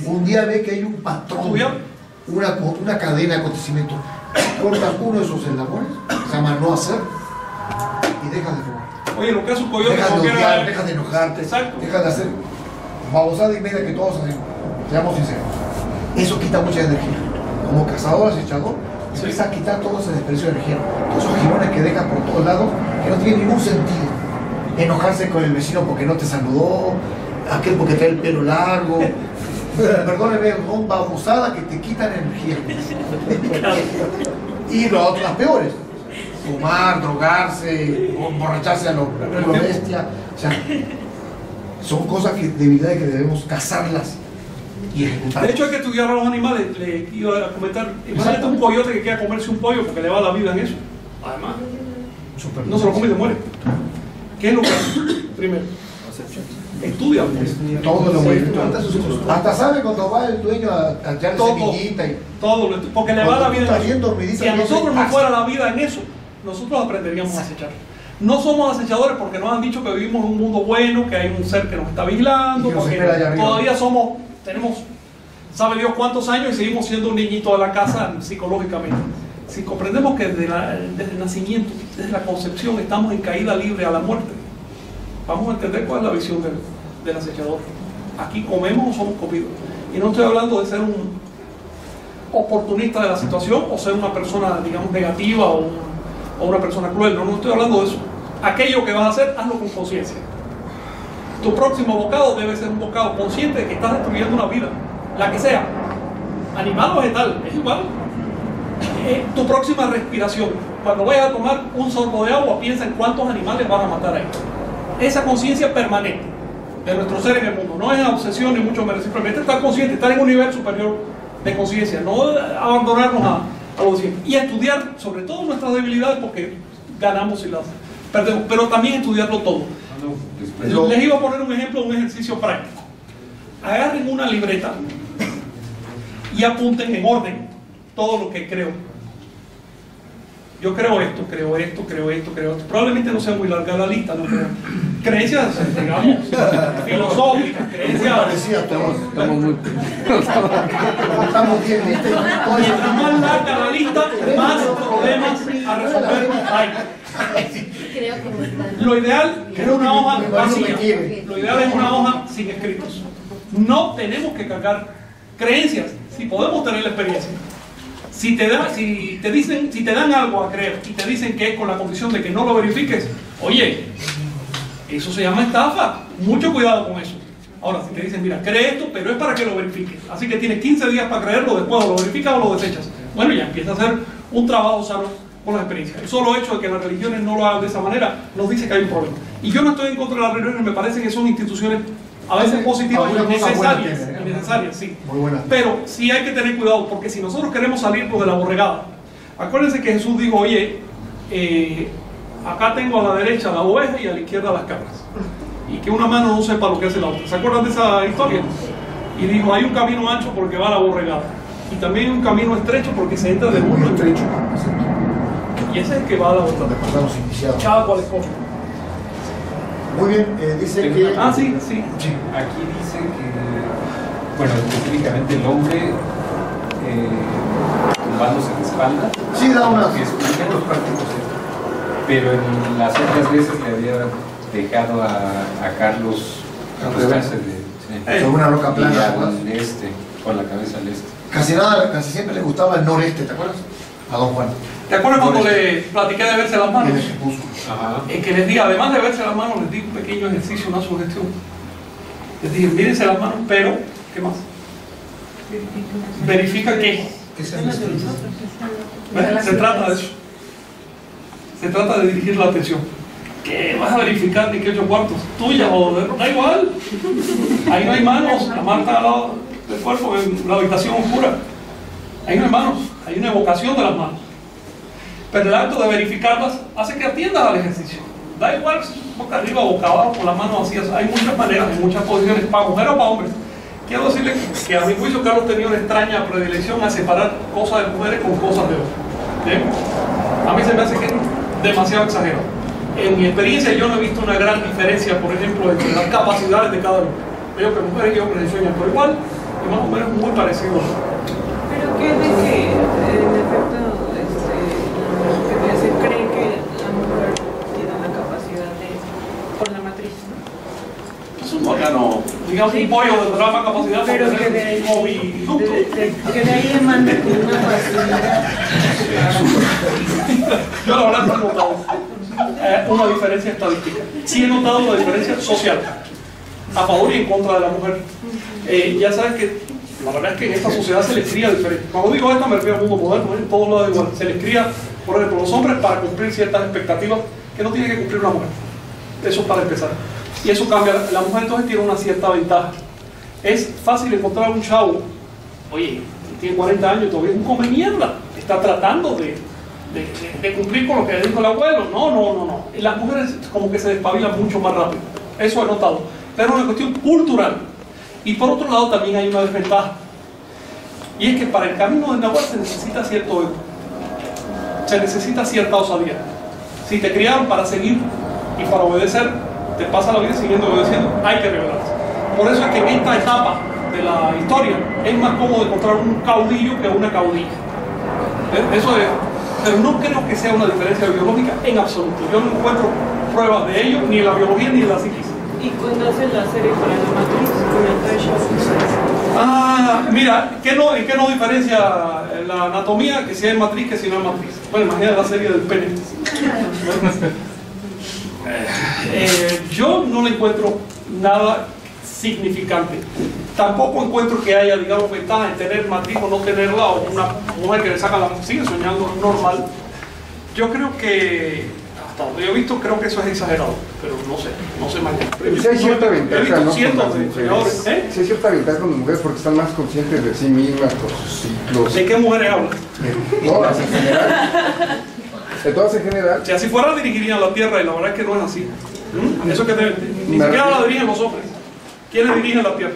S2: Un día ve que hay un patrón, una, una cadena de acontecimientos. Cortas uno de esos eslabones, se llama no hacer, y dejas de fumar.
S1: Oye, lo que hace un coyote
S2: Dejas de odiar, dejas de enojarte,
S1: Exacto.
S2: dejas de hacer babosada y media que todos hacemos. Seamos sinceros. Eso quita mucha energía. Como cazador, acechador, empieza a quitar todo ese desprecio de energía. Todos esos girones que dejan por todos lados, que no tienen ningún sentido. Enojarse con el vecino porque no te saludó, aquel porque trae el pelo largo. Perdóneme, son babosadas que te quitan energía. y lo otro, las peores. Fumar, drogarse, emborracharse a lo, a lo bestia. O sea, son cosas que, debilidades que debemos cazarlas y ejecutar.
S1: De hecho, hay que estudiar a los animales. Le iba a comentar. Imagínate un coyote que quiera comerse un pollo porque le va la vida en eso. Además, no se lo come y se muere. ¿Qué es lo que hace? Primero, estudia. pues.
S2: Todo lo movimientos. Hasta sabe cuando va el dueño a, echarle
S1: Todo.
S2: semillita y
S1: Todo lo porque le va la vida en eso. Si a nosotros nos
S2: relax.
S1: fuera la vida en eso, nosotros aprenderíamos a acechar. No somos acechadores porque nos han dicho que vivimos en un mundo bueno, que hay un ser que nos está vigilando, porque todavía somos, tenemos, sabe Dios cuántos años y seguimos siendo un niñito de la casa psicológicamente. Si comprendemos que desde, la- desde el nacimiento, desde la concepción, estamos en caída libre a la muerte, vamos a entender cuál es la visión del, del acechador. Aquí comemos o somos comidos. Y no estoy hablando de ser un oportunista de la situación o ser una persona, digamos, negativa o, o una persona cruel. No, no estoy hablando de eso. Aquello que vas a hacer, hazlo con conciencia. Tu próximo bocado debe ser un bocado consciente de que estás destruyendo una vida, la que sea. animal o vegetal, es igual. Eh, tu próxima respiración, cuando vayas a tomar un sorbo de agua, piensa en cuántos animales vas a matar ahí. Esa conciencia permanente de nuestro ser en el mundo, no es obsesión ni mucho menos, simplemente estar consciente, estar en un nivel superior de conciencia, no abandonarnos a, a lo siempre. Y estudiar sobre todo nuestras debilidades porque ganamos y las perdemos, pero también estudiarlo todo. Les iba a poner un ejemplo, un ejercicio práctico. Agarren una libreta y apunten en orden todo lo que creo. Yo creo esto, creo esto, creo esto, creo esto. Probablemente no sea muy larga la lista, no creo. Creencias, digamos, filosóficas, creencias.
S2: Todo.
S5: Estamos muy.
S2: Estamos bien, ¿viste?
S1: Mientras más larga la lista, más problemas a resolver hay.
S4: Creo que está.
S1: Lo ideal es una hoja vacía. Lo ideal es una hoja sin escritos. No tenemos que cargar creencias si podemos tener la experiencia. Si te, da, si, te dicen, si te dan algo a creer y te dicen que es con la condición de que no lo verifiques, oye, eso se llama estafa. Mucho cuidado con eso. Ahora, si te dicen, mira, cree esto, pero es para que lo verifiques. Así que tienes 15 días para creerlo, después o lo verificas o lo desechas. Bueno, ya empieza a hacer un trabajo sano con la experiencia. El solo hecho de que las religiones no lo hagan de esa manera nos dice que hay un problema. Y yo no estoy en contra de las religiones, me parece que son instituciones a veces positivas y necesarias. necesarias, sí. Pero sí hay que tener cuidado, porque si nosotros queremos salirnos de la borregada, acuérdense que Jesús dijo, oye, eh, acá tengo a la derecha la oveja y a la izquierda las cabras. Y que una mano no sepa lo que hace la otra. ¿Se acuerdan de esa historia? Y dijo, hay un camino ancho porque va a la borregada. Y también hay un camino estrecho porque se entra de uno.
S2: estrecho.
S1: Y ese es el que va a la
S2: iniciados.
S1: Chao, cuál es cómo.
S2: Muy bien, eh, dice que.
S1: Ah, sí, sí.
S2: Sí.
S10: Aquí dice que, bueno, específicamente el hombre eh, tumbándose de espalda,
S2: Sí, da unos ejemplos prácticos. sí.
S10: pero en las otras veces le había dejado a, a Carlos acostarse de, sí,
S1: Eh,
S2: Sobre una roca plana.
S10: al este, con la cabeza al este.
S2: Casi nada, casi siempre le gustaba el noreste, ¿te acuerdas? A don Juan.
S1: ¿Te acuerdas cuando le platiqué de verse las manos? Es que les di, además de verse las manos, les di un pequeño ejercicio, una sugestión. Les dije, mírense las manos, pero, ¿qué más? Verifica que
S2: ¿Qué se llama?
S1: ¿ves? se trata de eso. Se trata de dirigir la atención. ¿Qué vas a verificar ni qué ocho cuartos? Tuya o de- da igual. Ahí no hay manos, la mano está al lado del cuerpo en la habitación oscura. Ahí no hay manos, hay una evocación de las manos. Pero el acto de verificarlas hace que atiendas al ejercicio. Da igual es boca arriba, boca abajo, con las manos vacías. Hay muchas maneras, hay muchas posiciones, para mujeres o para hombres. Quiero decirle que a mi juicio Carlos tenía una extraña predilección a separar cosas de mujeres con cosas de hombres. A mí se me hace que es demasiado exagerado. En mi experiencia yo no he visto una gran diferencia, por ejemplo, entre las capacidades de cada uno. Veo que mujeres y hombres sueñan por igual y más o menos muy parecidos.
S11: Pero que de que,
S1: digamos, un pollo de gran capacidad
S11: Pero que de ahí, de- de- que de ahí emana una facilidad.
S1: Yo la verdad no he notado eh, una diferencia estadística. Sí he notado una diferencia social, a favor y en contra de la mujer. Eh, ya sabes que la verdad es que en esta sociedad se les cría diferente. Cuando digo esto me refiero al mundo moderno, en todos lados igual. Se les cría, por ejemplo, los hombres para cumplir ciertas expectativas que no tiene que cumplir una mujer. Eso para empezar. Y eso cambia. La mujer entonces tiene una cierta ventaja. Es fácil encontrar un chavo, oye, tiene 40 años, todavía es un come mierda. Está tratando de, cumplir con lo que dijo el abuelo. No, no, no, no. Y las mujeres como que se despabilan mucho más rápido. Eso he notado. Pero es una cuestión cultural. Y por otro lado también hay una desventaja. Y es que para el camino de Nahuatl se necesita cierto ego. Se necesita cierta osadía. Si te criaron para seguir y para obedecer, te pasa la vida siguiendo obedeciendo, hay que rebelarse. Por eso es que en esta etapa de la historia es más cómodo encontrar un caudillo que una caudilla. ¿Eh? Eso es. Pero no creo que sea una diferencia biológica en absoluto. Yo no encuentro pruebas de ello, ni en la biología ni en la psiquis.
S11: Y cuando hacen la serie para la matriz,
S1: Ah, mira, ¿qué no, ¿en qué no diferencia la anatomía que si es matriz que si no es matriz? Bueno, imagínate la serie del pene. Eh, yo no le encuentro nada significante. Tampoco encuentro que haya, digamos, ventaja en tener matriz o no tenerla, o una mujer que le saca la sigue soñando normal. Yo creo que, hasta donde yo he visto, creo que eso es exagerado, pero no sé, no sé mañana.
S5: Pero sí hay cierta ventaja,
S1: visto
S5: ¿no? Con
S1: cientos
S5: las
S1: de
S5: mujeres.
S1: ¿eh?
S5: Sí hay cierta ventaja con las mujeres porque están más conscientes de sí mismas, con sus ciclos.
S1: ¿De qué mujeres hablan?
S5: De todas en general. Todas en general.
S1: Si así fuera, dirigirían la tierra y la verdad es que no es así. ¿Mm? Eso que te- ni siquiera la dirigen los hombres. ¿Quiénes dirigen la tierra?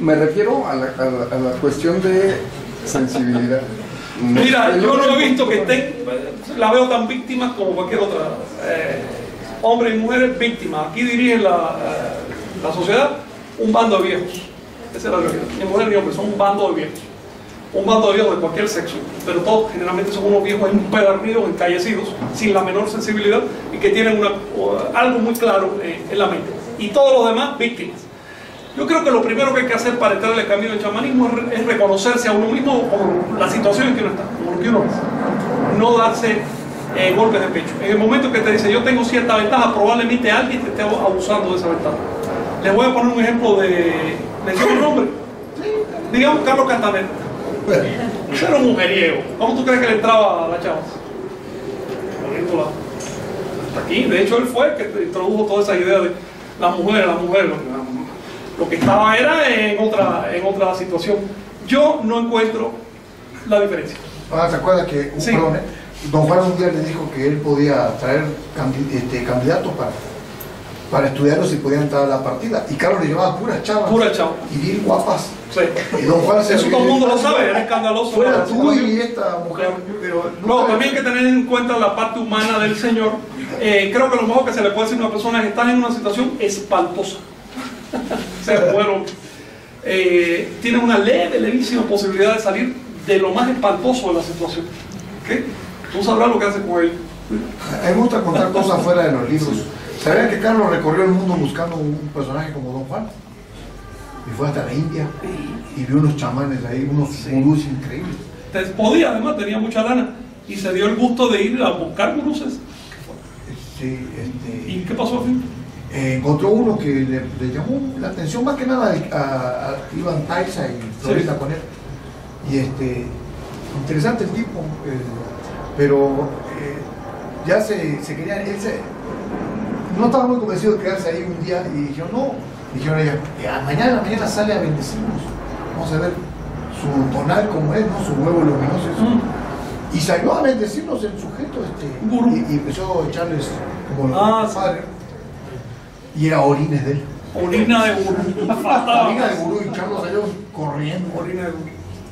S5: Me refiero a la, a la- a la cuestión de sensibilidad.
S1: Mira, yo no he visto que estén, la veo tan víctimas como cualquier otra. eh, hombres y mujeres víctimas. Aquí dirigen la, eh, la sociedad un bando de viejos. Esa es la realidad. Ni mujer ni hombre, son un bando de viejos. Un bando de cualquier sexo. Pero todos generalmente son unos viejos empedernidos, encallecidos, sin la menor sensibilidad y que tienen algo muy claro eh, en la mente. Y todos los demás víctimas. Yo creo que lo primero que hay que hacer para entrar en el camino del chamanismo es, es reconocerse a uno mismo como la situación en que uno está, como lo que uno es. No darse eh, golpes de pecho. En el momento que te dice yo tengo cierta ventaja, probablemente alguien te esté abusando de esa ventaja. Les voy a poner un ejemplo de. ¿Menciono el nombre? Digamos Carlos Castaneda. Ese era un mujeriego. ¿Cómo tú crees que le entraba a la chava? Hasta aquí. De hecho, él fue el que introdujo toda esa idea de la mujer, la mujer. Lo que, estaba era en otra, en otra situación. Yo no encuentro la diferencia.
S2: Ah, ¿te acuerdas que un
S1: Sí.
S2: perdón, eh? Don Juan un día le dijo que él podía traer este, candidatos para, para estudiarlos y podían entrar a la partida? Y Carlos le llevaba puras chavas.
S1: Pura chava.
S2: Y bien guapas.
S1: Sí.
S2: Y don Juan se
S1: Eso todo el mundo lo sabe, era escandaloso.
S2: Fuera tú y esta mujer. Pero
S1: No, también hay que tener en cuenta la parte humana del Señor. Eh, creo que lo mejor que se le puede decir a una persona es que estás en una situación espantosa. Ser bueno. Eh, tienes una leve, levísima posibilidad de salir de lo más espantoso de la situación. ¿Ok? Tú sabrás lo que haces con él.
S2: A mí me gusta contar cosas fuera de los libros. ¿Sabían que Carlos recorrió el mundo buscando un personaje como Don Juan? Y fue hasta la India y vio unos chamanes ahí, unos gurús increíbles.
S1: Te- Podía, además, tenía mucha lana. Y se dio el gusto de ir a buscar guruses.
S2: Sí, este,
S1: ¿Y qué pasó al fin?
S2: eh, encontró uno que le, le llamó la atención más que nada a, a- a Iván Taisa y Florida
S1: Sí.
S2: con él. Y este, interesante el tipo, eh, pero eh, ya se, se quería, él se- no estaba muy convencido de quedarse ahí un día y dijeron, no, dijeron ella, "Ya, mañana, mañana sale a bendecirnos, vamos a ver su tonal como es, ¿no? su huevo luminoso. eso". Y salió a bendecirnos el sujeto este, y, y empezó a echarles como los
S1: Ah,
S2: padres. Y era orines de él.
S1: Orina de gurú.
S2: Orina de gurú y Carlos salió corriendo.
S1: Orina de gurú.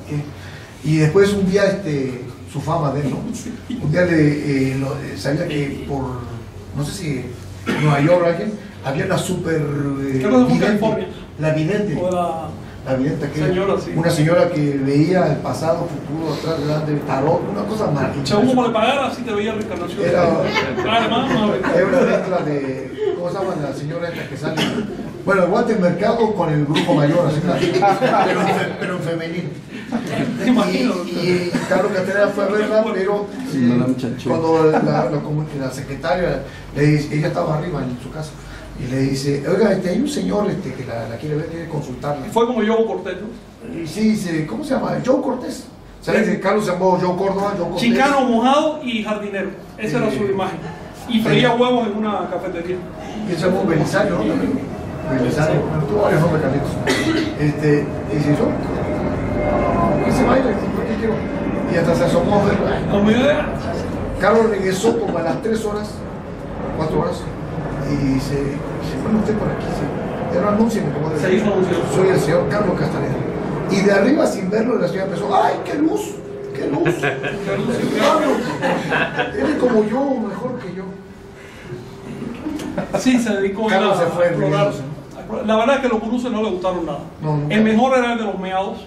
S2: ¿Qué? Y después un día este, su fama de él, ¿no? Un día le, eh, lo- eh, sabía que por, no sé si Nueva York alguien, había una super eh, vidente,
S1: California.
S2: la vidente,
S1: O la-
S2: la vidente que
S1: Señora, sí.
S2: una señora que veía el pasado, futuro, atrás, delante, tarot, una cosa maravillosa.
S1: Según como le pagara, así te veía reencarnación.
S2: Era-
S1: Claro.
S2: Es una mezcla de, ¿cómo se llama la señora esta que sale? Bueno, el guante mercado con el grupo mayor, así pero, en fe- pero en femenino. Y, y Carlos Castaneda fue a verla, pero eh, cuando la, la, comu- la secretaria, le dice, ella estaba arriba en su casa, y le dice, oiga, este, hay un señor este, que la, la quiere ver, quiere consultarla.
S1: Fue como yo Cortés, ¿no?
S2: Y sí, dice, ¿cómo se llama? Joe Cortés. ¿Sabes que Carlos se llamó Joe Córdoba? Joe Cortés.
S1: Chicano mojado y jardinero. Esa era su imagen. Y freía huevos en una cafetería.
S2: Y se llamó Belisario, ¿no? También. Belisario, pero tuvo varios nombres, Carlitos. Este, y dice, yo, ¿qué se qué? Y hasta se asomó a. Carlos regresó como a las 3 horas, 4 horas, y se, se pone usted por aquí. Se, era un anuncio, como de-
S1: Se hizo anuncio.
S2: Soy el señor Carlos Castaneda. Y de arriba, sin verlo, la señora empezó, ¡ay, qué luz! ¡Qué luz! Carlos, eres como yo, o mejor que yo.
S1: Sí, se dedicó él
S2: Carlos
S1: a
S2: se fue
S1: a explorar. La verdad es que los guruses no le gustaron nada.
S2: No,
S1: el mejor era el de los meados.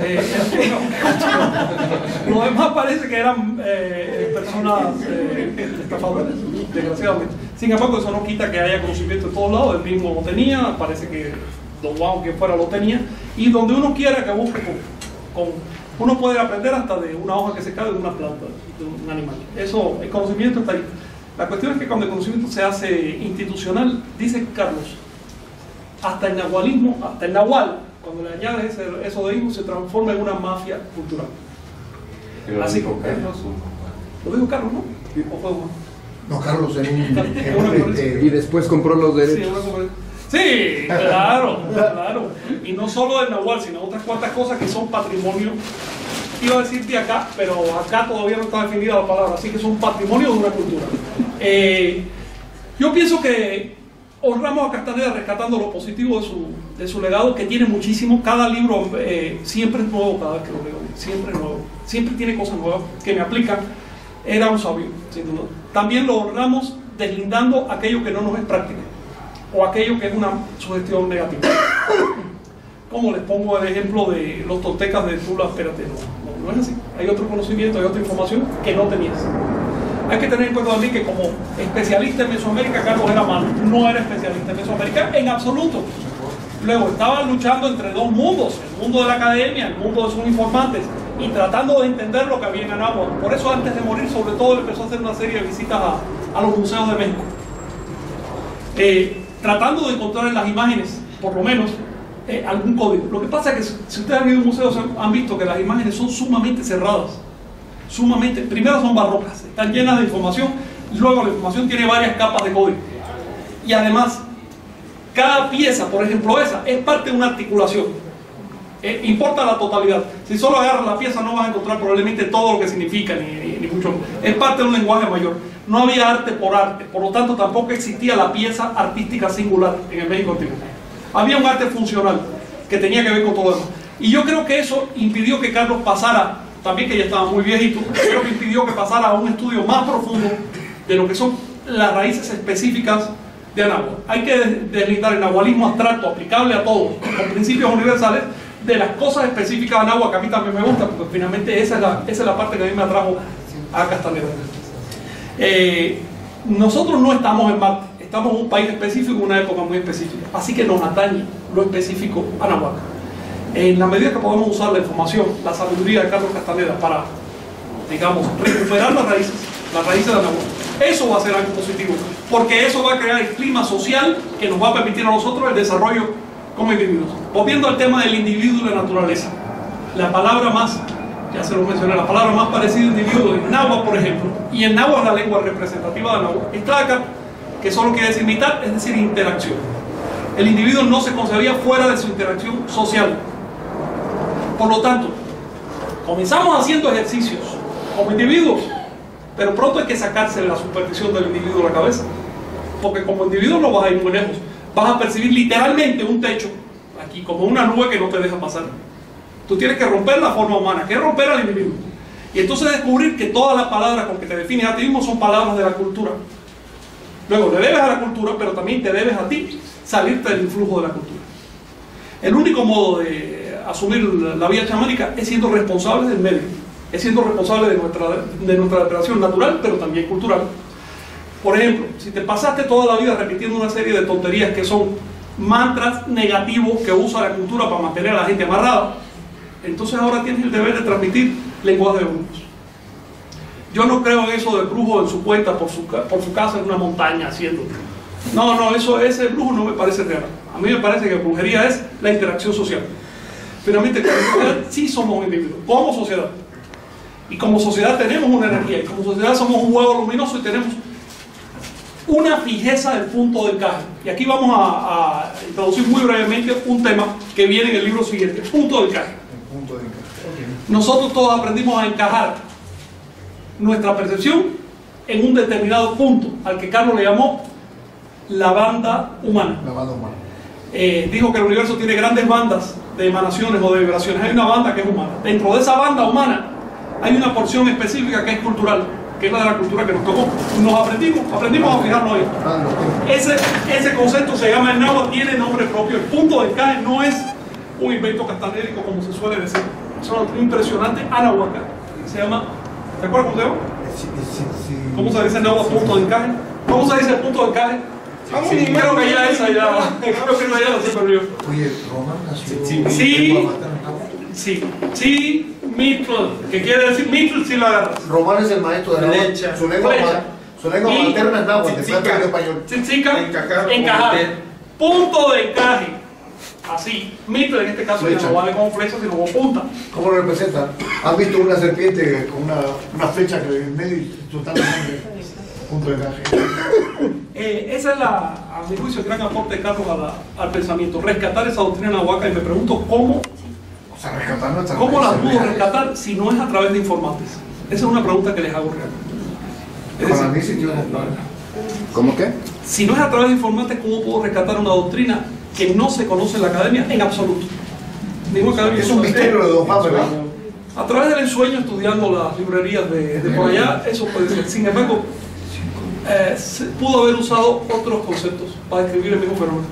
S1: Eh, demás parece que eran eh, personas eh, estafadoras, desgraciadamente. Sin embargo, eso no quita que haya conocimiento de todos lados. El mismo lo tenía, parece que Don Juan, que fuera, lo tenía. Y donde uno quiera que busque Uno puede aprender hasta de una hoja que se cae de una planta, de un animal. Eso, el conocimiento está ahí. La cuestión es que cuando el conocimiento se hace institucional, dice Carlos, hasta el nahualismo, hasta el nahual, cuando le añades eso de ismo, se transforma en una mafia cultural.
S10: Pero
S1: Así que-
S10: Carlos,
S1: Lo dijo Carlos, ¿no? ¿O fue Juan?
S2: No, Carlos, en en
S5: Y después compró los
S1: Sí,
S5: derechos.
S1: Sí, claro, claro. Y no solo del Nahual, sino otras cuantas cosas que son patrimonio. Iba a decir de acá, pero acá todavía no está definida la palabra, así que son patrimonio de una cultura. Eh, yo pienso que honramos a Castaneda rescatando lo positivo de su, de su legado, que tiene muchísimo. Cada libro eh, siempre es nuevo cada vez que lo leo, siempre es nuevo. Siempre tiene cosas nuevas que me aplican. Era un sabio, sin duda. También lo honramos deslindando aquello que no nos es práctico o aquello que es una sugestión negativa. Como les pongo el ejemplo de los toltecas de Tula, espérate, no, no, no es así. Hay otro conocimiento, hay otra información que no tenías. Hay que tener en cuenta también que como especialista en Mesoamérica, Carlos era malo, no era especialista en Mesoamérica en absoluto. Luego estaba luchando entre dos mundos, el mundo de la academia, el mundo de sus informantes, y tratando de entender lo que había en. Por eso antes de morir, sobre todo, empezó a hacer una serie de visitas a, los museos de México. Eh, tratando de encontrar en las imágenes, por lo menos, eh, algún código. Lo que pasa es que si ustedes han ido a un museo, se han- visto que las imágenes son sumamente cerradas. Sumamente, primero son barrocas, están llenas de información, luego la información tiene varias capas de código. Y además, cada pieza, por ejemplo esa, es parte de una articulación. Eh, importa la totalidad. Si solo agarras la pieza no vas a encontrar probablemente todo lo que significa, ni, ni- ni mucho. Es parte de un lenguaje mayor. No había arte por arte, por lo tanto tampoco existía la pieza artística singular en el México antiguo. Había un arte funcional que tenía que ver con todo demás. Y yo creo que eso impidió que Carlos pasara, también que ya estaba muy viejito, creo que impidió que pasara a un estudio más profundo de lo que son las raíces específicas de Anáhuac. Hay que des- deslindar el nahualismo abstracto aplicable a todos, con principios universales, de las cosas específicas de Anáhuac, que a mí también me gusta, porque finalmente esa es la, esa es la parte que a mí me atrajo a Castaneda. Eh, nosotros no estamos en Marte, estamos en un país específico, una época muy específica, así que nos atañe lo específico a. En la medida que podamos usar la información, la sabiduría de Carlos Castaneda para, digamos, recuperar las raíces, las raíces de Anáhuac, eso va a ser algo positivo, porque eso va a crear el clima social que nos va a permitir a nosotros el desarrollo como individuos. Volviendo al tema del individuo y la naturaleza, la palabra más, ya se lo mencioné, la palabra más parecida a individuo en náhuatl, por ejemplo, y en náhuatl la lengua representativa de náhuatl, es tlaca, que solo quiere decir mitad, es decir, interacción. El individuo no se concebía fuera de su interacción social. Por lo tanto, comenzamos haciendo ejercicios como individuos, pero pronto hay que sacarse la superstición del individuo de la cabeza, porque como individuo no vas a ir muy lejos, vas a percibir literalmente un techo, aquí como una nube que no te deja pasar. Tú tienes que romper la forma humana, que romper al individuo. Y entonces descubrir que todas las palabras con que te defines a ti mismo son palabras de la cultura. Luego le debes a la cultura, pero también te debes a ti salirte del influjo de la cultura. El único modo de asumir la vida chamánica es siendo responsable del medio, es siendo responsable de nuestra, de nuestra depravación natural, pero también cultural. Por ejemplo, si te pasaste toda la vida repitiendo una serie de tonterías que son mantras negativos que usa la cultura para mantener a la gente amarrada, entonces ahora tienes el deber de transmitir lenguaje de brujos. Yo no creo en eso de brujo en su cuenta por su, por su casa en una montaña haciendo. No, no, eso, ese brujo no me parece real. A mí me parece que brujería es la interacción social. Finalmente, sí somos individuos, como sociedad. Y como sociedad tenemos una energía, y como sociedad somos un huevo luminoso y tenemos una fijeza del punto de encaje. Y aquí vamos a, a introducir muy brevemente un tema que viene en el libro siguiente, punto de encaje.
S2: Punto de encaje.
S1: Nosotros todos aprendimos a encajar nuestra percepción en un determinado punto, al que Carlos le llamó la banda humana.
S2: La banda humana.
S1: Eh, dijo que el universo tiene grandes bandas de emanaciones o de vibraciones. Hay una banda que es humana. Dentro de esa banda humana hay una porción específica que es cultural, que es la de la cultura que nos tocó. Nos aprendimos, aprendimos a fijarnos ahí.
S2: Ah, lo
S1: Ese, ese concepto se llama el náhuatl, tiene nombre propio. El punto de encaje no es un invento castanérico como se suele decir. Es un impresionante anahuaca. Se llama, ¿te acuerdas cómo se llama?
S2: sí, sí, sí.
S1: ¿Cómo se dice náhuatl punto de encaje? ¿Cómo se dice el punto de encaje?
S9: Vamos,
S1: creo que ya esa ya, creo que esa ya la sé perdió.
S2: Oye, Román nació.
S10: Sí,
S1: sí.
S2: en.
S1: Sí, mitl, que quiere decir mitl si lo agarras.
S2: Román es el maestro de
S9: Flecha.
S2: náhuatl. Su lengua,
S1: Flecha.
S2: ma- su lengua
S1: Y-
S2: materna es náhuatl, después aprendió español.
S9: Encajar.
S1: Punto de encaje. Así. Mitre en este caso ya
S2: Flecha.
S1: no vale como flecha, sino como punta.
S2: ¿Cómo lo representan? ¿Han visto una serpiente con una, una flecha que en medio y soltando sangre? Punto de encaje.
S1: Eh, esa es la, a mi juicio, el gran aporte de Carlos a la- al pensamiento. Rescatar esa doctrina nahuaca y me pregunto cómo,
S2: O sea, rescatar nuestra
S1: cómo la pudo rescatar si no es a través de informantes. Esa es una pregunta que les hago real. Es
S2: Para
S1: decir,
S2: mí sí tiene un
S5: ¿Cómo qué?
S1: si no es a través de informantes, ¿cómo puedo rescatar una doctrina que no se conoce en la academia en absoluto? Ninguna academia
S2: Es un misterio de Don Juan, ¿verdad?
S1: A través del ensueño, estudiando las librerías de, de por allá, eso puede ser. Sin embargo, eh, se pudo haber usado otros conceptos para describir el mismo fenómeno.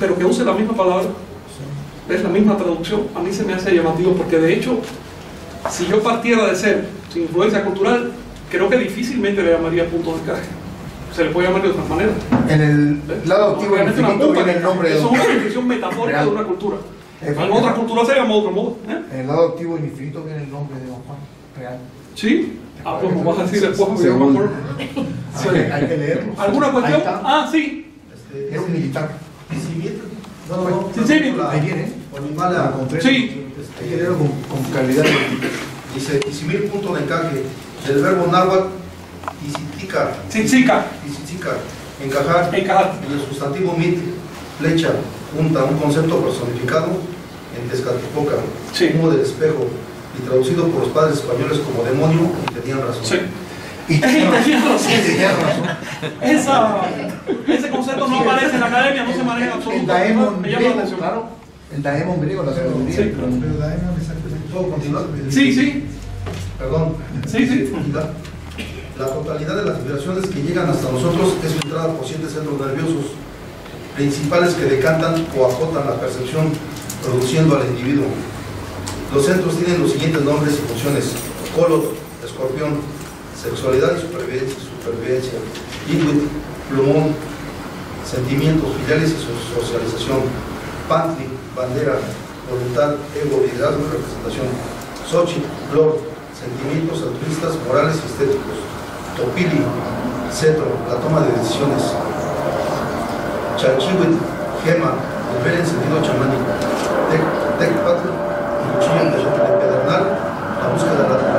S1: Pero que use la misma palabra, es la misma traducción, a mí se me hace llamativo, porque de hecho, si yo partiera de ser sin influencia cultural, creo que difícilmente le llamaría punto de encaje. Se le puede llamar de otra manera.
S2: En el lado activo infinito viene el nombre de
S1: Eso es una
S2: Juan.
S1: descripción metafórica de
S2: Real.
S1: una cultura. En otra cultura se llama de otro modo. ¿eh?
S2: En el lado activo del infinito viene el nombre de Don Juan. Real.
S1: ¿Sí? Ah, pues me vas a decir después, porque yo me
S5: Según-
S1: acuerdo.
S2: Hay que, leerlo.
S1: ¿Alguna cuestión? Ah, sí.
S2: Era un militar.
S12: No, no, no.
S1: Sí, sí.
S2: Ahí viene.
S12: Por mi
S2: Lo
S12: mala.
S2: encontré.
S1: Sí.
S2: Hay que leerlo con, con calidad.
S12: Dice, isimil punto de encaje, del verbo náhuatl, isitica,
S1: Tzitzika.
S12: isitica, encajar,
S1: Encajar.
S12: en el sustantivo mit, flecha, punta, un concepto personificado en Tezcatlipoca,
S1: Sí.
S12: humo del espejo, y traducido por los padres españoles como demonio, y tenían razón.
S1: Sí.
S2: Y
S1: Tenía razón. Esa, ese concepto no aparece en la academia, no se maneja en absoluto.
S2: El daemon griego, claro. El daemon griego, la sabiduría.
S1: Sí.
S3: Pero Daemon exactamente.
S12: ¿Puedo continuar?
S1: Sí, sí.
S12: Perdón.
S1: Sí, sí.
S12: La, totalidad de las vibraciones que llegan hasta nosotros es filtrada por siete centros nerviosos principales que decantan o acotan la percepción, produciendo al individuo. Los centros tienen los siguientes nombres y funciones: color, escorpión, sexualidad y supervivencia, supervivencia Inuit, plumón, sentimientos filiales y so- socialización, pantry, bandera, voluntad, ego, liderazgo y representación, Xochitl, flor, sentimientos altruistas, morales y estéticos, topili, cetro, la toma de decisiones, chalchihuitl, gema, el ver en sentido chamánico, tec, tecpatl, cuchillo de, de pedernal, la búsqueda de la.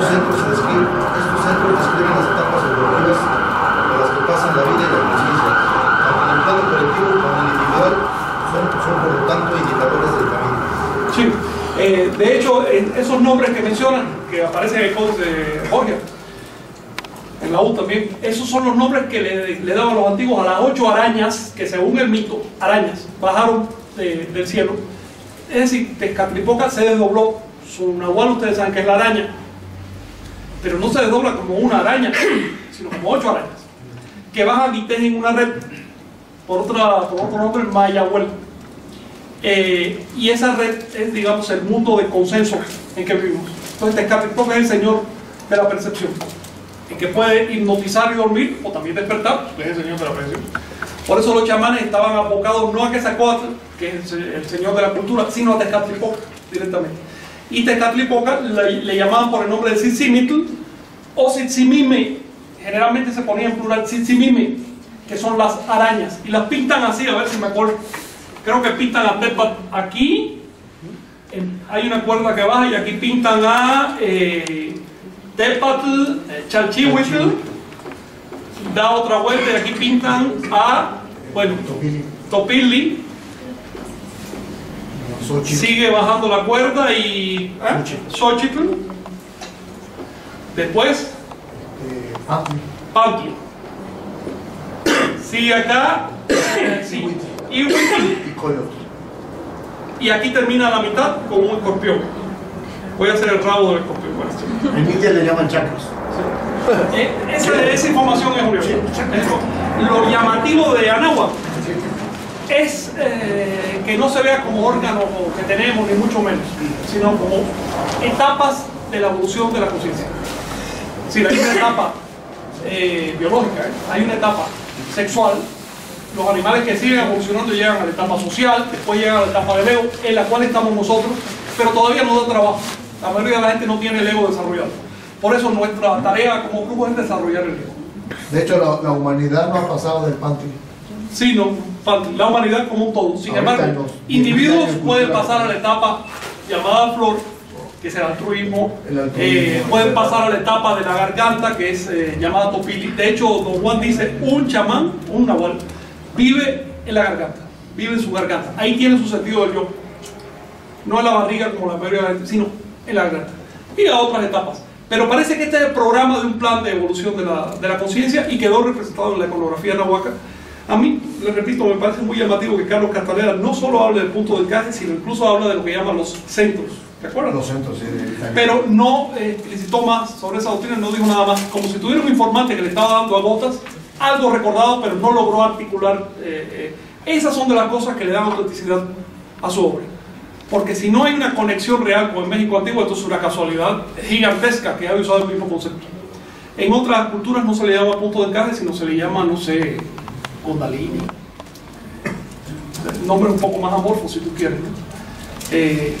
S12: Estos centros, se describen, estos centros describen las etapas evolutivas por las que pasan la vida y la conciencia. Tanto en el plano colectivo como en el individual son, son por lo tanto indicadores del camino.
S1: Sí. Eh, de hecho, esos nombres que mencionan, que aparecen en el códice de Jorge, en la U también, esos son los nombres que le, le daban los antiguos a las ocho arañas, que según el mito, arañas, bajaron de- del cielo. Es decir, Tezcatlipoca se desdobló, su nahual ustedes saben que es la araña, pero no se desdobla como una araña, sino como ocho arañas, que bajan y tejen una red, por, otra, por otro nombre, Mayahuel. Eh, y esa red es, digamos, el mundo de consenso en que vivimos. Entonces, Tezcatlipoca es el señor de la percepción, en que puede hipnotizar y dormir, o también despertar, es el señor de la percepción. Por eso los chamanes estaban abocados no a Quetzalcóatl, que es el el señor de la cultura, sino a Tezcatlipoca directamente. Y Tezcatlipoca le, le llamaban por el nombre de Tzitzimítl o Tzitzimime. Generalmente se ponía en plural Tzitzimime, que son las arañas. Y las pintan así, a ver si me acuerdo. Creo que pintan a Tepat aquí. en- hay una cuerda que baja y aquí pintan a eh, Tepatl, eh, Chalchihuitl. Da otra vuelta y aquí pintan a, bueno, Topili.
S2: Xochitl.
S1: Sigue bajando la cuerda y. ¿eh? Xochitl. Después,
S2: Eh.
S1: Sigue acá. sí, y
S2: y
S1: aquí termina la mitad con un escorpión. Voy a hacer el rabo del escorpión. bueno, sí.
S2: En India le llaman chakras.
S1: Eh, esa, esa información es curiosa. Lo llamativo de Anáhuac es eh, que no se vea como órgano que tenemos, ni mucho menos, sino como etapas de la evolución de la conciencia. Decir, hay una etapa eh, biológica, ¿eh? hay una etapa sexual, los animales que siguen evolucionando llegan a la etapa social, después llegan a la etapa del ego, en la cual estamos nosotros, pero todavía no da trabajo. La mayoría de la gente no tiene el ego desarrollado. Por eso nuestra tarea como grupo es desarrollar el ego.
S2: De hecho, la, humanidad no ha pasado del Pantli.
S1: Sino la humanidad como un todo. Sin embargo, individuos
S2: 16 años
S1: pueden pasar a la etapa llamada flor, que es el altruismo,
S2: El altruismo.
S1: eh, pueden pasar a la etapa de la garganta, que es eh, llamada topili. De hecho, don Juan dice, un chamán, un nahual, vive en la garganta, vive en su garganta. Ahí tiene su sentido del yo. No en la barriga como la mayoría de la gente, sino en la garganta. Y a otras etapas. Pero parece que este es el programa de un plan de evolución de la, de la conciencia y quedó representado en la iconografía nahuaca. A mí, le repito, me parece muy llamativo que Carlos Castaneda no solo hable del punto de encaje, sino incluso habla de lo que llaman los centros. ¿De acuerdo?
S2: Los centros, sí,
S1: Pero no eh, explicitó más sobre esa doctrina, no dijo nada más. Como si tuviera un informante que le estaba dando a gotas algo recordado, pero no logró articular. eh, eh. Esas son de las cosas que le dan autenticidad a su obra. Porque si no hay una conexión real con el México antiguo, esto es una casualidad gigantesca que ha usado el mismo concepto. En otras culturas no se le llama punto de encaje, sino se le llama, no sé, Kundalini. Nombre un poco más amorfo si tú quieres. ¿no? Eh,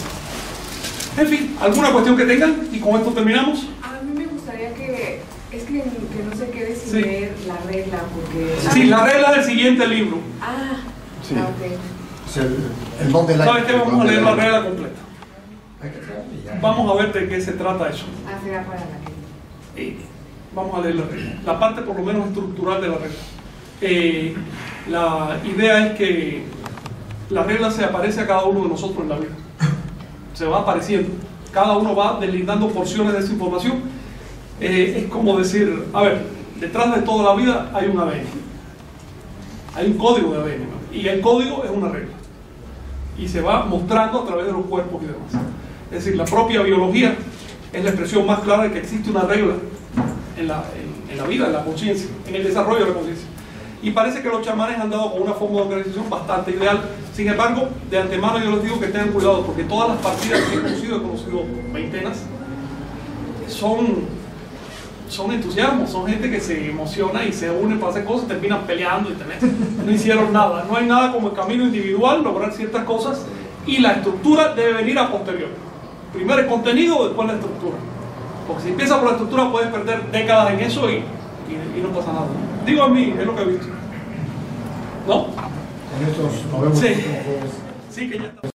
S1: en fin, ¿alguna cuestión que tengan? Y con esto terminamos.
S13: A mí me gustaría que, es que, que no se quede sin
S1: Sí.
S13: leer la regla, porque...
S1: Sí, la regla del siguiente libro.
S13: Ah,
S2: Sí.
S13: ah, ok.
S2: El, el don del
S1: ¿Sabes qué? Vamos a leer la regla completa. Vamos a ver de qué se trata eso.
S13: Ah, será para la que...
S1: Eh, vamos a leer la regla. La parte por lo menos estructural de la regla. Eh, la idea es que la regla se aparece a cada uno de nosotros en la vida. Se va apareciendo. Cada uno va deslindando porciones de esa información. Eh, es como decir, a ver, detrás de toda la vida hay un ADN. Hay un código de ADN. ¿no? Y el código es una regla. Y se va mostrando a través de los cuerpos y demás. Es decir, la propia biología es la expresión más clara de que existe una regla en la, en- en la vida, en la conciencia, en el desarrollo de la conciencia. Y parece que los chamanes han dado con una forma de organización bastante ideal. Sin embargo, de antemano yo les digo que tengan cuidado, porque todas las partidas que he conocido, he conocido veintenas, son, son entusiasmos, son gente que se emociona y se une para hacer cosas, terminan peleando y terminan- no hicieron nada. No hay nada como el camino individual, lograr ciertas cosas, y la estructura debe venir a posteriori. Primero el contenido, después la estructura. Porque si empieza por la estructura puedes perder décadas en eso y- y no pasa nada. Digo a mí, es lo que he visto. ¿No?
S2: Con estos nos vemos
S1: Sí. Sí, que ya está.